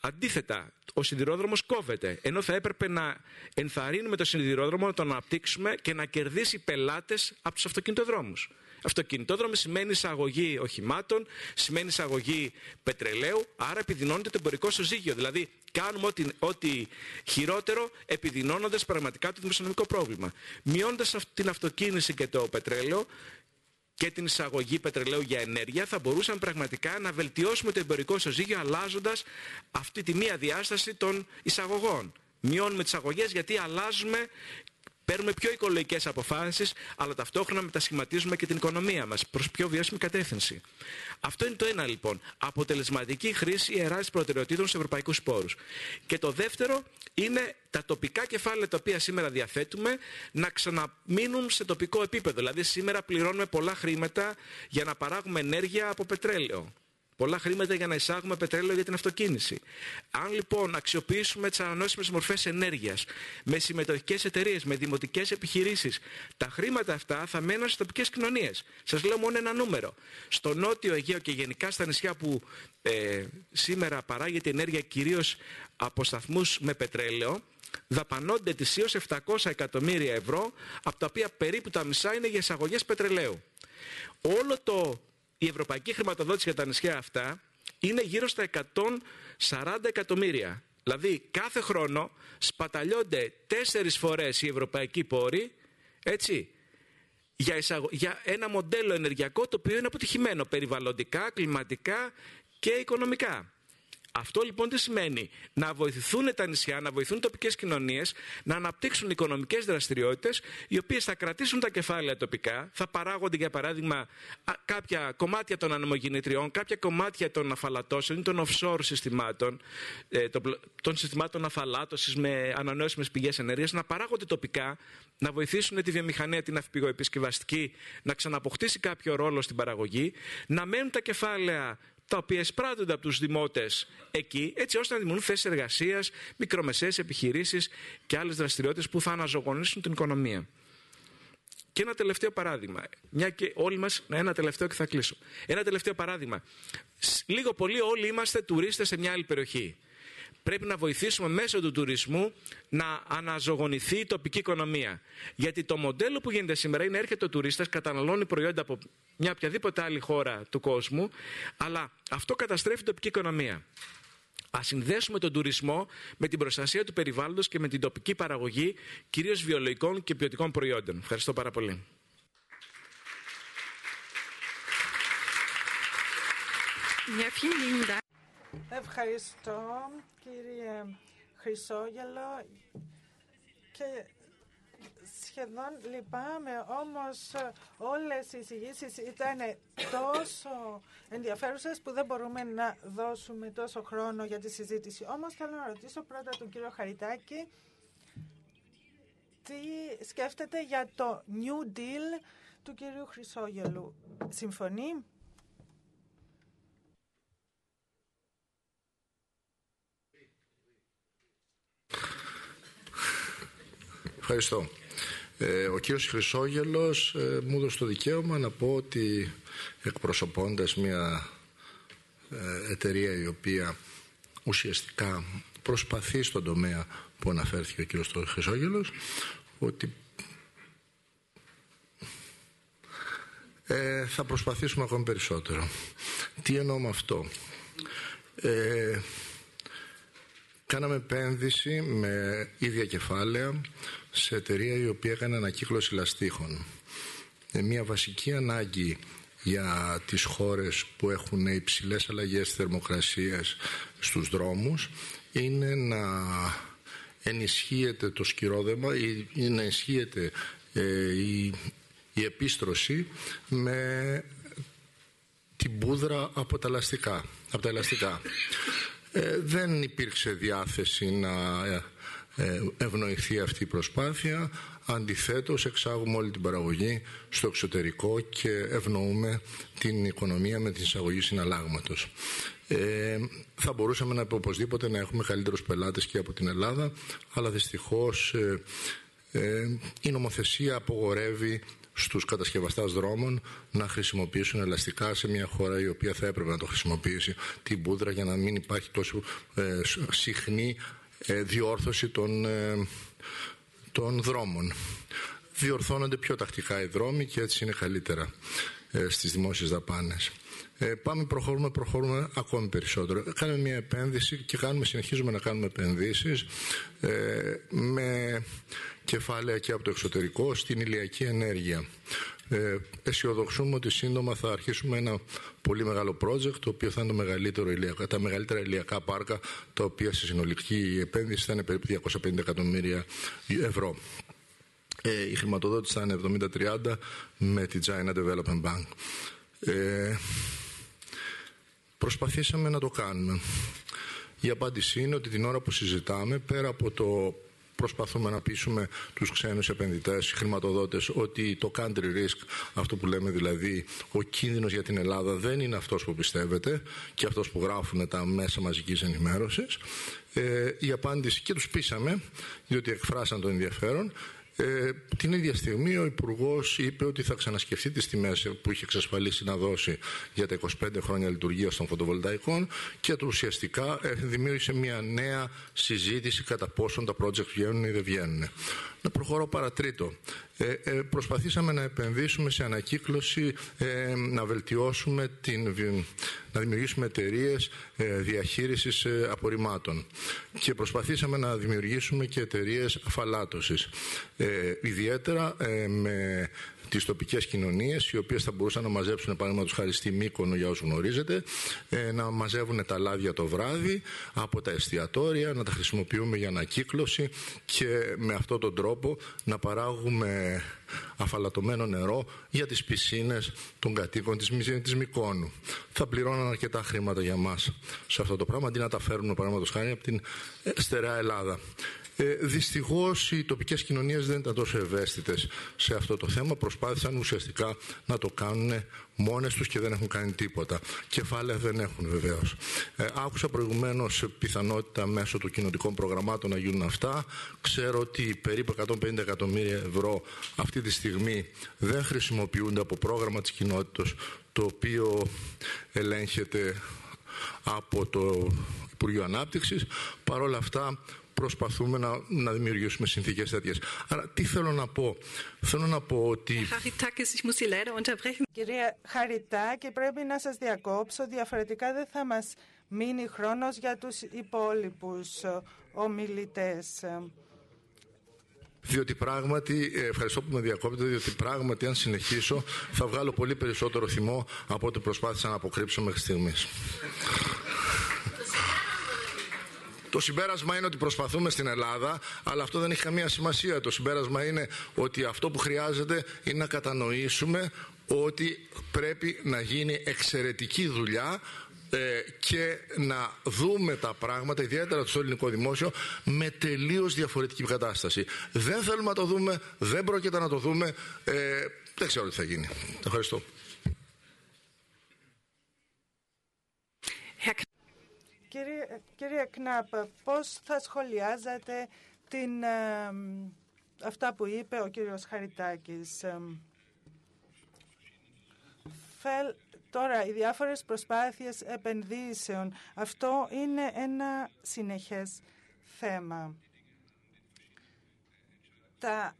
Αντίθετα, ο σιδηρόδρομος κόβεται, ενώ θα έπρεπε να ενθαρρύνουμε το σιδηρόδρομο, να τον αναπτύξουμε και να κερδίσει πελάτες από τους αυτοκινητοδρόμους. Αυτοκινητόδρομο σημαίνει εισαγωγή οχημάτων, σημαίνει εισαγωγή πετρελαίου, άρα επιδεινώνεται το εμπορικό ζύγιο. Δηλαδή κάνουμε ό,τι, ό,τι χειρότερο επιδεινώνοντας πραγματικά το δημοσιονομικό πρόβλημα. Μειώνοντας την αυτοκίνηση και το πετρέλαιο και την εισαγωγή πετρελαίου για ενέργεια θα μπορούσαμε πραγματικά να βελτιώσουμε το εμπορικό ισοζύγιο αλλάζοντας αυτή τη μία διάσταση των εισαγωγών. Μειώνουμε τις αγωγές γιατί αλλάζουμε Παίρνουμε πιο οικολογικές αποφάσεις, αλλά ταυτόχρονα μετασχηματίζουμε και την οικονομία μας προς πιο βιώσιμη κατεύθυνση. Αυτό είναι το ένα λοιπόν. Αποτελεσματική χρήση ιεράς προτεραιοτήτων σε ευρωπαϊκούς πόρους. Και το δεύτερο είναι τα τοπικά κεφάλαια τα οποία σήμερα διαθέτουμε να ξαναμείνουν σε τοπικό επίπεδο. Δηλαδή σήμερα πληρώνουμε πολλά χρήματα για να παράγουμε ενέργεια από πετρέλαιο. Πολλά χρήματα για να εισάγουμε πετρέλαιο για την αυτοκίνηση. Αν λοιπόν αξιοποιήσουμε τις ανανεώσιμες μορφές ενέργειας με συμμετοχικές εταιρείες, με δημοτικές επιχειρήσεις, τα χρήματα αυτά θα μένουν στις τοπικές κοινωνίες. Σας λέω μόνο ένα νούμερο. Στο νότιο Αιγαίο και γενικά στα νησιά που ε, σήμερα παράγεται ενέργεια κυρίως από σταθμούς με πετρέλαιο, δαπανώνται ετησίως 700 εκατομμύρια ευρώ, από τα οποία περίπου τα μισά είναι για εισαγωγές πετρελαίου. Όλο το η ευρωπαϊκή χρηματοδότηση για τα νησιά αυτά είναι γύρω στα 140 εκατομμύρια. Δηλαδή κάθε χρόνο σπαταλιώνται τέσσερις φορές οι ευρωπαϊκοί πόροι, έτσι, για, για ένα μοντέλο ενεργειακό το οποίο είναι αποτυχημένο περιβαλλοντικά, κλιματικά και οικονομικά. Αυτό λοιπόν τι σημαίνει, να βοηθηθούν τα νησιά, να βοηθούν τοπικές κοινωνίες, να αναπτύξουν οικονομικές δραστηριότητες, οι οποίες θα κρατήσουν τα κεφάλαια τοπικά, θα παράγονται για παράδειγμα κάποια κομμάτια των ανεμογεννητριών, κάποια κομμάτια των αφαλατώσεων ή των offshore συστημάτων, ε, των συστημάτων αφαλάτωσης με ανανεώσιμες πηγές ενέργειας, να παράγονται τοπικά, να βοηθήσουν τη βιομηχανία την αυπηγοεπισκευαστική να ξαναποκτήσει κάποιο ρόλο στην παραγωγή, να μένουν τα κεφάλαια τα οποία εισπράττονται από τους δημότες εκεί, έτσι ώστε να δημιουργούν θέσεις εργασίας, μικρομεσαίες επιχειρήσεις και άλλες δραστηριότητες που θα αναζωογονήσουν την οικονομία. Και ένα τελευταίο παράδειγμα. Μια και όλοι μας, ένα τελευταίο και θα κλείσω. Ένα τελευταίο παράδειγμα. Λίγο πολύ όλοι είμαστε τουρίστες σε μια άλλη περιοχή πρέπει να βοηθήσουμε μέσω του τουρισμού να αναζωογονηθεί η τοπική οικονομία. Γιατί το μοντέλο που γίνεται σήμερα είναι έρχεται ο τουρίστας, καταναλώνει προϊόντα από μια οποιαδήποτε άλλη χώρα του κόσμου, αλλά αυτό καταστρέφει την τοπική οικονομία. Α συνδέσουμε τον τουρισμό με την προστασία του περιβάλλοντος και με την τοπική παραγωγή κυρίως βιολογικών και ποιοτικών προϊόντων. Ευχαριστώ πάρα πολύ. Ευχαριστώ κύριε Χρυσόγελο και σχεδόν λυπάμαι, όμως όλες οι εισηγήσεις ήταν τόσο ενδιαφέρουσες που δεν μπορούμε να δώσουμε τόσο χρόνο για τη συζήτηση. Όμως θέλω να ρωτήσω πρώτα τον κύριο Χαριτάκη τι σκέφτεται για το New Deal του κύριου Χρυσόγελου. Συμφωνεί; Ευχαριστώ. Ε, ο κύριος Χρυσόγελος ε, μου έδωσε το δικαίωμα να πω ότι εκπροσωπώντας μια ε, εταιρεία η οποία ουσιαστικά προσπαθεί στον τομέα που αναφέρθηκε ο κύριος Χρυσόγελος ότι ε, θα προσπαθήσουμε ακόμη περισσότερο. Τι εννοώ με αυτό; Ε, Κάναμε επένδυση με ίδια κεφάλαια σε εταιρεία η οποία έκανε ανακύκλωση λαστίχων. Ε, μια βασική ανάγκη για τις χώρες που έχουν υψηλές αλλαγές θερμοκρασίας στους δρόμους είναι να ενισχύεται το σκυρόδεμα ή να ενισχύεται ε, η, η επίστρωση με την πούδρα από τα, λαστικά, από τα ελαστικά. Ε, δεν υπήρξε διάθεση να ε, ε, ευνοηθεί αυτή η προσπάθεια. Αντιθέτως εξάγουμε όλη την παραγωγή στο εξωτερικό και ευνοούμε την οικονομία με την εισαγωγή συναλλάγματος. Ε, θα μπορούσαμε να οπωσδήποτε να έχουμε καλύτερους πελάτες και από την Ελλάδα, αλλά δυστυχώς η νομοθεσία απογορεύει στους κατασκευαστάς δρόμων να χρησιμοποιήσουν ελαστικά σε μια χώρα η οποία θα έπρεπε να το χρησιμοποιήσει την πούδρα για να μην υπάρχει τόσο ε, συχνή ε, διόρθωση των, ε, των δρόμων. Διορθώνονται πιο τακτικά οι δρόμοι και έτσι είναι καλύτερα. ε, στις δημόσιες δαπάνες. Ε, πάμε, προχωρούμε, προχωρούμε ακόμη περισσότερο. Κάνουμε μια επένδυση και κάνουμε, συνεχίζουμε να κάνουμε επενδύσεις ε, με κεφάλαια και από το εξωτερικό στην ηλιακή ενέργεια. Ε, αισιοδοξούμε ότι σύντομα θα αρχίσουμε ένα πολύ μεγάλο project το οποίο θα είναι το μεγαλύτερο ηλιακά, τα μεγαλύτερα ηλιακά πάρκα τα οποία σε συνολική επένδυση θα είναι περίπου 250 εκατομμύρια ευρώ. Ε, η χρηματοδότηση θα είναι 70-30 με τη China Development Bank. Ε, προσπαθήσαμε να το κάνουμε. Η απάντηση είναι ότι την ώρα που συζητάμε, πέρα από το προσπαθούμε να πείσουμε τους ξένους επενδυτές, χρηματοδότες, ότι το country risk, αυτό που λέμε δηλαδή, ο κίνδυνος για την Ελλάδα δεν είναι αυτός που πιστεύετε και αυτός που γράφουν τα μέσα μαζικής ενημέρωσης. Ε, η απάντηση και τους πείσαμε, διότι εκφράσαν το ενδιαφέρον, ε, την ίδια στιγμή ο Υπουργός είπε ότι θα ξανασκεφτεί τις τιμές που είχε εξασφαλίσει να δώσει για τα 25 χρόνια λειτουργίας των φωτοβολταϊκών και ουσιαστικά ε, δημιούργησε μια νέα συζήτηση κατά πόσον τα project βγαίνουν ή δεν βγαίνουν. Να προχωρώ παρατρίτο. Ε, ε, προσπαθήσαμε να επενδύσουμε σε ανακύκλωση, ε, να βελτιώσουμε, την, να δημιουργήσουμε εταιρείες ε, διαχείρισης ε, απορριμμάτων και προσπαθήσαμε να δημιουργήσουμε και εταιρείες αφαλάτωσης. ιδιαίτερα με τις τοπικές κοινωνίες οι οποίες θα μπορούσαν να μαζέψουν παραδείγματος χάρη στη Μύκονο για όσους γνωρίζετε ε, να μαζεύουν τα λάδια το βράδυ από τα εστιατόρια να τα χρησιμοποιούμε για ανακύκλωση και με αυτόν τον τρόπο να παράγουμε αφαλατωμένο νερό για τις πισίνες των κατοίκων της, της Μικόνου. Θα πληρώναν αρκετά χρήματα για μας σε αυτό το πράγμα αντί να τα φέρουν παραδείγματος χάρη από την ε, στερεά Ελλάδα. Ε, Δυστυχώς οι τοπικές κοινωνίες δεν ήταν τόσο ευαίσθητες σε αυτό το θέμα. Προσπάθησαν ουσιαστικά να το κάνουν μόνες τους και δεν έχουν κάνει τίποτα. Κεφάλαια δεν έχουν βεβαίως. Ε, άκουσα προηγουμένως πιθανότητα μέσω των κοινωτικών προγραμμάτων να γίνουν αυτά. Ξέρω ότι περίπου 150 εκατομμύρια ευρώ αυτή τη στιγμή δεν χρησιμοποιούνται από πρόγραμμα της κοινότητας το οποίο ελέγχεται από το Υπουργείο Ανάπτυξης. Παρ' όλα αυτά προσπαθούμε να, να δημιουργήσουμε συνθήκες τέτοιες. Άρα, τι θέλω να πω; Θέλω να πω ότι. Κυρία Χαριτάκη, πρέπει να σας διακόψω. Διαφορετικά δεν θα μας μείνει χρόνος για τους υπόλοιπους ομιλητές. Διότι πράγματι, ε, ευχαριστώ που με διακόπτετε, διότι πράγματι αν συνεχίσω θα βγάλω πολύ περισσότερο θυμό από ό,τι προσπάθησα να αποκρύψω μέχρι στιγμής. Το συμπέρασμα είναι ότι προσπαθούμε στην Ελλάδα, αλλά αυτό δεν έχει καμία σημασία. Το συμπέρασμα είναι ότι αυτό που χρειάζεται είναι να κατανοήσουμε ότι πρέπει να γίνει εξαιρετική δουλειά ε, και να δούμε τα πράγματα, ιδιαίτερα στο ελληνικό δημόσιο, με τελείως διαφορετική κατάσταση. Δεν θέλουμε να το δούμε, δεν πρόκειται να το δούμε, ε, δεν ξέρω τι θα γίνει. Ευχαριστώ. Κύριε, κύριε Κνάπ, πώς θα σχολιάζατε την, αυτά που είπε ο κύριος Χαριτάκης; Φελ, τώρα, οι διάφορες προσπάθειες επενδύσεων, αυτό είναι ένα συνεχές θέμα. Τα,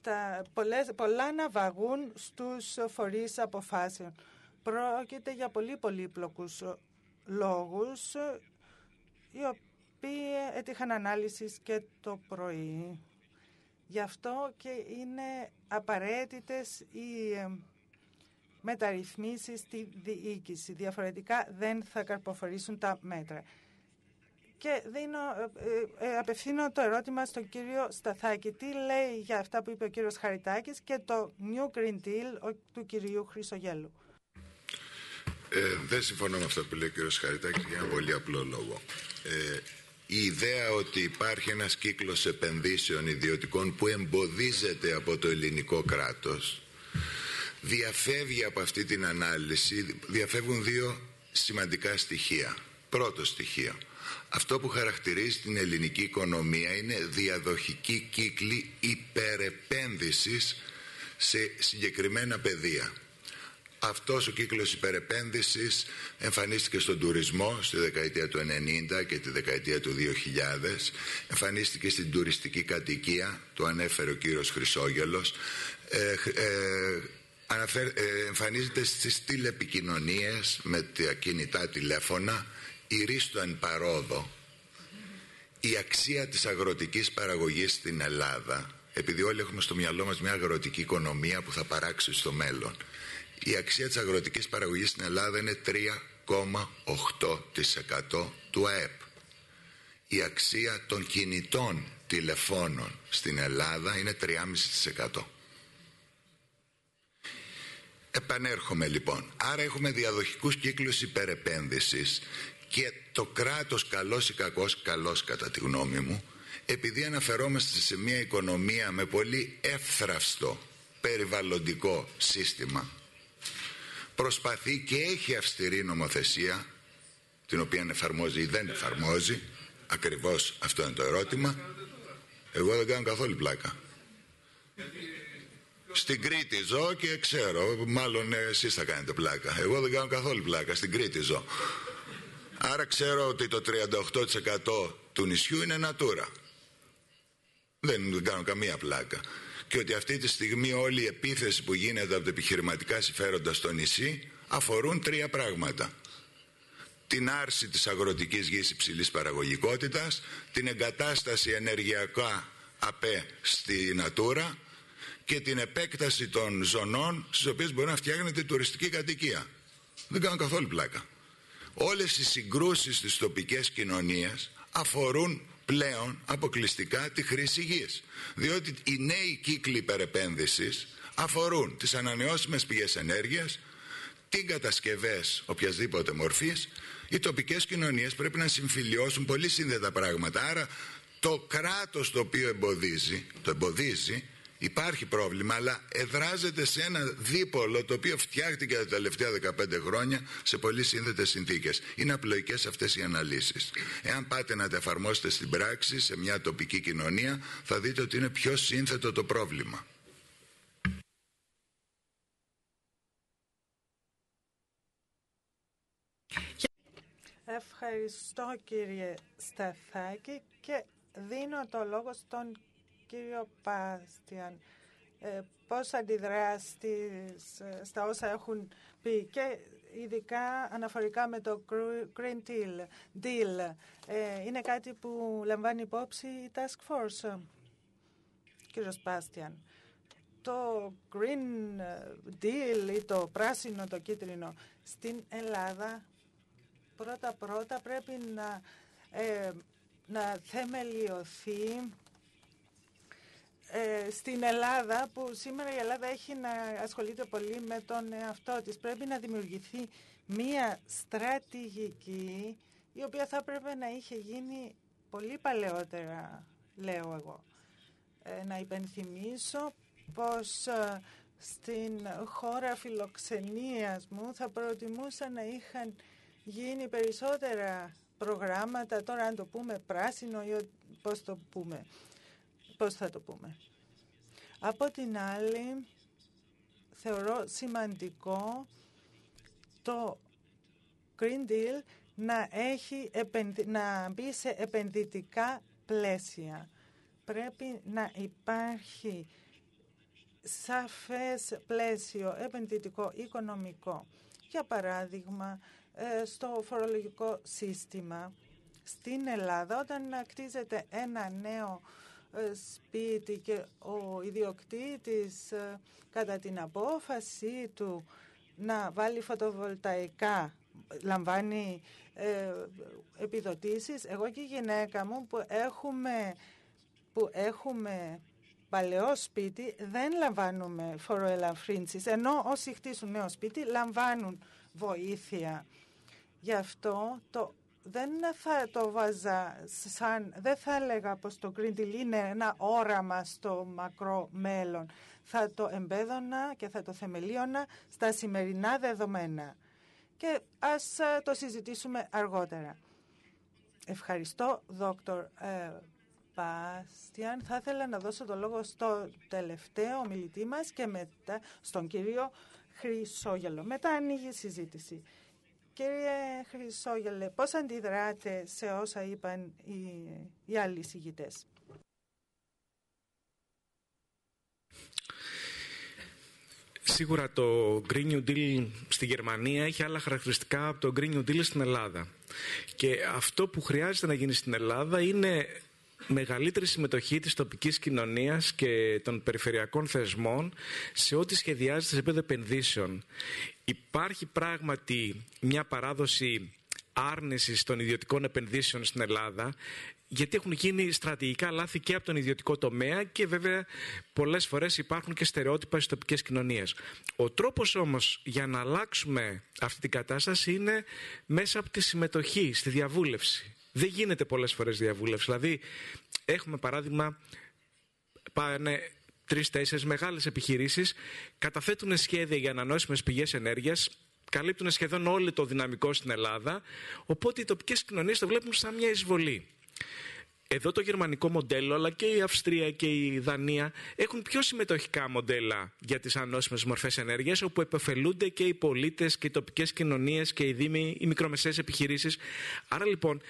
τα πολλές, πολλά να βαγούν στους φορείς αποφάσεων. Πρόκειται για πολύ πολύπλοκους λόγους οι οποίοι έτυχαν ανάλυσης και το πρωί. Γι' αυτό και είναι απαραίτητες οι ε, μεταρρυθμίσεις στη διοίκηση. Διαφορετικά δεν θα καρποφορήσουν τα μέτρα. Και δίνω, ε, ε, απευθύνω το ερώτημα στον κύριο Σταθάκη. Τι λέει για αυτά που είπε ο κύριος Χαριτάκης και το New Green Deal του κυρίου Χρυσογέλου; Ε, δεν συμφωνώ με αυτό που λέει ο κ. Χαριτάκης για ένα πολύ απλό λόγο. Ε, η ιδέα ότι υπάρχει ένας κύκλος επενδύσεων ιδιωτικών που εμποδίζεται από το ελληνικό κράτος διαφεύγει από αυτή την ανάλυση, διαφεύγουν δύο σημαντικά στοιχεία. Πρώτο στοιχείο. Αυτό που χαρακτηρίζει την ελληνική οικονομία είναι διαδοχική κύκλη υπερεπένδυσης σε συγκεκριμένα πεδία. Αυτός ο κύκλος υπερεπένδυσης εμφανίστηκε στον τουρισμό στη δεκαετία του 90 και τη δεκαετία του 2000. Εμφανίστηκε στην τουριστική κατοικία, το ανέφερε ο κύριος Χρυσόγελος. Ε, ε, ε, εμφανίζεται στις τηλεπικοινωνίες με τα κινητά τηλέφωνα η ρίστο εν παρόδο η αξία της αγροτικής παραγωγής στην Ελλάδα επειδή όλοι έχουμε στο μυαλό μας μια αγροτική οικονομία που θα παράξει στο μέλλον η αξία της αγροτικής παραγωγής στην Ελλάδα είναι 3,8% του ΑΕΠ η αξία των κινητών τηλεφώνων στην Ελλάδα είναι 3,5%. Επανέρχομαι λοιπόν. Άρα έχουμε διαδοχικούς κύκλους υπερεπένδυσης και το κράτος καλός ή κακός, καλός κατά τη γνώμη μου, επειδή αναφερόμαστε σε μια οικονομία με πολύ εύθραυστο περιβαλλοντικό σύστημα, προσπαθεί και έχει αυστηρή νομοθεσία, την οποία εφαρμόζει ή δεν εφαρμόζει, ακριβώς αυτό είναι το ερώτημα, εγώ δεν κάνω καθόλου πλάκα. Στην Κρήτη ζω και ξέρω, μάλλον εσείς θα κάνετε πλάκα. Εγώ δεν κάνω καθόλου πλάκα, στην Κρήτη ζω. Άρα ξέρω ότι το 38% του νησιού είναι natura. Δεν κάνω καμία πλάκα. Και ότι αυτή τη στιγμή όλη η επίθεση που γίνεται από τα επιχειρηματικά συμφέροντα στο νησί αφορούν τρία πράγματα. Την άρση της αγροτικής γης υψηλής παραγωγικότητας, την εγκατάσταση ενεργειακά ΑΠΕ στη Natura και την επέκταση των ζωνών στις οποίες μπορεί να φτιάχνεται τουριστική κατοικία. Δεν κάνω καθόλου πλάκα. Όλες οι συγκρούσεις στις τοπικές κοινωνίες αφορούν πλέον αποκλειστικά τη χρήση γης. Διότι οι νέοι κύκλοι υπερεπένδυσης αφορούν τις ανανεώσιμες πηγές ενέργειας, την κατασκευές οποιασδήποτε μορφής, οι τοπικές κοινωνίες πρέπει να συμφιλιώσουν πολύ σύνδετα πράγματα. Άρα το κράτος το οποίο εμποδίζει, το εμποδίζει Υπάρχει πρόβλημα, αλλά εδράζεται σε ένα δίπολο το οποίο φτιάχτηκε τα τελευταία 15 χρόνια σε πολύ σύνδετε συνθήκες. Είναι απλοϊκές αυτές οι αναλύσεις. Εάν πάτε να τα εφαρμόσετε στην πράξη σε μια τοπική κοινωνία, θα δείτε ότι είναι πιο σύνθετο το πρόβλημα. Ευχαριστώ κύριε Σταθάκη και δίνω το λόγο στον κύριο Πάστιαν, ε, πώς αντιδρά στα όσα έχουν πει και ειδικά αναφορικά με το Green Deal. deal ε, είναι κάτι που λαμβάνει υπόψη η Task Force, κύριος Πάστιαν. Το Green Deal ή το πράσινο, το κίτρινο στην Ελλάδα πρώτα-πρώτα πρέπει να, ε, να θεμελιωθεί ε, στην Ελλάδα, που σήμερα η Ελλάδα έχει να ασχολείται πολύ με τον εαυτό της, πρέπει να δημιουργηθεί μία στρατηγική η οποία θα έπρεπε να είχε γίνει πολύ παλαιότερα, λέω εγώ. Ε, να υπενθυμίσω πως ε, στην χώρα φιλοξενίας μου θα προτιμούσα να είχαν γίνει περισσότερα προγράμματα, τώρα αν το πούμε πράσινο ή πώς το πούμε πώς θα το πούμε. Από την άλλη, θεωρώ σημαντικό το Green Deal να, έχει να μπει σε επενδυτικά πλαίσια. Πρέπει να υπάρχει σαφές πλαίσιο επενδυτικό, οικονομικό. Για παράδειγμα, ε, στο φορολογικό σύστημα στην Ελλάδα, όταν κτίζεται ένα νέο ε, σπίτι και ο ιδιοκτήτης ε, κατά την απόφαση του να βάλει φωτοβολταϊκά λαμβάνει ε, επιδοτήσεις. Εγώ και η γυναίκα μου που έχουμε, που έχουμε παλαιό σπίτι δεν λαμβάνουμε φοροελαφρύνσεις, ενώ όσοι χτίσουν νέο σπίτι λαμβάνουν βοήθεια. Γι' αυτό το δεν θα το βάζα σαν, δεν θα έλεγα πως το Green Deal είναι ένα όραμα στο μακρό μέλλον. Θα το εμπέδωνα και θα το θεμελίωνα στα σημερινά δεδομένα. Και ας ε, το συζητήσουμε αργότερα. Ευχαριστώ, Δόκτωρ ε, Πάστιαν. Θα ήθελα να δώσω το λόγο στο τελευταίο μιλητή μας και μετά στον κύριο Χρυσόγελο. Μετά ανοίγει η συζήτηση. Κύριε Χρυσόγελε, πώς αντιδράτε σε όσα είπαν οι, οι άλλοι συγγητές. Σίγουρα το Green New Deal στη Γερμανία έχει άλλα χαρακτηριστικά από το Green New Deal στην Ελλάδα. Και αυτό που χρειάζεται να γίνει στην Ελλάδα είναι μεγαλύτερη συμμετοχή της τοπικής κοινωνίας και των περιφερειακών θεσμών σε ό,τι σχεδιάζεται σε επίπεδο επενδύσεων. Υπάρχει πράγματι μια παράδοση άρνησης των ιδιωτικών επενδύσεων στην Ελλάδα γιατί έχουν γίνει στρατηγικά λάθη και από τον ιδιωτικό τομέα και βέβαια πολλές φορές υπάρχουν και στερεότυπα στις τοπικές κοινωνίες. Ο τρόπος όμως για να αλλάξουμε αυτή την κατάσταση είναι μέσα από τη συμμετοχή, στη διαβούλευση. Δεν γίνεται πολλές φορές διαβούλευση. Δηλαδή έχουμε παράδειγμα πάνε τρει-τέσσερι μεγάλες επιχειρήσεις, καταθέτουν σχέδια για ανανεώσιμες πηγές ενέργειας, καλύπτουν σχεδόν όλο το δυναμικό στην Ελλάδα, οπότε οι τοπικές κοινωνίες το βλέπουν σαν μια εισβολή. Εδώ το γερμανικό μοντέλο, αλλά και η Αυστρία και η Δανία έχουν πιο συμμετοχικά μοντέλα για τις ανώσιμες μορφές ενέργειας, όπου επωφελούνται και οι πολίτες και οι τοπικές κοινωνίες και οι δήμοι, οι μικρομεσαίες επιχειρήσεις. Άρα λοιπόν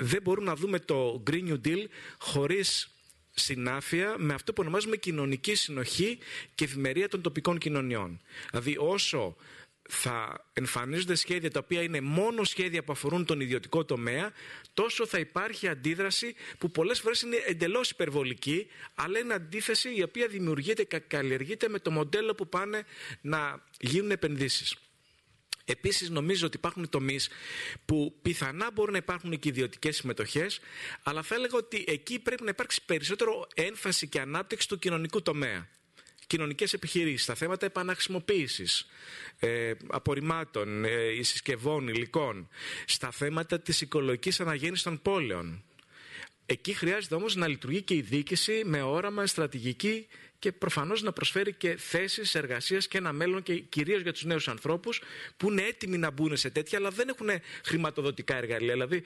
δεν μπορούμε να δούμε το Green New Deal χωρίς συνάφεια με αυτό που ονομάζουμε κοινωνική συνοχή και ευημερία των τοπικών κοινωνιών. Δηλαδή όσο θα εμφανίζονται σχέδια τα οποία είναι μόνο σχέδια που αφορούν τον ιδιωτικό τομέα, τόσο θα υπάρχει αντίδραση που πολλές φορές είναι εντελώς υπερβολική, αλλά είναι αντίθεση η οποία δημιουργείται και καλλιεργείται με το μοντέλο που πάνε να γίνουν επενδύσεις. Επίσης, νομίζω ότι υπάρχουν τομείς που πιθανά μπορούν να υπάρχουν και ιδιωτικές συμμετοχές, αλλά θα έλεγα ότι εκεί πρέπει να υπάρξει περισσότερο έμφαση και ανάπτυξη του κοινωνικού τομέα. Κοινωνικές επιχειρήσεις, τα θέματα επαναχρησιμοποίησης ε, απορριμμάτων, ε, συσκευών, υλικών, στα θέματα της οικολογικής αναγέννησης των πόλεων. Εκεί χρειάζεται όμως να λειτουργεί και η διοίκηση με όραμα, στρατηγική και προφανώς να προσφέρει και θέσεις εργασίας και ένα μέλλον και κυρίως για τους νέους ανθρώπους που είναι έτοιμοι να μπουν σε τέτοια, αλλά δεν έχουν χρηματοδοτικά εργαλεία. Δηλαδή,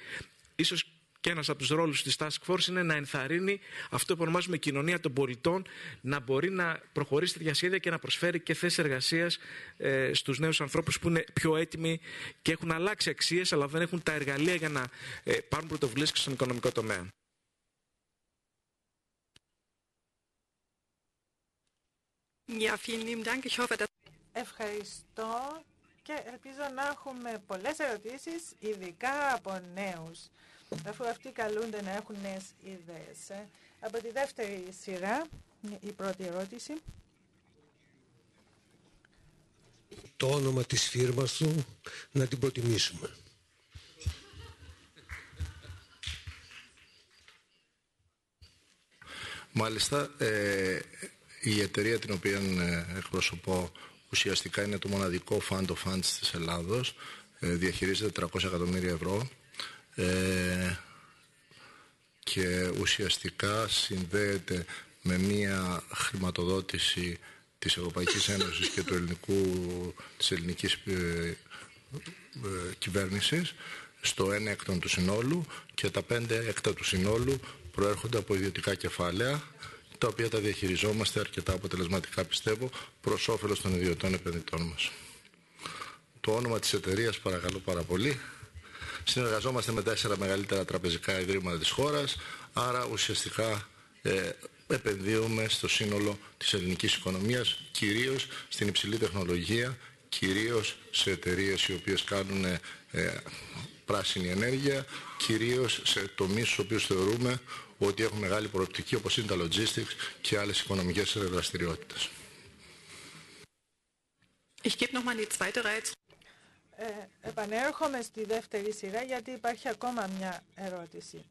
ίσως και ένας από τους ρόλους της Task Force είναι να ενθαρρύνει αυτό που ονομάζουμε κοινωνία των πολιτών να μπορεί να προχωρήσει τέτοια σχέδια και να προσφέρει και θέσεις εργασίας ε, στους νέους ανθρώπους που είναι πιο έτοιμοι και έχουν αλλάξει αξίες, αλλά δεν έχουν τα εργαλεία για να ε, πάρουν πρωτοβουλίες και στον οικονομικό τομέα. Ευχαριστώ και ελπίζω να έχουμε πολλές ερωτήσεις, ειδικά από νέους, αφού αυτοί καλούνται να έχουν νέες ιδέες. Από τη δεύτερη σειρά, η πρώτη ερώτηση. Το όνομα της φίρμας του να την προτιμήσουμε. Μάλιστα, ε, η εταιρεία την οποία ε, εκπροσωπώ ουσιαστικά είναι το μοναδικό fund of funds της Ελλάδος. Ε, διαχειρίζεται 300 εκατομμύρια ευρώ ε, και ουσιαστικά συνδέεται με μία χρηματοδότηση της Ευρωπαϊκής Ένωσης και του ελληνικού, της ελληνικής ε, κυβέρνησης στο 1 έκτον του συνόλου και τα 5 έκτα του συνόλου προέρχονται από ιδιωτικά κεφάλαια τα οποία τα διαχειριζόμαστε αρκετά αποτελεσματικά πιστεύω προς όφελος των ιδιωτών επενδυτών μας. Το όνομα της εταιρείας παρακαλώ πάρα πολύ. Συνεργαζόμαστε με τέσσερα μεγαλύτερα τραπεζικά ιδρύματα της χώρας, άρα ουσιαστικά ε, επενδύουμε στο σύνολο της ελληνικής οικονομίας, κυρίως στην υψηλή τεχνολογία, κυρίως σε εταιρείες οι οποίες κάνουν ε, πράσινη ενέργεια, κυρίως σε τομείς στους οποίους θεωρούμε ότι έχουν μεγάλη προοπτική όπως είναι τα logistics και άλλες οικονομικές δραστηριότητες. Ich gebe noch mal die zweite ε, επανέρχομαι στη δεύτερη σειρά γιατί υπάρχει ακόμα μια ερώτηση.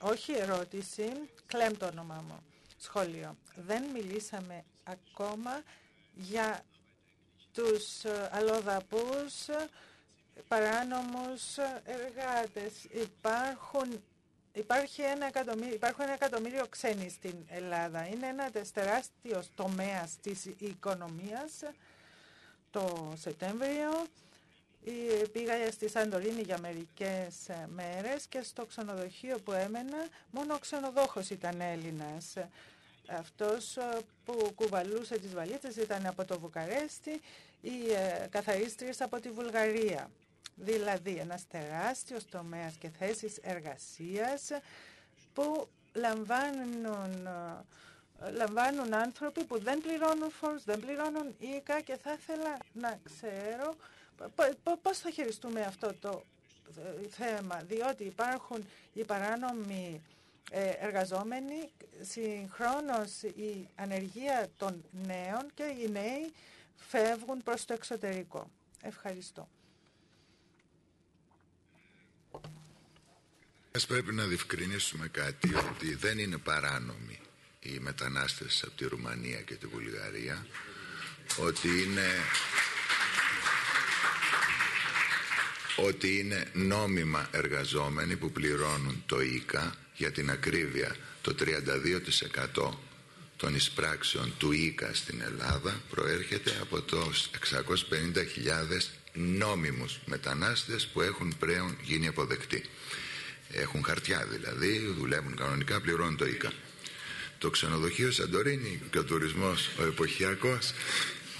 Όχι ερώτηση, κλέμ το όνομά μου. Σχόλιο. Δεν μιλήσαμε ακόμα για τους ε, αλλοδαπούς παράνομους εργάτες. Υπάρχουν Υπάρχει ένα εκατομμύριο, υπάρχουν ένα εκατομμύριο ξένοι στην Ελλάδα. Είναι ένας τεράστιος τομέας της οικονομίας. Το Σεπτέμβριο πήγα στη Σαντορίνη για μερικές μέρες και στο ξενοδοχείο που έμενα μόνο ο ξενοδόχος ήταν Έλληνας. Αυτός που κουβαλούσε τις βαλίτσες ήταν από το Βουκαρέστι, οι ε, καθαρίστριες από τη Βουλγαρία. Δηλαδή ένας τεράστιος τομέας και θέσεις εργασίας που λαμβάνουν λαμβάνουν άνθρωποι που δεν πληρώνουν φόρους, δεν πληρώνουν οίκα και θα ήθελα να ξέρω πώς θα χειριστούμε αυτό το ε, θέμα, διότι υπάρχουν οι παράνομοι ε, εργαζόμενοι, συγχρόνως η ανεργία των νέων και οι νέοι φεύγουν προς το εξωτερικό. Ευχαριστώ. Πρέπει να διευκρινίσουμε κάτι, ότι δεν είναι παράνομοι οι μετανάστες από τη Ρουμανία και τη Βουλγαρία, ότι είναι, ότι είναι νόμιμα εργαζόμενοι που πληρώνουν το ΙΚΑ, για την ακρίβεια το 32% των εισπράξεων του ΙΚΑ στην Ελλάδα προέρχεται από το 650.000 νόμιμους μετανάστες που έχουν πλέον γίνει αποδεκτοί. Έχουν χαρτιά δηλαδή, δουλεύουν κανονικά, πληρώνουν το ΙΚΑ. Το ξενοδοχείο Σαντορίνη και ο τουρισμός ο εποχιακός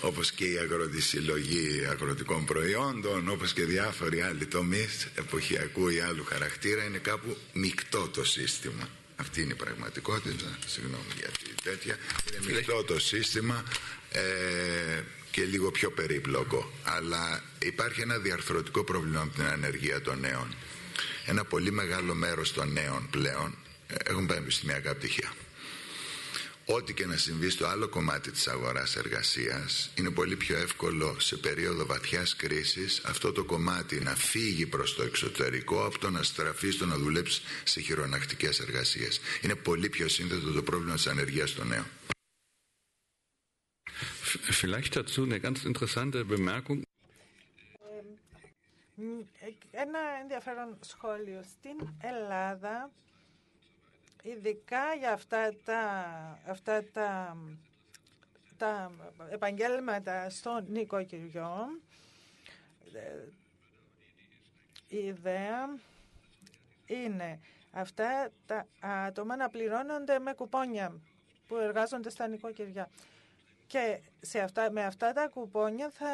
όπως και η αγροτική συλλογή αγροτικών προϊόντων όπως και διάφοροι άλλοι τομείς εποχιακού ή άλλου χαρακτήρα είναι κάπου μεικτό το σύστημα. Αυτή είναι η πραγματικότητα συγγνώμη γιατί τέτοια. Είναι μεικτό το σύστημα ε, και λίγο πιο περίπλοκο. Αλλά υπάρχει ένα διαρθρωτικό πρόβλημα με την ανεργία των νέων ένα πολύ μεγάλο μέρος των νέων πλέον ε, έχουν πανεπιστημιακά πτυχία ό,τι και να συμβεί στο άλλο κομμάτι της αγοράς εργασίας είναι πολύ πιο εύκολο σε περίοδο βαθιάς κρίσης αυτό το κομμάτι να φύγει προς το εξωτερικό από το να στραφεί στο να δουλέψει σε χειρονακτικές εργασίες. Είναι πολύ πιο σύνθετο το πρόβλημα της ανεργίας των νέων. Vielleicht dazu eine ganz interessante Bemerkung. Ένα ενδιαφέρον σχόλιο. Στην Ελλάδα ειδικά για αυτά τα, αυτά τα, τα επαγγέλματα στο νοικοκυριό, η ιδέα είναι αυτά τα άτομα να πληρώνονται με κουπόνια που εργάζονται στα νοικοκυριά. Και σε αυτά, με αυτά τα κουπόνια θα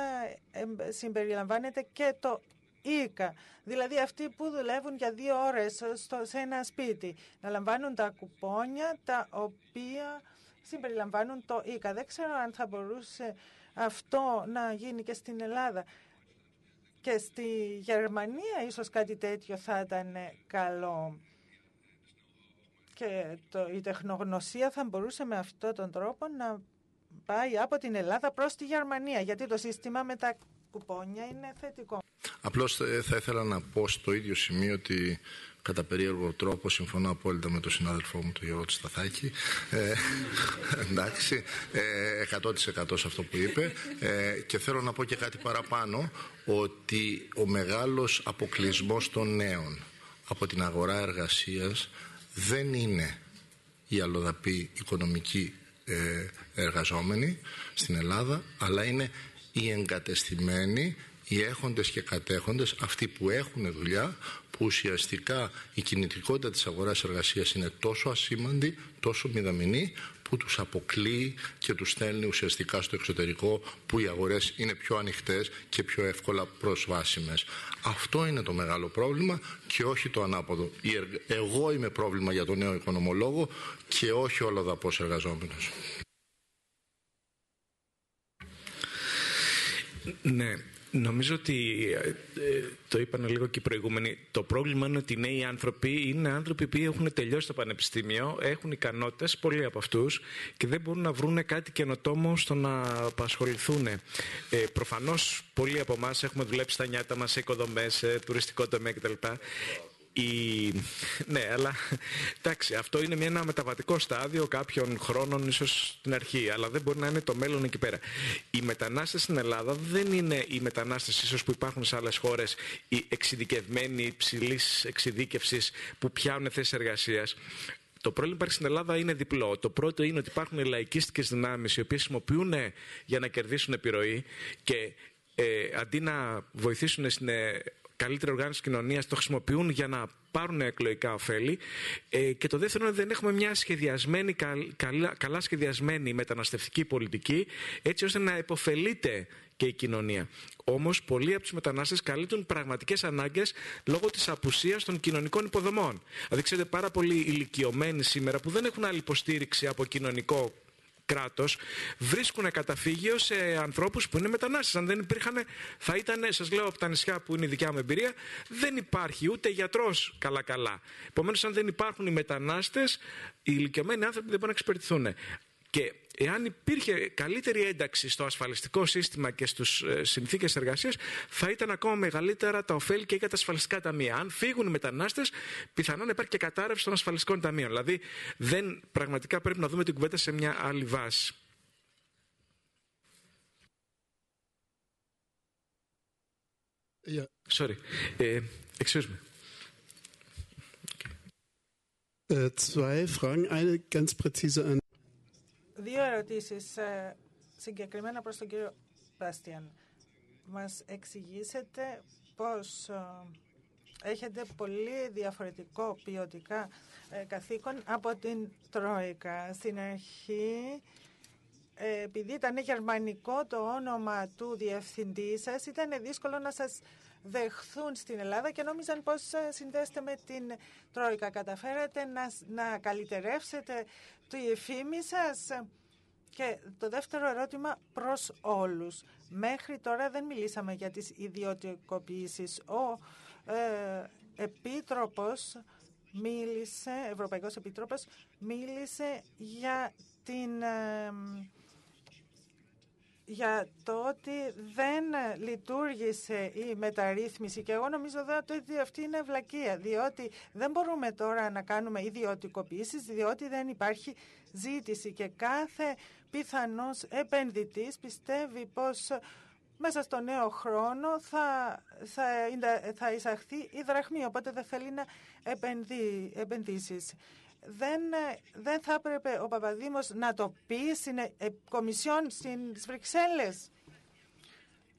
συμπεριλαμβάνεται και το οίκα. Δηλαδή αυτοί που δουλεύουν για δύο ώρες στο, σε ένα σπίτι. Να λαμβάνουν τα κουπόνια τα οποία συμπεριλαμβάνουν το οίκα. Δεν ξέρω αν θα μπορούσε αυτό να γίνει και στην Ελλάδα. Και στη Γερμανία ίσως κάτι τέτοιο θα ήταν καλό. Και το, η τεχνογνωσία θα μπορούσε με αυτόν τον τρόπο να πάει από την Ελλάδα προς τη Γερμανία, γιατί το σύστημα με τα κουπόνια είναι θετικό. Απλώς θα ήθελα να πω στο ίδιο σημείο ότι κατά περίεργο τρόπο συμφωνώ απόλυτα με τον συνάδελφό μου τον Γιώργο Σταθάκη ε, εντάξει ε, 100% σε αυτό που είπε. Ε, και θέλω να πω και κάτι παραπάνω ότι ο μεγάλος αποκλεισμός των νέων από την αγορά εργασίας δεν είναι η αλλοδαπή οικονομική ε, εργαζόμενοι στην Ελλάδα αλλά είναι οι εγκατεστημένοι, οι έχοντες και κατέχοντες, αυτοί που έχουν δουλειά, που ουσιαστικά η κινητικότητα της αγοράς εργασίας είναι τόσο ασήμαντη, τόσο μηδαμινή, που τους αποκλείει και τους στέλνει ουσιαστικά στο εξωτερικό, που οι αγορές είναι πιο ανοιχτές και πιο εύκολα προσβάσιμες. Αυτό είναι το μεγάλο πρόβλημα και όχι το ανάποδο. Εγώ είμαι πρόβλημα για τον νέο οικονομολόγο και όχι ο αλλοδαπός εργαζόμενος. Ναι, Νομίζω ότι ε, ε, το είπαν λίγο και οι προηγούμενοι. Το πρόβλημα είναι ότι οι νέοι άνθρωποι είναι άνθρωποι που έχουν τελειώσει το πανεπιστήμιο, έχουν ικανότητες, πολλοί από αυτούς, και δεν μπορούν να βρουν κάτι καινοτόμο στο να απασχοληθούν. Ε, Προφανώς πολλοί από εμάς έχουμε δουλέψει στα νιάτα μας σε οικοδομές, σε τουριστικό τομέα κτλ. Η... Ναι, αλλά εντάξει, αυτό είναι μια, ένα μεταβατικό στάδιο κάποιων χρόνων, ίσως στην αρχή, αλλά δεν μπορεί να είναι το μέλλον εκεί πέρα. Οι μετανάστες στην Ελλάδα δεν είναι οι μετανάστες ίσως που υπάρχουν σε άλλες χώρες, οι εξειδικευμένοι υψηλής εξειδίκευσης που πιάνουν θέσεις εργασίας. Το πρόβλημα που υπάρχει στην Ελλάδα είναι διπλό. Το πρώτο είναι ότι υπάρχουν λαϊκίστικες δυνάμεις οι οποίες χρησιμοποιούν για να κερδίσουν επιρροή και ε, αντί να βοηθήσουν στην ε, καλύτερη οργάνωση κοινωνίας, το χρησιμοποιούν για να πάρουν εκλογικά ωφέλη. Ε, και το δεύτερο είναι ότι δεν έχουμε μια σχεδιασμένη, καλά, καλά σχεδιασμένη μεταναστευτική πολιτική, έτσι ώστε να υποφελείται και η κοινωνία. Όμως, πολλοί από τους μετανάστες καλύπτουν πραγματικές ανάγκες λόγω της απουσίας των κοινωνικών υποδομών. Δηλαδή, ξέρετε, πάρα πολλοί ηλικιωμένοι σήμερα που δεν έχουν άλλη υποστήριξη από κοινωνικό κράτος βρίσκουν καταφύγιο σε ανθρώπους που είναι μετανάστες. Αν δεν υπήρχαν, θα ήταν, σας λέω από τα νησιά που είναι η δικιά μου εμπειρία, δεν υπάρχει ούτε γιατρός καλά-καλά. Επομένως, αν δεν υπάρχουν οι μετανάστες, οι ηλικιωμένοι άνθρωποι δεν μπορούν να εξυπηρετηθούν. Και εάν υπήρχε καλύτερη ένταξη στο ασφαλιστικό σύστημα και στους ε, συνθήκες εργασίας, θα ήταν ακόμα μεγαλύτερα τα ωφέλη και για τα ασφαλιστικά ταμεία. Αν φύγουν οι μετανάστες, πιθανόν υπάρχει και κατάρρευση των ασφαλιστικών ταμείων. Δηλαδή, δεν, πραγματικά πρέπει να δούμε την κουβέντα σε μια άλλη βάση. Yeah. Sorry. Ε, excuse me. Äh, zwei Fragen. Eine ganz präzise an Δύο ερωτήσεις ε, συγκεκριμένα προς τον κύριο Μπάστιαν. Μας εξηγήσετε πώς ε, έχετε πολύ διαφορετικό ποιοτικά ε, καθήκον από την Τρόικα. Στην αρχή, επειδή ήταν γερμανικό το όνομα του διευθυντή σας, ήταν δύσκολο να σας δεχθούν στην Ελλάδα και νόμιζαν πώς συνδέστε με την Τρόικα. Καταφέρατε να, να καλυτερεύσετε η φήμη σας. Και το δεύτερο ερώτημα προς όλους. Μέχρι τώρα δεν μιλήσαμε για τις ιδιωτικοποιήσεις. Ο ε, Επίτροπος μίλησε, Ευρωπαϊκός Επίτροπος, μίλησε για την... Ε, για το ότι δεν λειτουργήσε η μεταρρύθμιση. Και εγώ νομίζω ότι αυτή είναι βλακεία διότι δεν μπορούμε τώρα να κάνουμε ιδιωτικοποιήσεις διότι δεν υπάρχει ζήτηση. Και κάθε πιθανός επενδυτής πιστεύει πως μέσα στο νέο χρόνο θα, θα, θα εισαχθεί η δραχμή, οπότε δεν θέλει να επενδύει, επενδύσεις δεν, δεν θα έπρεπε ο Παπαδήμος να το πει στην ε, Κομισιόν στις Βρυξέλλες.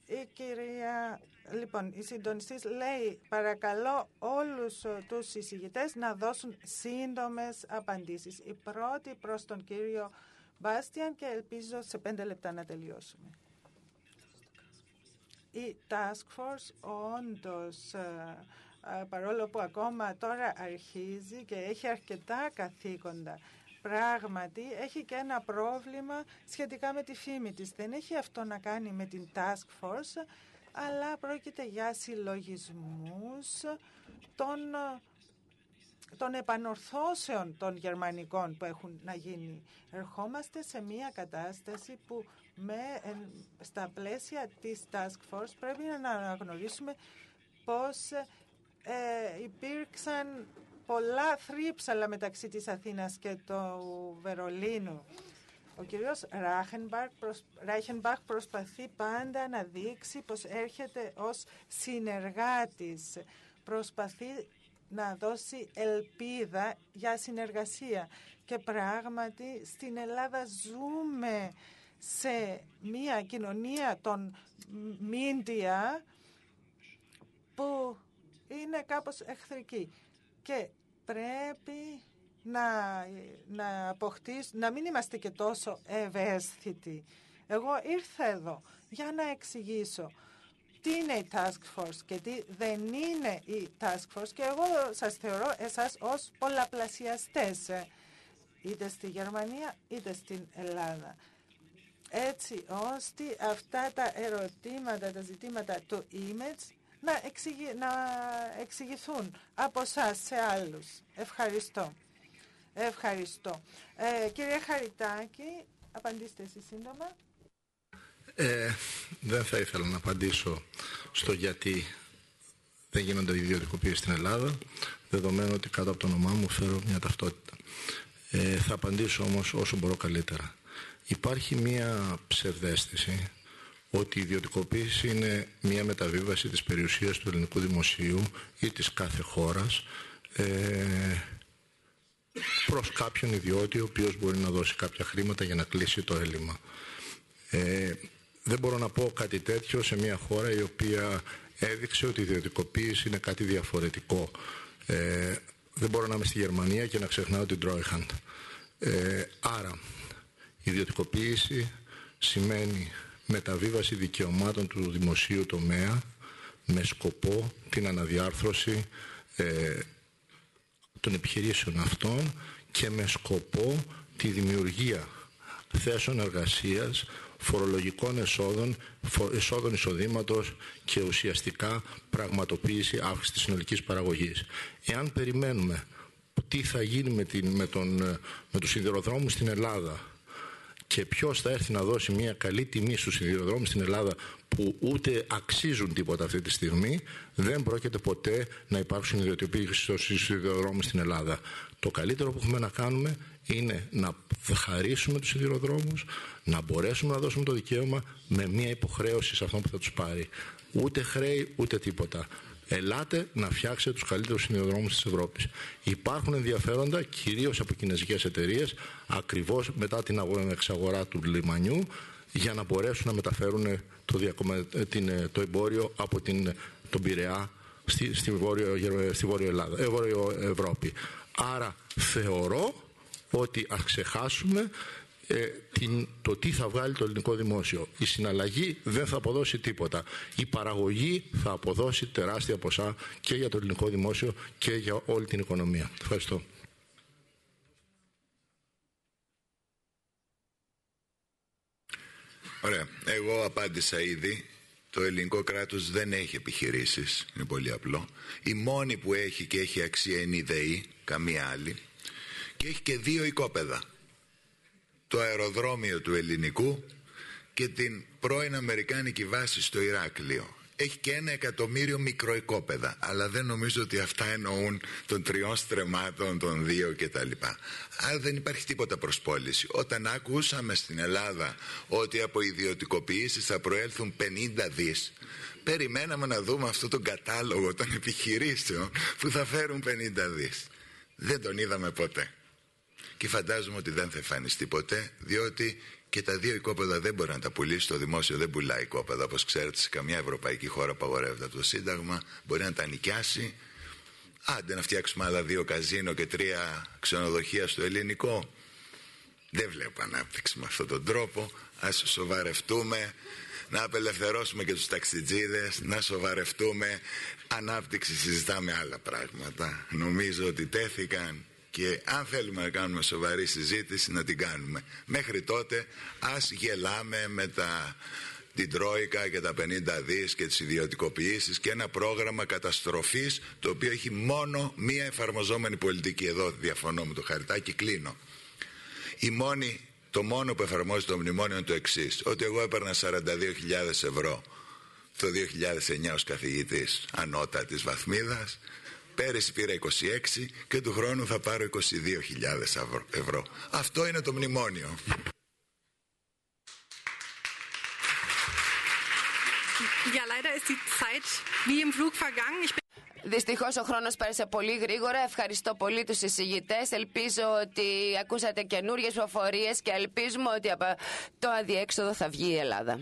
Η κυρία, λοιπόν, η συντονιστής λέει παρακαλώ όλους τους συζητητές να δώσουν σύντομες απαντήσεις. Η πρώτη προς τον κύριο Μπάστιαν και ελπίζω σε πέντε λεπτά να τελειώσουμε. Η Task Force όντως ε, παρόλο που ακόμα τώρα αρχίζει και έχει αρκετά καθήκοντα. Πράγματι, έχει και ένα πρόβλημα σχετικά με τη φήμη της. Δεν έχει αυτό να κάνει με την Task Force, αλλά πρόκειται για συλλογισμούς των, των επανορθώσεων των γερμανικών που έχουν να γίνει. Ερχόμαστε σε μια κατάσταση που με, στα πλαίσια της Task Force πρέπει να αναγνωρίσουμε πώς ε, υπήρξαν πολλά θρύψαλα μεταξύ της Αθήνας και του Βερολίνου. Ο κύριος Ράιχενμπαχ προσπαθεί πάντα να δείξει πως έρχεται ως συνεργάτης. Προσπαθεί να δώσει ελπίδα για συνεργασία. Και πράγματι στην Ελλάδα ζούμε σε μια κοινωνία των μίντια που είναι κάπως εχθρική και πρέπει να, να αποκτήσουμε, να μην είμαστε και τόσο ευαίσθητοι. Εγώ ήρθα εδώ για να εξηγήσω τι είναι η Task Force και τι δεν είναι η Task Force και εγώ σας θεωρώ εσάς ως πολλαπλασιαστές είτε στη Γερμανία είτε στην Ελλάδα. Έτσι ώστε αυτά τα ερωτήματα, τα ζητήματα του image να, εξηγη, να εξηγηθούν από εσά σε άλλους. Ευχαριστώ. Ευχαριστώ. Ε, κύριε Χαριτάκη, απαντήστε εσείς σύντομα. Ε, δεν θα ήθελα να απαντήσω στο γιατί δεν γίνονται ιδιωτικοποιήσεις στην Ελλάδα, δεδομένου ότι κάτω από το όνομά μου φέρω μια ταυτότητα. Ε, θα απαντήσω όμως όσο μπορώ καλύτερα. Υπάρχει μια ψευδέστηση ότι η ιδιωτικοποίηση είναι μια μεταβίβαση της περιουσίας του ελληνικού δημοσίου ή της κάθε χώρας ε, προς κάποιον ιδιώτη ο οποίος μπορεί να δώσει κάποια χρήματα για να κλείσει το έλλειμμα. Ε, δεν μπορώ να πω κάτι τέτοιο σε μια χώρα η οποία έδειξε ότι η ιδιωτικοποίηση είναι κάτι διαφορετικό. Ε, δεν μπορώ να είμαι στη Γερμανία και να ξεχνάω την Τρόιχαντ. Ε, άρα, η ιδιωτικοποίηση σημαίνει μεταβίβαση δικαιωμάτων του δημοσίου τομέα με σκοπό την αναδιάρθρωση ε, των επιχειρήσεων αυτών και με σκοπό τη δημιουργία θέσεων εργασίας, φορολογικών εσόδων, εσόδων εισοδήματος και ουσιαστικά πραγματοποίηση αύξηση της συνολικής παραγωγής. Εάν περιμένουμε τι θα γίνει με, την, με, τον, με τους σιδηροδρόμους στην Ελλάδα και ποιος θα έρθει να δώσει μια καλή τιμή στους σιδηροδρόμους στην Ελλάδα που ούτε αξίζουν τίποτα αυτή τη στιγμή, δεν πρόκειται ποτέ να υπάρξουν ιδιωτικοποίησεις στους σιδηροδρόμους στην Ελλάδα. Το καλύτερο που έχουμε να κάνουμε είναι να χαρίσουμε τους σιδηροδρόμους, να μπορέσουμε να δώσουμε το δικαίωμα με μια υποχρέωση σε αυτόν που θα τους πάρει. Ούτε χρέη, ούτε τίποτα. Ελάτε να φτιάξετε τους καλύτερους σιδηροδρόμους της Ευρώπης. Υπάρχουν ενδιαφέροντα κυρίως από κινέζικες εταιρείες ακριβώς μετά την εξαγορά του λιμανιού για να μπορέσουν να μεταφέρουν το, την, το εμπόριο από την, τον Πειραιά στη, στη, βόρειο, στη βόρειο, Ελλάδα, ε, βόρειο Ευρώπη. Άρα θεωρώ ότι ας ξεχάσουμε ε, την, το τι θα βγάλει το ελληνικό δημόσιο. Η συναλλαγή δεν θα αποδώσει τίποτα. Η παραγωγή θα αποδώσει τεράστια ποσά και για το ελληνικό δημόσιο και για όλη την οικονομία. Ευχαριστώ. Ωραία. Εγώ απάντησα ήδη. Το ελληνικό κράτος δεν έχει επιχειρήσεις. Είναι πολύ απλό. Η μόνη που έχει και έχει αξία είναι η ΔΕΗ, καμία άλλη. Και έχει και δύο οικόπεδα το αεροδρόμιο του ελληνικού και την πρώην Αμερικάνικη βάση στο Ηράκλειο. Έχει και ένα εκατομμύριο μικροοικόπεδα, αλλά δεν νομίζω ότι αυτά εννοούν των τριών στρεμάτων, των δύο κτλ. Άρα δεν υπάρχει τίποτα προσπόληση. Όταν ακούσαμε στην Ελλάδα ότι από ιδιωτικοποιήσεις θα προέλθουν 50 δις, περιμέναμε να δούμε αυτό τον κατάλογο των επιχειρήσεων που θα φέρουν 50 δις. Δεν τον είδαμε ποτέ και φαντάζομαι ότι δεν θα εμφανιστεί ποτέ διότι και τα δύο οικόπεδα δεν μπορεί να τα πουλήσει. Το δημόσιο δεν πουλάει οικόπεδα. Όπως ξέρετε, σε καμιά ευρωπαϊκή χώρα απαγορεύεται το Σύνταγμα. Μπορεί να τα νοικιάσει. Άντε να φτιάξουμε άλλα δύο καζίνο και τρία ξενοδοχεία στο ελληνικό. Δεν βλέπω ανάπτυξη με αυτόν τον τρόπο. Α σοβαρευτούμε. Να απελευθερώσουμε και τους ταξιτζίδες, να σοβαρευτούμε. Ανάπτυξη συζητάμε άλλα πράγματα. Νομίζω ότι τέθηκαν και αν θέλουμε να κάνουμε σοβαρή συζήτηση να την κάνουμε. Μέχρι τότε ας γελάμε με τα, την Τρόικα και τα 50 δις και τις ιδιωτικοποιήσεις και ένα πρόγραμμα καταστροφής το οποίο έχει μόνο μία εφαρμοζόμενη πολιτική. Εδώ διαφωνώ με το χαριτάκι, κλείνω. Η μόνη, το μόνο που εφαρμόζει το μνημόνιο είναι το εξής ότι εγώ έπαιρνα 42.000 ευρώ το 2009 ως καθηγητής ανώτατης βαθμίδας Πέρυσι πήρα 26 και του χρόνου θα πάρω 22.000 ευρώ. Αυτό είναι το μνημόνιο. Δυστυχώς ο χρόνος πέρασε πολύ γρήγορα. Ευχαριστώ πολύ τους εισηγητές. Ελπίζω ότι ακούσατε καινούριες προφορίες και ελπίζουμε ότι από το αδιέξοδο θα βγει η Ελλάδα.